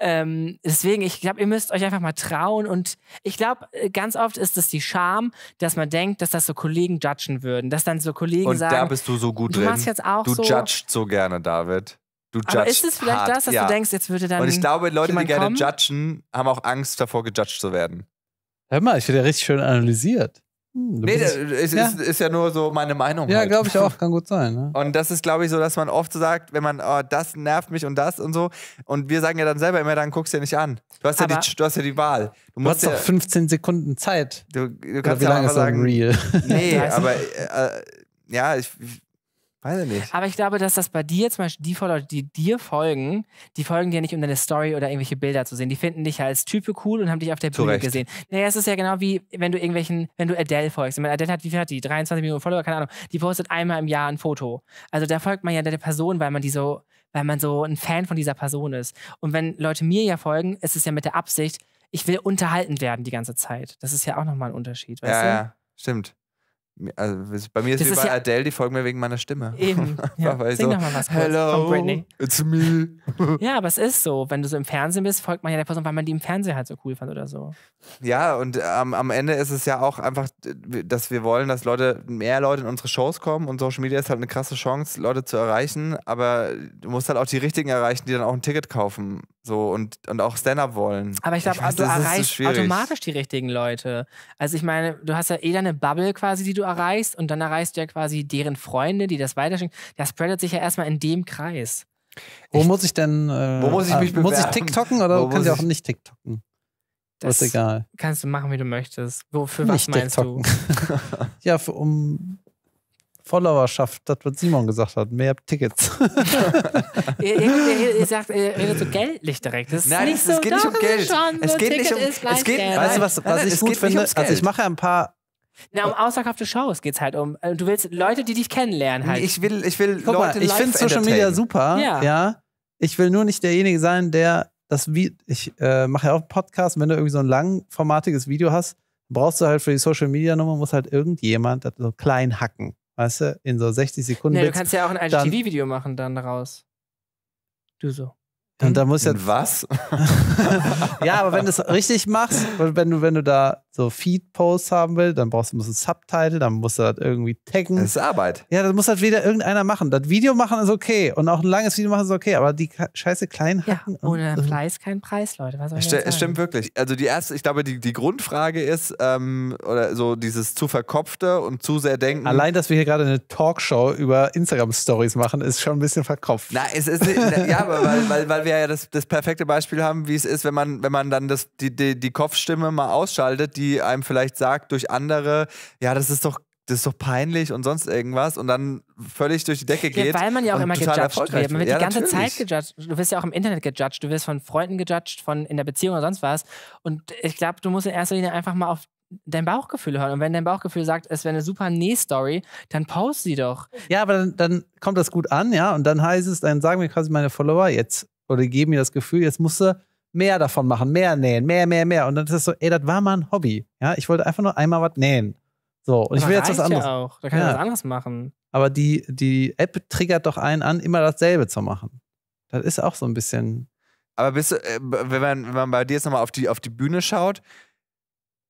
Ähm, deswegen, ich glaube, ihr müsst euch einfach mal trauen. Und ich glaube, äh, ganz oft ist es die Scham, dass man denkt, dass das so Kollegen judgen würden. Dass dann so Kollegen
Und
sagen,
da bist du so gut
du
drin.
machst jetzt auch
du
so.
judgst so gerne, David. Du
aber
judgst
ist es vielleicht
hart.
das, dass
ja.
du denkst, jetzt würde dann.
Und ich glaube, Leute, die gerne
kommen?
judgen, haben auch Angst davor, gejudged zu werden.
Hör mal, ich werde ja richtig schön analysiert. Hm,
Nee,
bist-
das ist,
Ja.
ist, ist ja nur so meine Meinung.
ja,
halt.
glaube ich auch, kann gut sein. Ne?
Und das ist, glaube ich, so, dass man oft so sagt, wenn man, oh, das nervt mich und das und so. Und wir sagen ja dann selber immer, dann guckst du ja nicht an. Du hast, ja
Aber-
die, du hast ja die Wahl. Du
Du
musst
hast
ja,
doch 15 Sekunden Zeit.
du, du
Oder
kannst
wie
ja
lange
einfach
ist
sagen,
Real?
nee,
30?
aber äh, ja, ich, ich weiß ich nicht.
Aber ich glaube, dass das bei dir zum Beispiel die Follower, die dir folgen, die folgen dir nicht, um deine Story oder irgendwelche Bilder zu sehen. Die finden dich als Type cool und haben dich auf der Bühne gesehen. Naja, es ist ja genau wie, wenn du irgendwelchen, wenn du Adele folgst. Ich meine, Adele hat, wie viel hat die? 23 Millionen Follower, keine Ahnung. Die postet einmal im Jahr ein Foto. Also da folgt man ja der Person, weil man die so, weil man so ein Fan von dieser Person ist. Und wenn Leute mir ja folgen, ist es ja mit der Absicht, ich will unterhalten werden die ganze Zeit. Das ist ja auch nochmal ein Unterschied, weißt
Ja,
du?
ja, stimmt. Also, bei mir ist
Das
es wie
ist
bei
ja-
Adele, die folgen mir wegen meiner Stimme.
Eben. Ja.
Weil
Sing
so,
doch mal was kurz
Hello,
Britney.
it's me.
Ja, aber es ist so. Wenn du so im Fernsehen bist, folgt man ja der Person, weil man die im Fernsehen halt so cool fand oder so.
Ja, und ähm, am Ende ist es ja auch einfach, dass wir wollen, dass Leute, mehr Leute in unsere Shows kommen und Social Media ist halt eine krasse Chance, Leute zu erreichen, aber du musst halt auch die Richtigen erreichen, die dann auch ein Ticket kaufen so und, und auch Stand-up wollen.
Aber ich glaube, du
so
erreichst
schwierig.
automatisch die richtigen Leute. Also ich meine, du hast ja eh deine Bubble quasi, die du erreichst und dann erreichst du ja quasi deren Freunde, die das weiterschicken. Das spreadet sich ja erstmal in dem Kreis.
Wo muss ich denn. Äh,
Wo muss ich mich
äh, Muss ich? TikToken oder
Wo
kannst
muss
du auch
ich-
nicht TikToken?
Das
ist egal.
kannst du machen, wie du möchtest. Wo, für was
Nicht
meinst
TikToken. ja, für, um Followerschaft, das, was Simon gesagt hat. Mehr Tickets.
ihr, ihr, ihr, sagt, ihr redet so geldlich direkt. Das ist
Nein,
nicht
es,
so,
es geht nicht um
es
Geld.
Schon,
es geht
Ticket
nicht um es geht,
Geld.
weißt du, was, was
nein,
ich
es
gut
geht
finde? Also ich mache ja ein paar.
Na, um ausverkaufte Shows geht's halt um. äh, Du willst Leute, die dich kennenlernen halt.
Ich will, ich will
Guck
Leute
mal, ich finde Social Media super.
Ja.
Ja. Ich will nur nicht derjenige sein, der das wie ich äh, mache ja auch einen Podcast, wenn du irgendwie so ein langformatiges Video hast, brauchst du halt für die Social Media Nummer muss halt irgendjemand das so klein hacken, weißt du, in so 60 Sekunden
nee, du kannst ja auch ein IGTV-Video machen dann daraus. Du so.
Und da muss ja
Und was?
ja, aber wenn du es richtig machst, wenn du wenn du da so Feed-Posts haben willst, dann brauchst du musst ein Subtitle, dann musst du das irgendwie taggen.
Das ist Arbeit.
ja, das muss halt wieder irgendeiner machen. Das Video machen ist okay und auch ein langes Video machen ist okay, aber die Scheiße klein
Ja,
hacken.
ohne
und,
Fleiß kein Preis, Leute. Was soll ich sagen?
stimmt wirklich. Also die erste, ich glaube, die, die Grundfrage ist, ähm, oder so dieses zu verkopfte und zu sehr denken.
Allein, dass wir hier gerade eine Talkshow über Instagram-Stories machen, ist schon ein bisschen verkopft.
Na, es ist ja, aber weil, weil, weil wir ja das, das perfekte Beispiel haben, wie es ist, wenn man, wenn man dann das, die, die, die Kopfstimme mal ausschaltet, die einem vielleicht sagt durch andere, ja, das ist doch, das ist doch peinlich und sonst irgendwas und dann völlig durch die Decke geht.
Ja, weil man ja auch immer gejudged wird. Man wird
Ja,
die ganze
natürlich.
Zeit gejudged. Du wirst ja auch im Internet gejudged. Du wirst von Freunden gejudged, von in der Beziehung oder sonst was. Und ich glaube, du musst in erster Linie einfach mal auf dein Bauchgefühl hören. Und wenn dein Bauchgefühl sagt, es wäre eine super Näh-Story, dann post sie doch.
Ja, aber dann, dann kommt das gut an, ja, und dann heißt es, dann sagen mir quasi meine Follower jetzt, oder die geben mir das Gefühl, jetzt musst du mehr davon machen, mehr nähen, mehr, mehr, mehr. Und dann ist es so, ey, das war mal ein Hobby. Ja, ich wollte einfach nur einmal was nähen. So, und ich
Aber
will jetzt was anderes.
Ja auch. Da kann
Ja.
ich was anderes machen.
Aber die, die App triggert doch einen an, immer dasselbe zu machen. Das ist auch so ein bisschen.
Aber bist du, äh, wenn man, wenn man bei dir jetzt nochmal auf die, auf die Bühne schaut,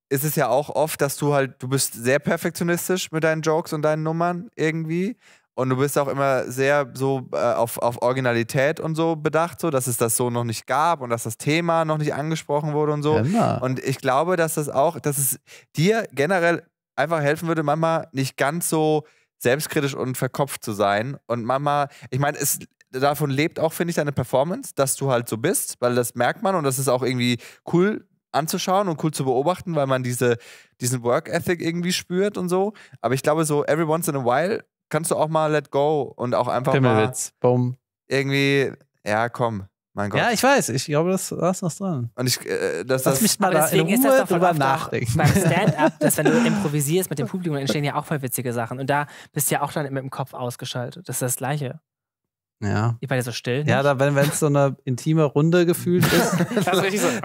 ist es ja auch oft, dass du halt, du bist sehr perfektionistisch mit deinen Jokes und deinen Nummern irgendwie. Und du bist auch immer sehr so äh, auf, auf Originalität und so bedacht, so, dass es das so noch nicht gab und dass das Thema noch nicht angesprochen wurde und so.
Immer.
Und ich glaube, dass das auch, dass es dir generell einfach helfen würde, manchmal nicht ganz so selbstkritisch und verkopft zu sein. Und manchmal, ich meine, es davon lebt auch, finde ich, deine Performance, dass du halt so bist, weil das merkt man und das ist auch irgendwie cool anzuschauen und cool zu beobachten, weil man diese, diesen Work Ethic irgendwie spürt und so. Aber ich glaube, so every once in a while kannst du auch mal let go und auch einfach mal
Pimmelwitz. Bumm.
irgendwie, ja, komm, mein Gott.
Ja, ich weiß. Ich glaube, das da ist was dran.
und ich, äh, dass
Lass
das,
mich mal
Aber
da in
deswegen ist
Ruhe
das
drüber nachdenken.
beim Stand-up, dass wenn du improvisierst mit dem Publikum, dann entstehen ja auch voll witzige Sachen. Und da bist du ja auch dann mit dem Kopf ausgeschaltet. Das ist das Gleiche.
Ja.
Ihr beide so still.
Ja,
nicht?
da, wenn es so eine intime Runde gefühlt ist.
das ist richtig so, okay,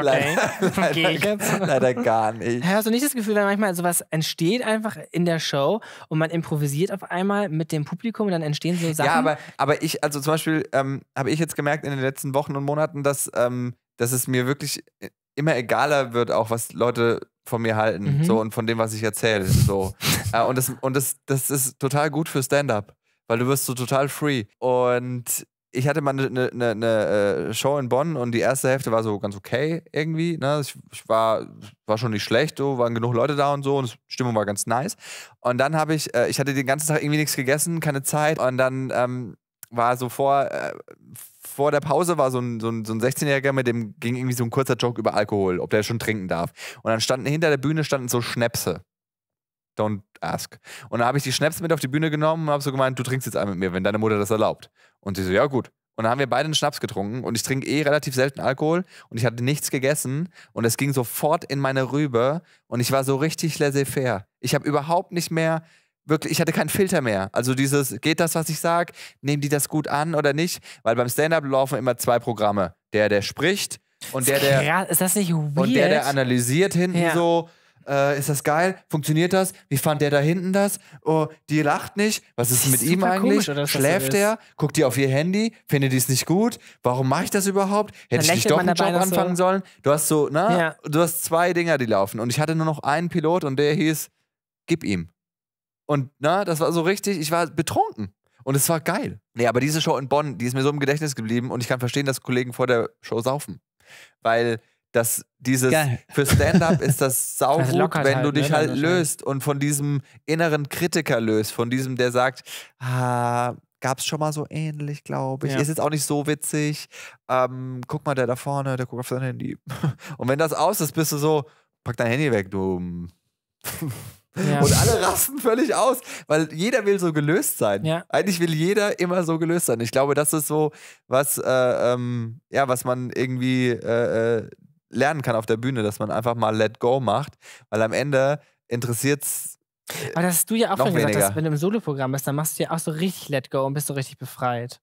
leider,
jetzt.
leider gar nicht.
Hast du nicht das Gefühl, wenn manchmal sowas entsteht einfach in der Show und man improvisiert auf einmal mit dem Publikum und dann entstehen so Sachen?
Ja, aber, aber ich, also zum Beispiel ähm, habe ich jetzt gemerkt in den letzten Wochen und Monaten, dass, ähm, dass es mir wirklich immer egaler wird, auch was Leute von mir halten
Mhm.
so und von dem, was ich erzähle. So. äh, und das, und das, das ist total gut für Stand-up, weil du wirst so total free. Und ich hatte mal eine ne, ne, ne, äh, Show in Bonn und die erste Hälfte war so ganz okay irgendwie. Ne? Ich, ich war, war schon nicht schlecht, so waren genug Leute da und so und die Stimmung war ganz nice. Und dann habe ich, äh, ich hatte den ganzen Tag irgendwie nichts gegessen, keine Zeit. Und dann ähm, war so vor, äh, vor der Pause war so ein, so ein, so ein 16-Jähriger, mit dem ging irgendwie so ein kurzer Joke über Alkohol, ob der schon trinken darf. Und dann standen hinter der Bühne standen so Schnäpse. Don't ask. Und dann habe ich die Schnäpse mit auf die Bühne genommen und habe so gemeint, du trinkst jetzt einen mit mir, wenn deine Mutter das erlaubt. Und sie so, ja gut. Und dann haben wir beide einen Schnaps getrunken und ich trinke eh relativ selten Alkohol und ich hatte nichts gegessen und es ging sofort in meine Rübe und ich war so richtig laissez-faire. Ich habe überhaupt nicht mehr, wirklich, ich hatte keinen Filter mehr. Also dieses, geht das, was ich sage? Nehmen die das gut an oder nicht? Weil beim Stand-Up laufen immer zwei Programme. Der, der spricht und der, der,
ist das nicht weird?
und der, der analysiert hinten
Ja.
so, äh, ist das geil? Funktioniert das? Wie fand der da hinten das? Oh, die lacht nicht. Was ist
Das
mit
ist
ihm eigentlich?
komisch,
Schläft
ist.
er? Guckt die auf ihr Handy? Findet die es nicht gut? Warum mache ich das überhaupt? Hätte ich nicht doch einen Job
noch so.
anfangen sollen? Du hast so, ne?
Ja.
Du hast zwei Dinger, die laufen. Und ich hatte nur noch einen Pilot und der hieß, gib ihm. Und na, das war so richtig, ich war betrunken. Und es war geil. Nee, aber diese Show in Bonn, die ist mir so im Gedächtnis geblieben und ich kann verstehen, dass Kollegen vor der Show saufen. Weil das, dieses,
Geil.
für Stand-up ist das saugut, wenn
halt,
du dich
ne,
halt löst und von diesem inneren Kritiker löst, von diesem, der sagt, ah, gab's schon mal so ähnlich, glaube ich.
Ja.
Ist jetzt auch nicht so witzig. Ähm, guck mal, der da vorne, der guckt auf sein Handy. Und wenn das aus ist, bist du so, pack dein Handy weg, du.
Ja.
Und alle rasten völlig aus, weil jeder will so gelöst sein.
Ja.
Eigentlich will jeder immer so gelöst sein. Ich glaube, das ist so was, äh, ähm, ja, was man irgendwie äh, äh, lernen kann auf der Bühne, dass man einfach mal Let Go macht, weil am Ende interessiert's.
Aber das hast du ja auch schon gesagt, dass wenn du im Soloprogramm bist, dann machst du ja auch so richtig Let Go und bist so richtig befreit.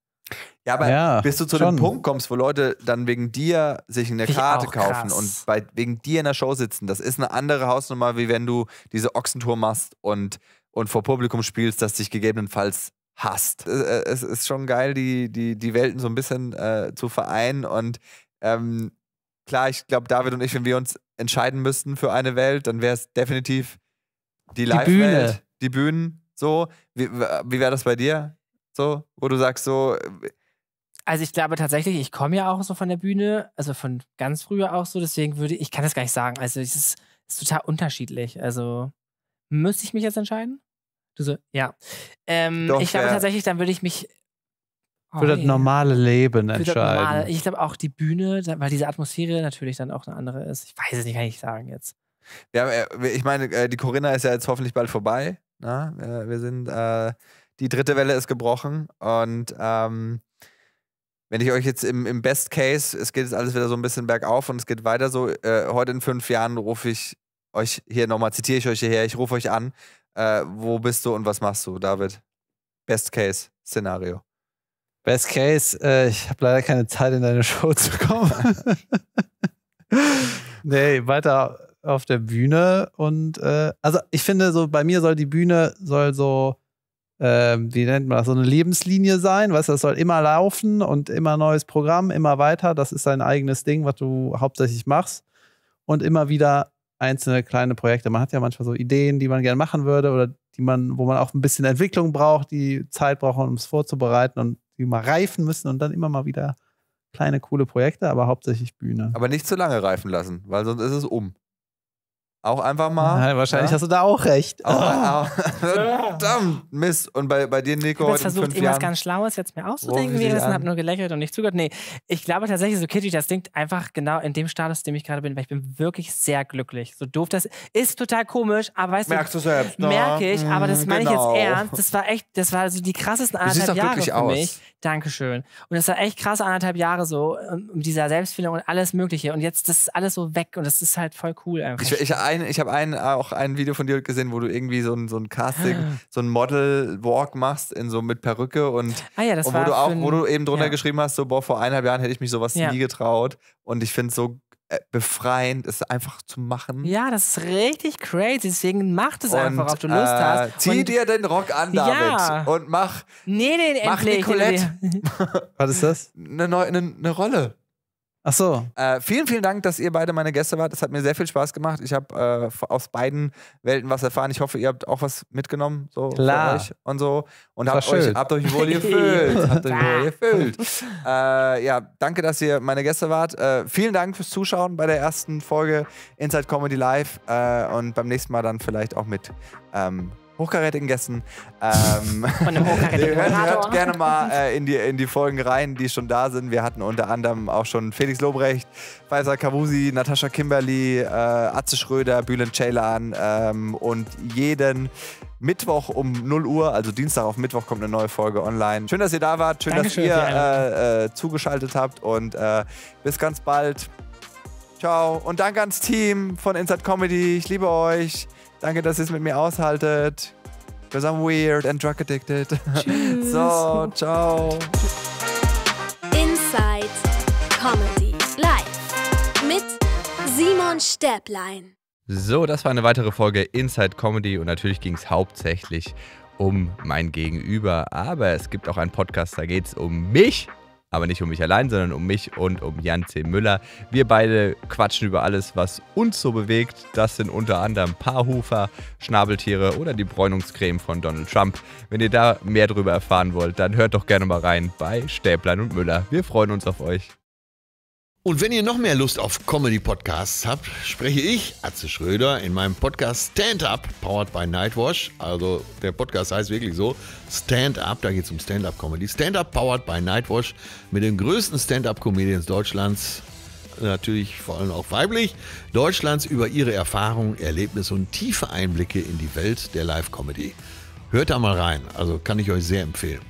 Ja, aber
Ja,
bis du zu
schon.
dem Punkt kommst, wo Leute dann wegen dir sich eine
ich
Karte kaufen
krass.
und bei, wegen dir in der Show sitzen, das ist eine andere Hausnummer, wie wenn du diese Ochsentour machst und, und vor Publikum spielst, das dich gegebenenfalls hasst. Äh, äh, Es ist schon geil, die, die, die Welten so ein bisschen äh, zu vereinen und ähm, klar, ich glaube, David und ich, wenn wir uns entscheiden müssten für eine Welt, dann wäre es definitiv die. Live-Welt, die Bühnen, so. Wie, wie wäre das bei dir? So, wo du sagst, so,
Also ich glaube tatsächlich, ich komme ja auch so von der Bühne, also von ganz früher auch so, deswegen würde ich, kann das gar nicht sagen. Also es ist, es ist total unterschiedlich. Also müsste ich mich jetzt entscheiden? Du so, ja. Ähm,
Doch,
ich glaube tatsächlich, dann würde ich mich
Für das
Oh,
normale Leben
das
entscheiden.
normale, ich glaube auch die Bühne, weil diese Atmosphäre natürlich dann auch eine andere ist. Ich weiß es nicht, kann ich nicht sagen jetzt.
Ja, äh, ich meine, äh, die Corinna ist ja jetzt hoffentlich bald vorbei. Na? Äh, Wir sind, äh, die dritte Welle ist gebrochen und ähm, wenn ich euch jetzt im, im Best Case, es geht jetzt alles wieder so ein bisschen bergauf und es geht weiter so, äh, heute in fünf Jahren rufe ich euch hier nochmal, zitiere ich euch hierher, ich rufe euch an. Äh, wo bist du und was machst du, David? Best Case Szenario.
Best Case, äh, ich habe leider keine Zeit, in deine Show zu kommen. nee, weiter auf der Bühne und äh, also ich finde so, bei mir soll die Bühne soll so, äh, wie nennt man das, so eine Lebenslinie sein, weißt du, das soll immer laufen und immer neues Programm, immer weiter, das ist dein eigenes Ding, was du hauptsächlich machst und immer wieder einzelne kleine Projekte. Man hat ja manchmal so Ideen, die man gerne machen würde oder die man, wo man auch ein bisschen Entwicklung braucht, die Zeit braucht, um es vorzubereiten und die mal reifen müssen und dann immer mal wieder kleine coole Projekte, aber hauptsächlich Bühne.
Aber nicht zu lange reifen lassen, weil sonst ist es um. Auch einfach mal.
Ja, wahrscheinlich hast du da auch recht.
Auch, auch, verdammt, Mist. Und bei, bei dir, Nico,
Ich habe versucht,
fünf
irgendwas
Jahren.
ganz Schlaues jetzt mir auszudenken, währenddessen
an.
habe nur gelächelt und nicht zugehört. Nee, ich glaube tatsächlich, so kitschig das klingt, einfach genau in dem Status, in dem ich gerade bin, weil ich bin wirklich sehr glücklich. So doof das ist total komisch, aber weißt
Merkst du
du,
selbst, ne?
merke ich, aber das
Mm,
meine
genau.
ich jetzt ernst. Das war echt, das war so die krassesten anderthalb
doch
Jahre für
aus.
mich. Dankeschön. Und das war echt krasse anderthalb Jahre so, um um dieser Selbstfindung und alles Mögliche. Und jetzt das ist alles so weg und das ist halt voll cool einfach.
Ich, ich, ein, ich habe ein, auch ein Video von dir gesehen, wo du irgendwie so ein, so ein Casting,
Ah.
so ein Model-Walk machst, in so mit Perücke und,
ah ja, das
und wo
war
du auch, wo du eben drunter
ja.
geschrieben hast, so, boah, vor eineinhalb Jahren hätte ich mich sowas
Ja.
nie getraut. Und ich finde es so äh, befreiend, es einfach zu machen.
Ja, das ist richtig crazy. Deswegen macht es einfach, ob du Lust
äh,
hast.
Zieh
und,
dir den Rock an, David.
Ja.
Und mach
Nee, nee,
Mach
endlich.
Nicolette.
Was ist das?
eine, neue, eine, eine Rolle.
Ach so.
Äh, vielen, vielen Dank, dass ihr beide meine Gäste wart. Es hat mir sehr viel Spaß gemacht. Ich habe äh, aus beiden Welten was erfahren. Ich hoffe, ihr habt auch was mitgenommen so
Klar.
für euch und so. Und habt euch, habt euch wohl gefüllt. habt euch wohl gefüllt. Äh, ja, danke, dass ihr meine Gäste wart. Äh, vielen Dank fürs Zuschauen bei der ersten Folge Inside Comedy Live. Äh, und beim nächsten Mal dann vielleicht auch mit ähm, hochkarätigen Gästen. Ähm,
Von einem hochkarätigen
hört, hört gerne mal äh, in, die, in die Folgen rein, die schon da sind. Wir hatten unter anderem auch schon Felix Lobrecht, Faisal Kavusi, Natascha Kimberly, äh, Atze Schröder, Bülent Ceylan ähm, und jeden Mittwoch um 0 Uhr, also Dienstag auf Mittwoch kommt eine neue Folge online. Schön, dass ihr da wart, schön,
Dankeschön
dass ihr äh, äh, zugeschaltet habt und äh, bis ganz bald. Ciao und danke ans Team von Inside Comedy. Ich liebe euch. Danke, dass ihr es mit mir aushaltet. Because I'm weird and drug addicted.
Tschüss.
So, ciao.
Inside Comedy Live mit Simon Stäblein.
So, das war eine weitere Folge Inside Comedy und natürlich ging es hauptsächlich um mein Gegenüber. Aber es gibt auch einen Podcast, da geht es um mich, aber nicht um mich allein, sondern um mich und um Jan C. Müller. Wir beide quatschen über alles, was uns so bewegt. Das sind unter anderem Paarhufer, Schnabeltiere oder die Bräunungscreme von Donald Trump. Wenn ihr da mehr darüber erfahren wollt, dann hört doch gerne mal rein bei Stäblein und Müller. Wir freuen uns auf euch.
Und wenn ihr noch mehr Lust auf Comedy-Podcasts habt, spreche ich, Atze Schröder, in meinem Podcast Stand Up, powered by Nightwash. Also der Podcast heißt wirklich so, Stand Up, da geht es um Stand-Up-Comedy. Stand Up, powered by Nightwash, mit den größten Stand-Up-Comedians Deutschlands, natürlich vor allem auch weiblich, Deutschlands über ihre Erfahrungen, Erlebnisse und tiefe Einblicke in die Welt der Live-Comedy. Hört da mal rein, also kann ich euch sehr empfehlen.